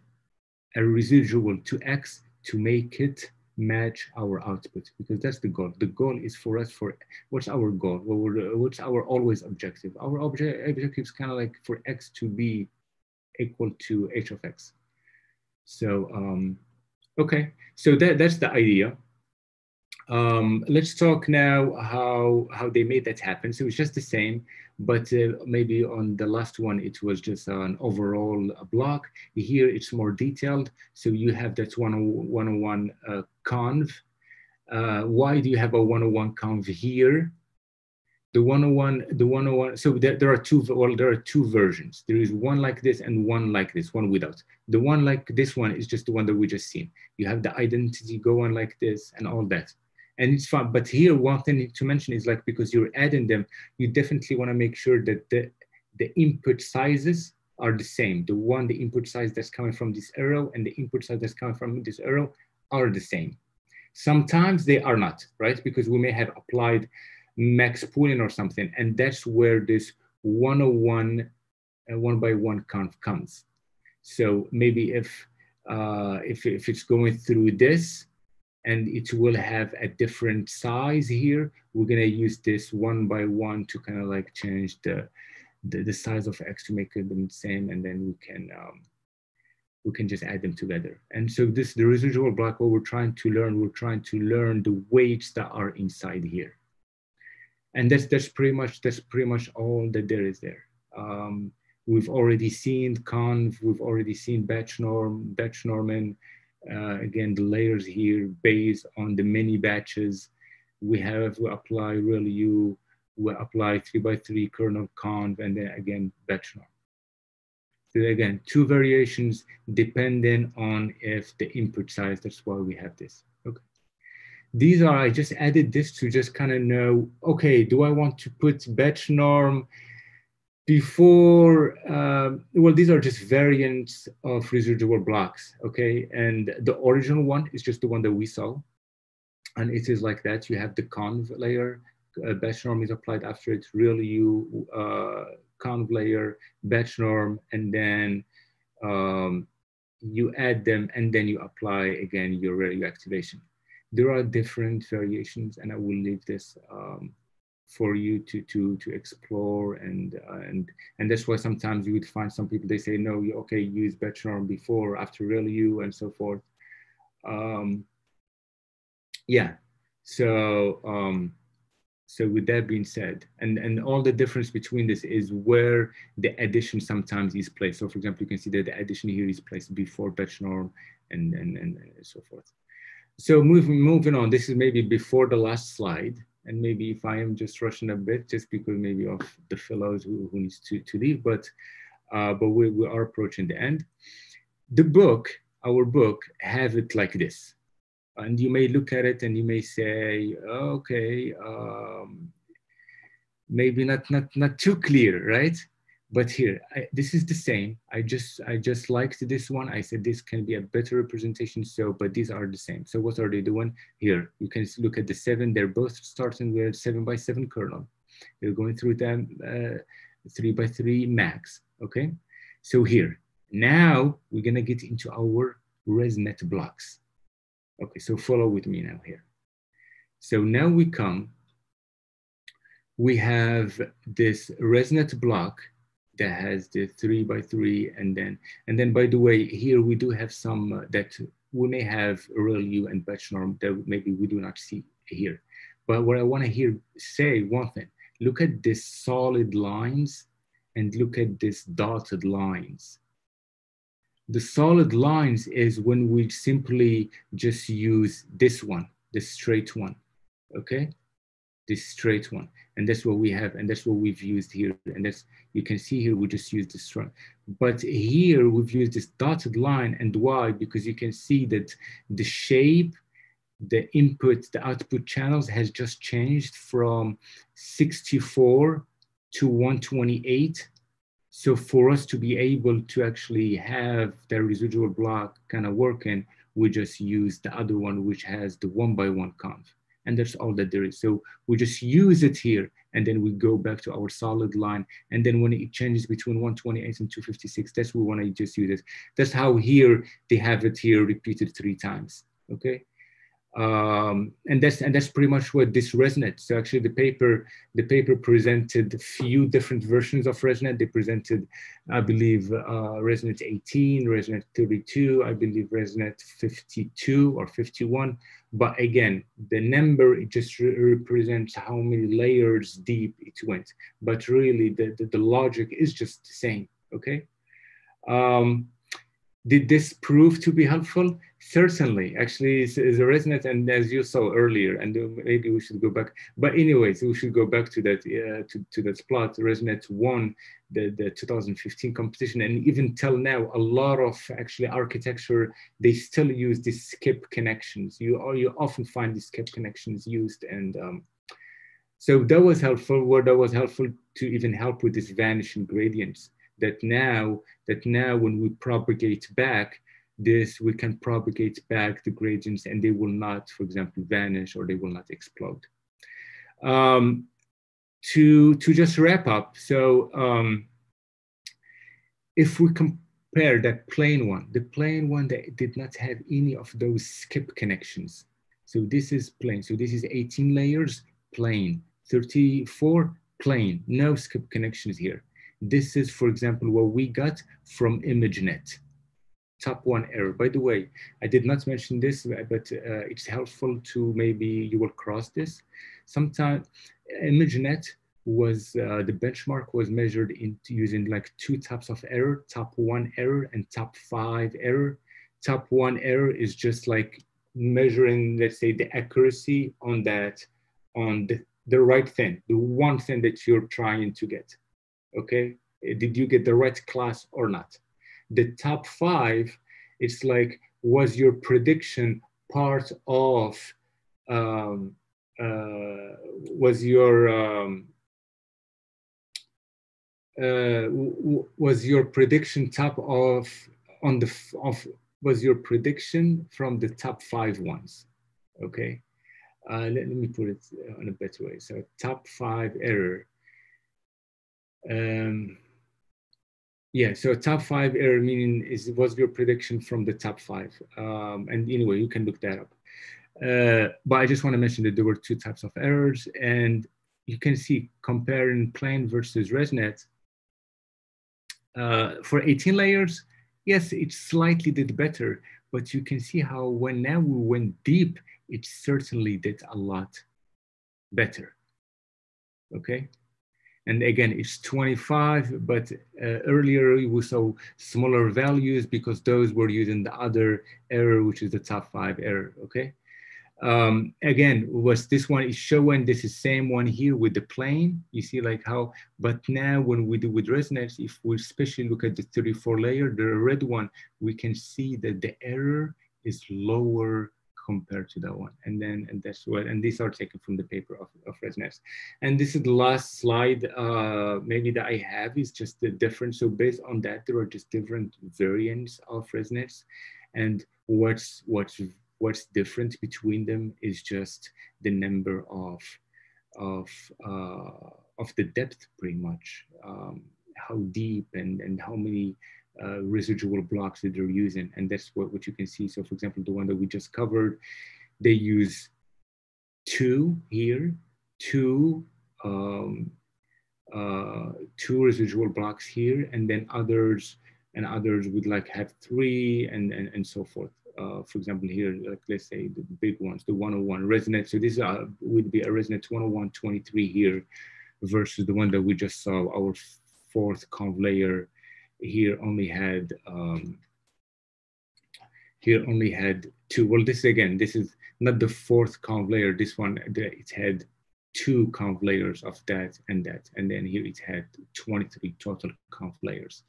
a residual to x to make it match our output because that's the goal. The goal is for us for what's our goal? what's our always objective? Our object objective is kind of like for x to be equal to h of x. So um, okay, so that that's the idea. Um, let's talk now how how they made that happen. So it's just the same, but uh, maybe on the last one it was just an overall block. Here it's more detailed. So you have that 101 uh, conv. Uh, why do you have a 101 conv here? The 101, the 101. So there, there are two. Well, there are two versions. There is one like this and one like this, one without. The one like this one is just the one that we just seen. You have the identity going like this and all that and it's fun. But here, one thing to mention is like because you're adding them, you definitely want to make sure that the the input sizes are the same. The one, the input size that's coming from this arrow and the input size that's coming from this arrow are the same. Sometimes they are not, right? Because we may have applied max pooling or something, and that's where this 101 uh, one by one conv comes. So maybe if uh, if if it's going through this, and it will have a different size here. We're gonna use this one by one to kind of like change the, the, the, size of X to make them the same. And then we can, um, we can just add them together. And so this, the residual block, what we're trying to learn, we're trying to learn the weights that are inside here. And that's, that's pretty much, that's pretty much all that there is there. Um, we've already seen conv, we've already seen batch norm, batch norman. Uh, again, the layers here based on the many batches. We have, we apply ReLU, we apply three by three kernel conv, and then again, batch norm So again, two variations depending on if the input size, that's why we have this. Okay. These are, I just added this to just kind of know, okay, do I want to put batch norm before, um, well, these are just variants of residual blocks, okay? And the original one is just the one that we saw. And it is like that. You have the conv layer, uh, batch norm is applied after it. ReLU uh, conv layer, batch norm, and then um, you add them and then you apply again your ReLU activation. There are different variations and I will leave this um, for you to, to, to explore and, uh, and, and that's why sometimes you would find some people, they say, no, you, okay, use norm before, after ReLU and so forth. Um, yeah, so um, so with that being said, and, and all the difference between this is where the addition sometimes is placed. So for example, you can see that the addition here is placed before batch norm and, and, and so forth. So moving, moving on, this is maybe before the last slide. And maybe if I am just rushing a bit, just because maybe of the fellows who, who needs to, to leave, but, uh, but we, we are approaching the end. The book, our book, have it like this and you may look at it and you may say, okay, um, maybe not not not too clear, right? But here, I, this is the same. I just I just liked this one. I said this can be a better representation. So, but these are the same. So what are they doing here? You can look at the seven. They're both starting with seven by seven kernel. They're going through them uh, three by three max. Okay. So here now we're gonna get into our ResNet blocks. Okay, so follow with me now here. So now we come, we have this ResNet block that has the three by three and then, and then by the way, here we do have some uh, that we may have ReLU and batch norm that maybe we do not see here. But what I wanna hear say one thing, look at this solid lines and look at this dotted lines. The solid lines is when we simply just use this one, the straight one, okay? This straight one. And that's what we have, and that's what we've used here. And that's, you can see here, we just use this one. But here we've used this dotted line and why? Because you can see that the shape, the input, the output channels has just changed from 64 to 128 so for us to be able to actually have the residual block kind of working, we just use the other one, which has the one by one conv. And that's all that there is. So we just use it here and then we go back to our solid line. And then when it changes between 128 and 256, that's we want to just use it. That's how here they have it here repeated three times. Okay um, and that's and that's pretty much what this ResNet. So actually, the paper the paper presented a few different versions of ResNet. They presented, I believe, uh, ResNet 18, ResNet 32, I believe ResNet 52 or 51. But again, the number it just re represents how many layers deep it went. But really, the the, the logic is just the same. Okay. Um, did this prove to be helpful? Certainly, actually, it's a ResNet, and as you saw earlier, and maybe we should go back. But anyways, we should go back to that uh, to, to that plot. ResNet won the, the 2015 competition, and even till now, a lot of actually architecture they still use these skip connections. You you often find these skip connections used, and um, so that was helpful. Where that was helpful to even help with this vanishing gradients that now that now when we propagate back this we can propagate back the gradients and they will not for example vanish or they will not explode. Um, to to just wrap up so um, if we compare that plain one the plain one that did not have any of those skip connections. So this is plain. So this is 18 layers plain. 34 plain. No skip connections here this is, for example, what we got from ImageNet. top one error. By the way, I did not mention this, but uh, it's helpful to maybe you will cross this. Sometimes ImageNet was uh, the benchmark was measured in using like two types of error, top one error and top five error. Top one error is just like measuring, let's say, the accuracy on that, on the, the right thing, the one thing that you're trying to get. Okay, did you get the right class or not? The top five, it's like, was your prediction part of, um, uh, was your, um, uh, was your prediction top of on the of was your prediction from the top five ones okay? Uh, let, let, me put it in a better way. So top five error um, yeah so top five error meaning is was your prediction from the top five. Um, and anyway you can look that up. Uh, but I just want to mention that there were two types of errors and you can see comparing plain versus ResNet. Uh, for 18 layers, yes, it slightly did better, but you can see how when now we went deep, it certainly did a lot better, okay? And again, it's 25, but uh, earlier we saw smaller values because those were using the other error, which is the top five error, okay? um, again, was this one is showing this is same one here with the plain. You see like how, but now when we do with ResNets, if we especially look at the 34 layer, the red one, we can see that the error is lower compared to that one. And then, and that's what, and these are taken from the paper of, of ResNets. And this is the last slide, uh, maybe that I have is just the difference. So based on that, there are just different variants of ResNets and what's, what's what's different between them is just the number of of uh, of the depth pretty much um, how deep and and how many uh, residual blocks that they're using. And that's what, what you can see. So for example the one that we just covered they use two here two um, uh, two residual blocks here and then others and others would like have three and and, and so forth. Uh, for example, here, like let's say the big ones, the 101 ResNet. So this uh, would be a ResNet 101, 23 here versus the one that we just saw, our fourth conv layer here only had, um, here only had two. Well, this again, this is not the fourth conv layer. This one, it had two conv layers of that and that. And then here it had 23 total conv layers.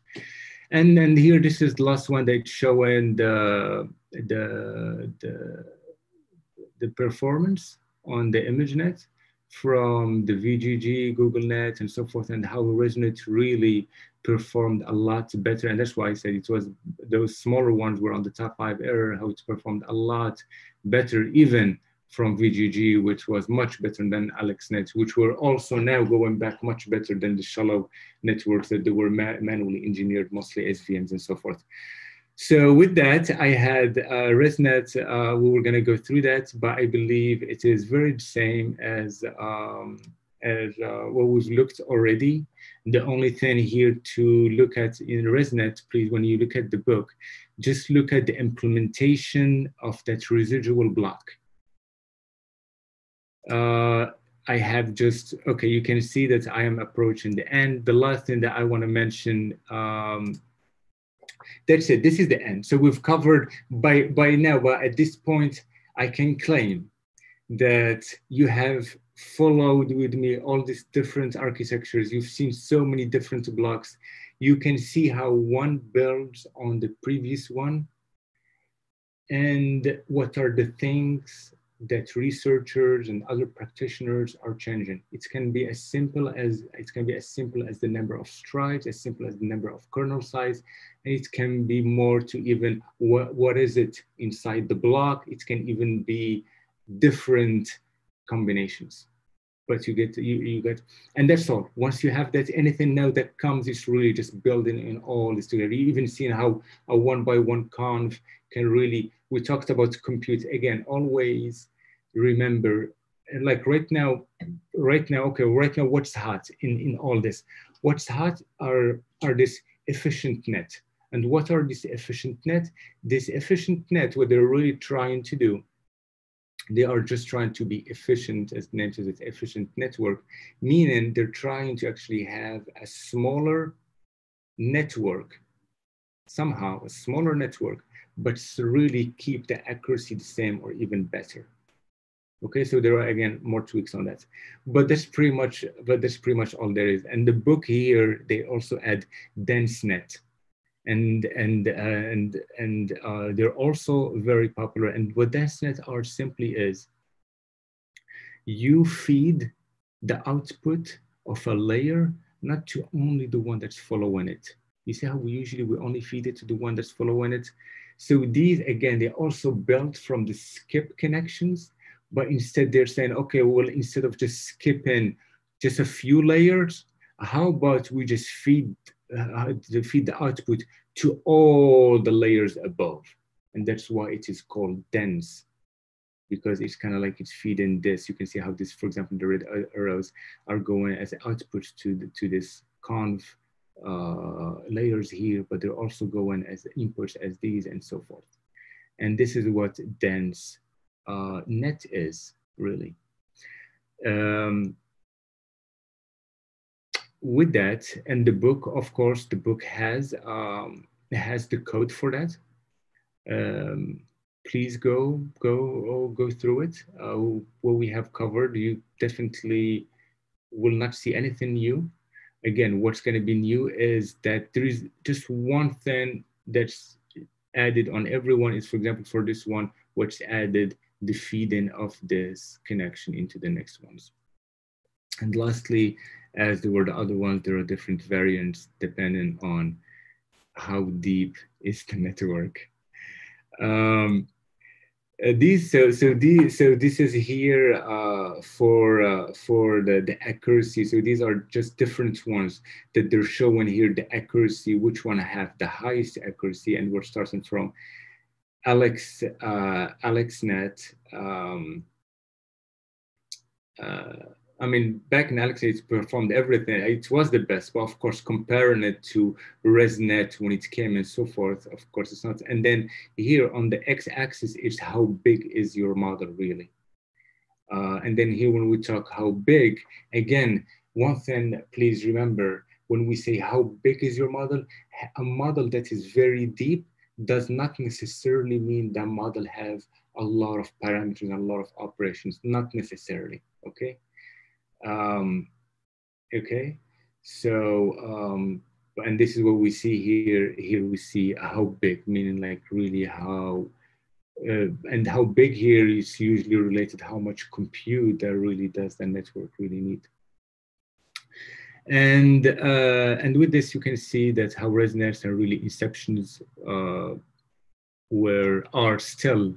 And then here, this is the last one that's showing the, the, the, the performance on the ImageNet from the VGG, GoogLeNet, and so forth, and how ResNet really performed a lot better. And that's why I said it was those smaller ones were on the top five error, how it performed a lot better, even from VGG, which was much better than AlexNet, which were also now going back much better than the shallow networks that they were ma manually engineered, mostly SVMs and so forth. So with that, I had uh, ResNet. Uh, we were going to go through that, but I believe it is very the same as um, as uh, what we've looked already. The only thing here to look at in ResNet, please, when you look at the book, just look at the implementation of that residual block uh, I have just, okay, you can see that I am approaching the end. The last thing that I want to mention, um, that's it, this is the end. So we've covered by, by now, but at this point, I can claim that you have followed with me all these different architectures. You've seen so many different blocks. You can see how one builds on the previous one and what are the things that researchers and other practitioners are changing. It can be as simple as it can be as simple as the number of strides, as simple as the number of kernel size, and it can be more to even what, what is it inside the block. It can even be different combinations. But you get you, you get and that's all. Once you have that, anything now that comes is really just building in all this together. You even seen how a one by one conv can really we talked about compute again always remember like right now right now okay right now what's hot in in all this what's hot are are this EfficientNet And what are these EfficientNet? This EfficientNet, what they're really trying to do, they are just trying to be efficient, as the name says, it's efficient network, meaning they're trying to actually have a smaller network, somehow a smaller network, but really keep the accuracy the same or even better. Okay, so there are again more tweaks on that, but that's pretty much, but that's pretty much all there is. And the book here, they also add DenseNet, and and uh, and and uh, they're also very popular. And what DenseNet are simply is, you feed the output of a layer not to only the one that's following it. You see how we usually we only feed it to the one that's following it. So these again, they're also built from the skip connections but instead they're saying, okay, well, instead of just skipping just a few layers, how about we just feed, uh, feed the output to all the layers above? And that's why it is called dense because it's kind of like it's feeding this. You can see how this, for example, the red arrows are going as output to, to this conv uh, layers here, but they're also going as inputs as these and so forth. And this is what dense uh, net is really. Um, with that, and the book, of course, the book has um, has the code for that. Um, please go go go through it. Uh, what we have covered, you definitely will not see anything new. Again, what's going to be new is that there is just one thing that's added on everyone is, for example, for this one, what's added the feeding of this connection into the next ones. And lastly, as there were the other ones, there are different variants depending on how deep is the network. Um, uh, these so so these so this is here uh, for uh, for the the accuracy. So these are just different ones that they're showing here the accuracy. Which one have the highest accuracy, and we're starting from Alex uh, AlexNet. Um, uh, I mean, back in Alex, it performed everything. It was the best, but of course, comparing it to ResNet when it came and so forth, of course, it's not. And then here on the x-axis is how big is your model really. Uh, and then here when we talk how big, again, one thing please remember when we say how big is your model, a model that is very deep does not necessarily mean that model have a lot of parameters and a lot of operations, not necessarily, okay? Um, okay, so, um, and this is what we see here. Here we see how big, meaning like really how, uh, and how big here is usually related how much compute that really does the network really need. And, uh, and with this, you can see that how ResNets are really inceptions uh, where are still,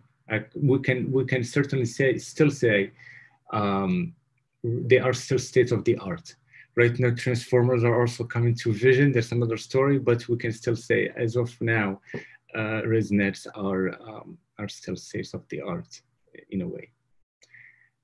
we, can, we can certainly say, still say, um, they are still state of the art. Right now, transformers are also coming to vision. There's another story, but we can still say, as of now, uh, ResNets are, um, are still state of the art in a way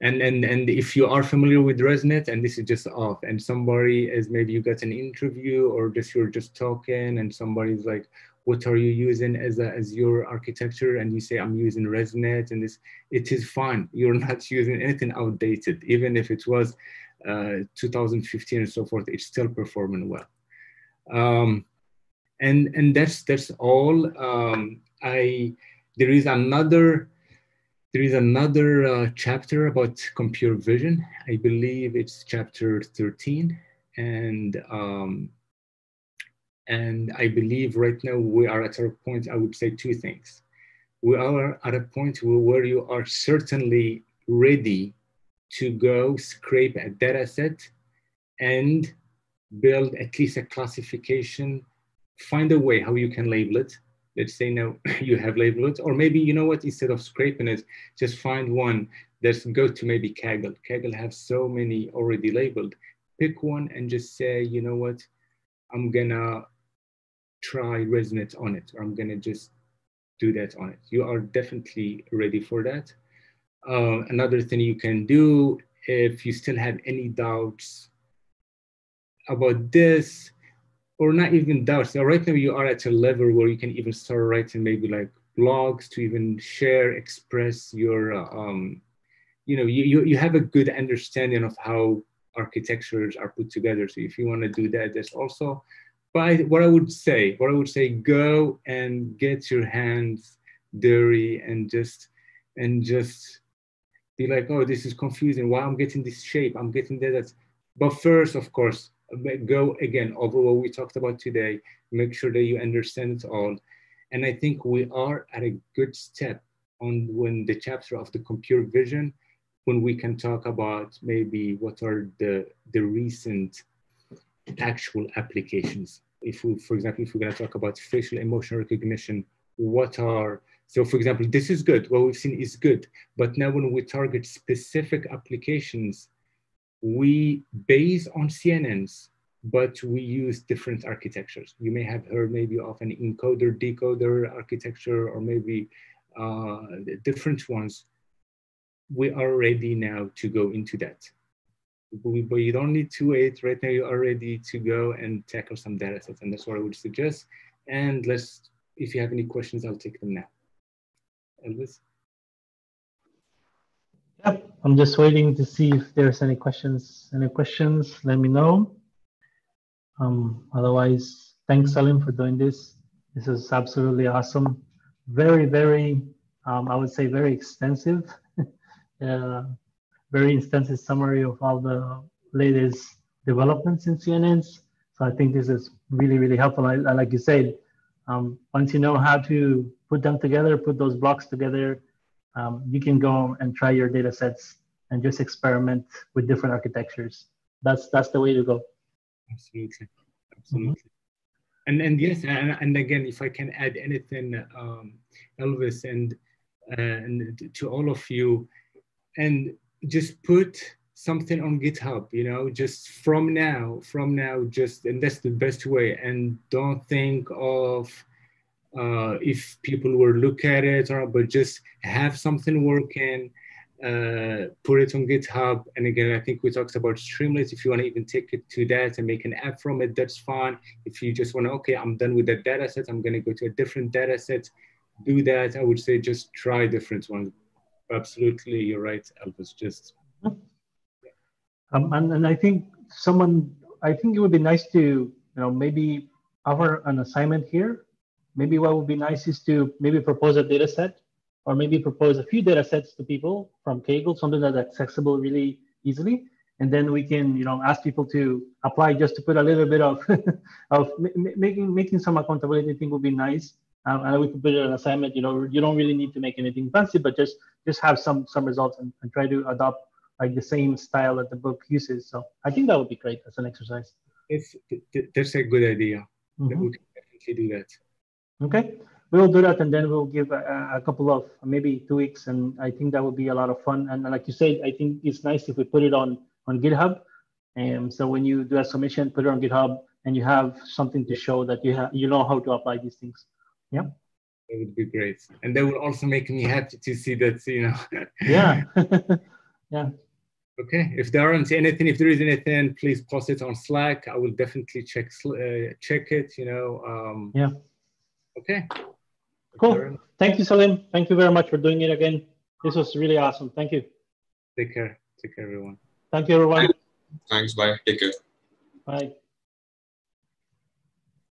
and and and if you are familiar with ResNet and this is just off and somebody is maybe you got an interview or just you're just talking and somebody's like what are you using as a, as your architecture? And you say i'm using ResNet and this it is fine. You're not using anything outdated. Even if it was uh, 2015 and so forth it's still performing well. Um, and and that's that's all. Um, i there is another there is another uh, chapter about computer vision. I believe it's chapter 13. And, um, and I believe right now we are at a point, I would say two things. We are at a point where you are certainly ready to go scrape a data set and build at least a classification, find a way how you can label it, let's say now you have labeled it, or maybe you know what, instead of scraping it, just find one that's go to maybe Kaggle. Kaggle have so many already labeled. Pick one and just say, you know what, I'm gonna try ResNet on it, I'm gonna just do that on it. You are definitely ready for that. Uh, another thing you can do if you still have any doubts about this, or not even doubts. So right now you are at a level where you can even start writing maybe like blogs to even share, express your, um, you know, you, you, you have a good understanding of how architectures are put together. So if you want to do that, there's also, but what I would say, what I would say, go and get your hands dirty and just, and just be like, oh, this is confusing. Why I'm getting this shape? I'm getting that. But first, of course, go again over what we talked about today. Make sure that you understand it all. And I think we are at a good step on when the chapter of the computer vision, when we can talk about maybe what are the, the recent actual applications. If we, for example, if we're gonna talk about facial emotion recognition, what are so for example, this is good. What we've seen is good. But now when we target specific applications, we base on CNNs, but we use different architectures. You may have heard maybe of an encoder decoder architecture or maybe uh, different ones. We are ready now to go into that. But you don't need to wait. Right now, you are ready to go and tackle some data sets. And that's what I would suggest. And let's, if you have any questions, I'll take them now. Elvis? Yep, I'm just waiting to see if there's any questions. Any questions, let me know. Um, otherwise, thanks Salim for doing this. This is absolutely awesome. Very, very, um, I would say very extensive. uh, very extensive summary of all the latest developments in CNNs. So I think this is really, really helpful. I, like you said, um, once you know how to put them together, put those blocks together, um, you can go and try your data sets and just experiment with different architectures. That's that's the way to go. Absolutely, absolutely. Mm-hmm. And and yes, and, and again, if I can add anything, um, Elvis, and uh, and to all of you, and just put something on GitHub, you know, just from now, from now, just, and that's the best way. And don't think of uh, if people will look at it or, but just have something working, uh, put it on GitHub. And again, I think we talked about Streamlit. If you want to even take it to that and make an app from it, that's fine. If you just want to, okay, I'm done with that data set, I'm going to go to a different data set, do that. I would say just try different ones. Absolutely, you're right, Elvis. Just um, and, and I think someone, I think it would be nice to, you know, maybe offer an assignment here. Maybe what would be nice is to maybe propose a data set or maybe propose a few data sets to people from Kaggle, something that's accessible really easily. And then we can, you know, ask people to apply just to put a little bit of, of making making some accountability. thing would be nice. Um, and we could put it an assignment. You know, you don't really need to make anything fancy, but just just have some some results and, and try to adopt like the same style that the book uses. So I think that would be great as an exercise. It's, that's a good idea. Mm-hmm. We can definitely do that. Okay, we'll do that and then we'll give a, a, couple of maybe two weeks. And I think that would be a lot of fun. And like you said, I think it's nice if we put it on, on GitHub. And so when you do a submission, put it on GitHub and you have something to show that you have, you know how to apply these things. Yeah. That would be great. And that would also make me happy to see that, you know. yeah. yeah. Okay, if there aren't anything, if there is anything, please post it on Slack. I will definitely check uh, check it. You know. Um, yeah. Okay. Cool. Thank you, Salim. Thank you very much for doing it again. This was really awesome. Thank you. Take care. Take care, everyone. Thank you, everyone. Thanks. Bye. Take care. Bye.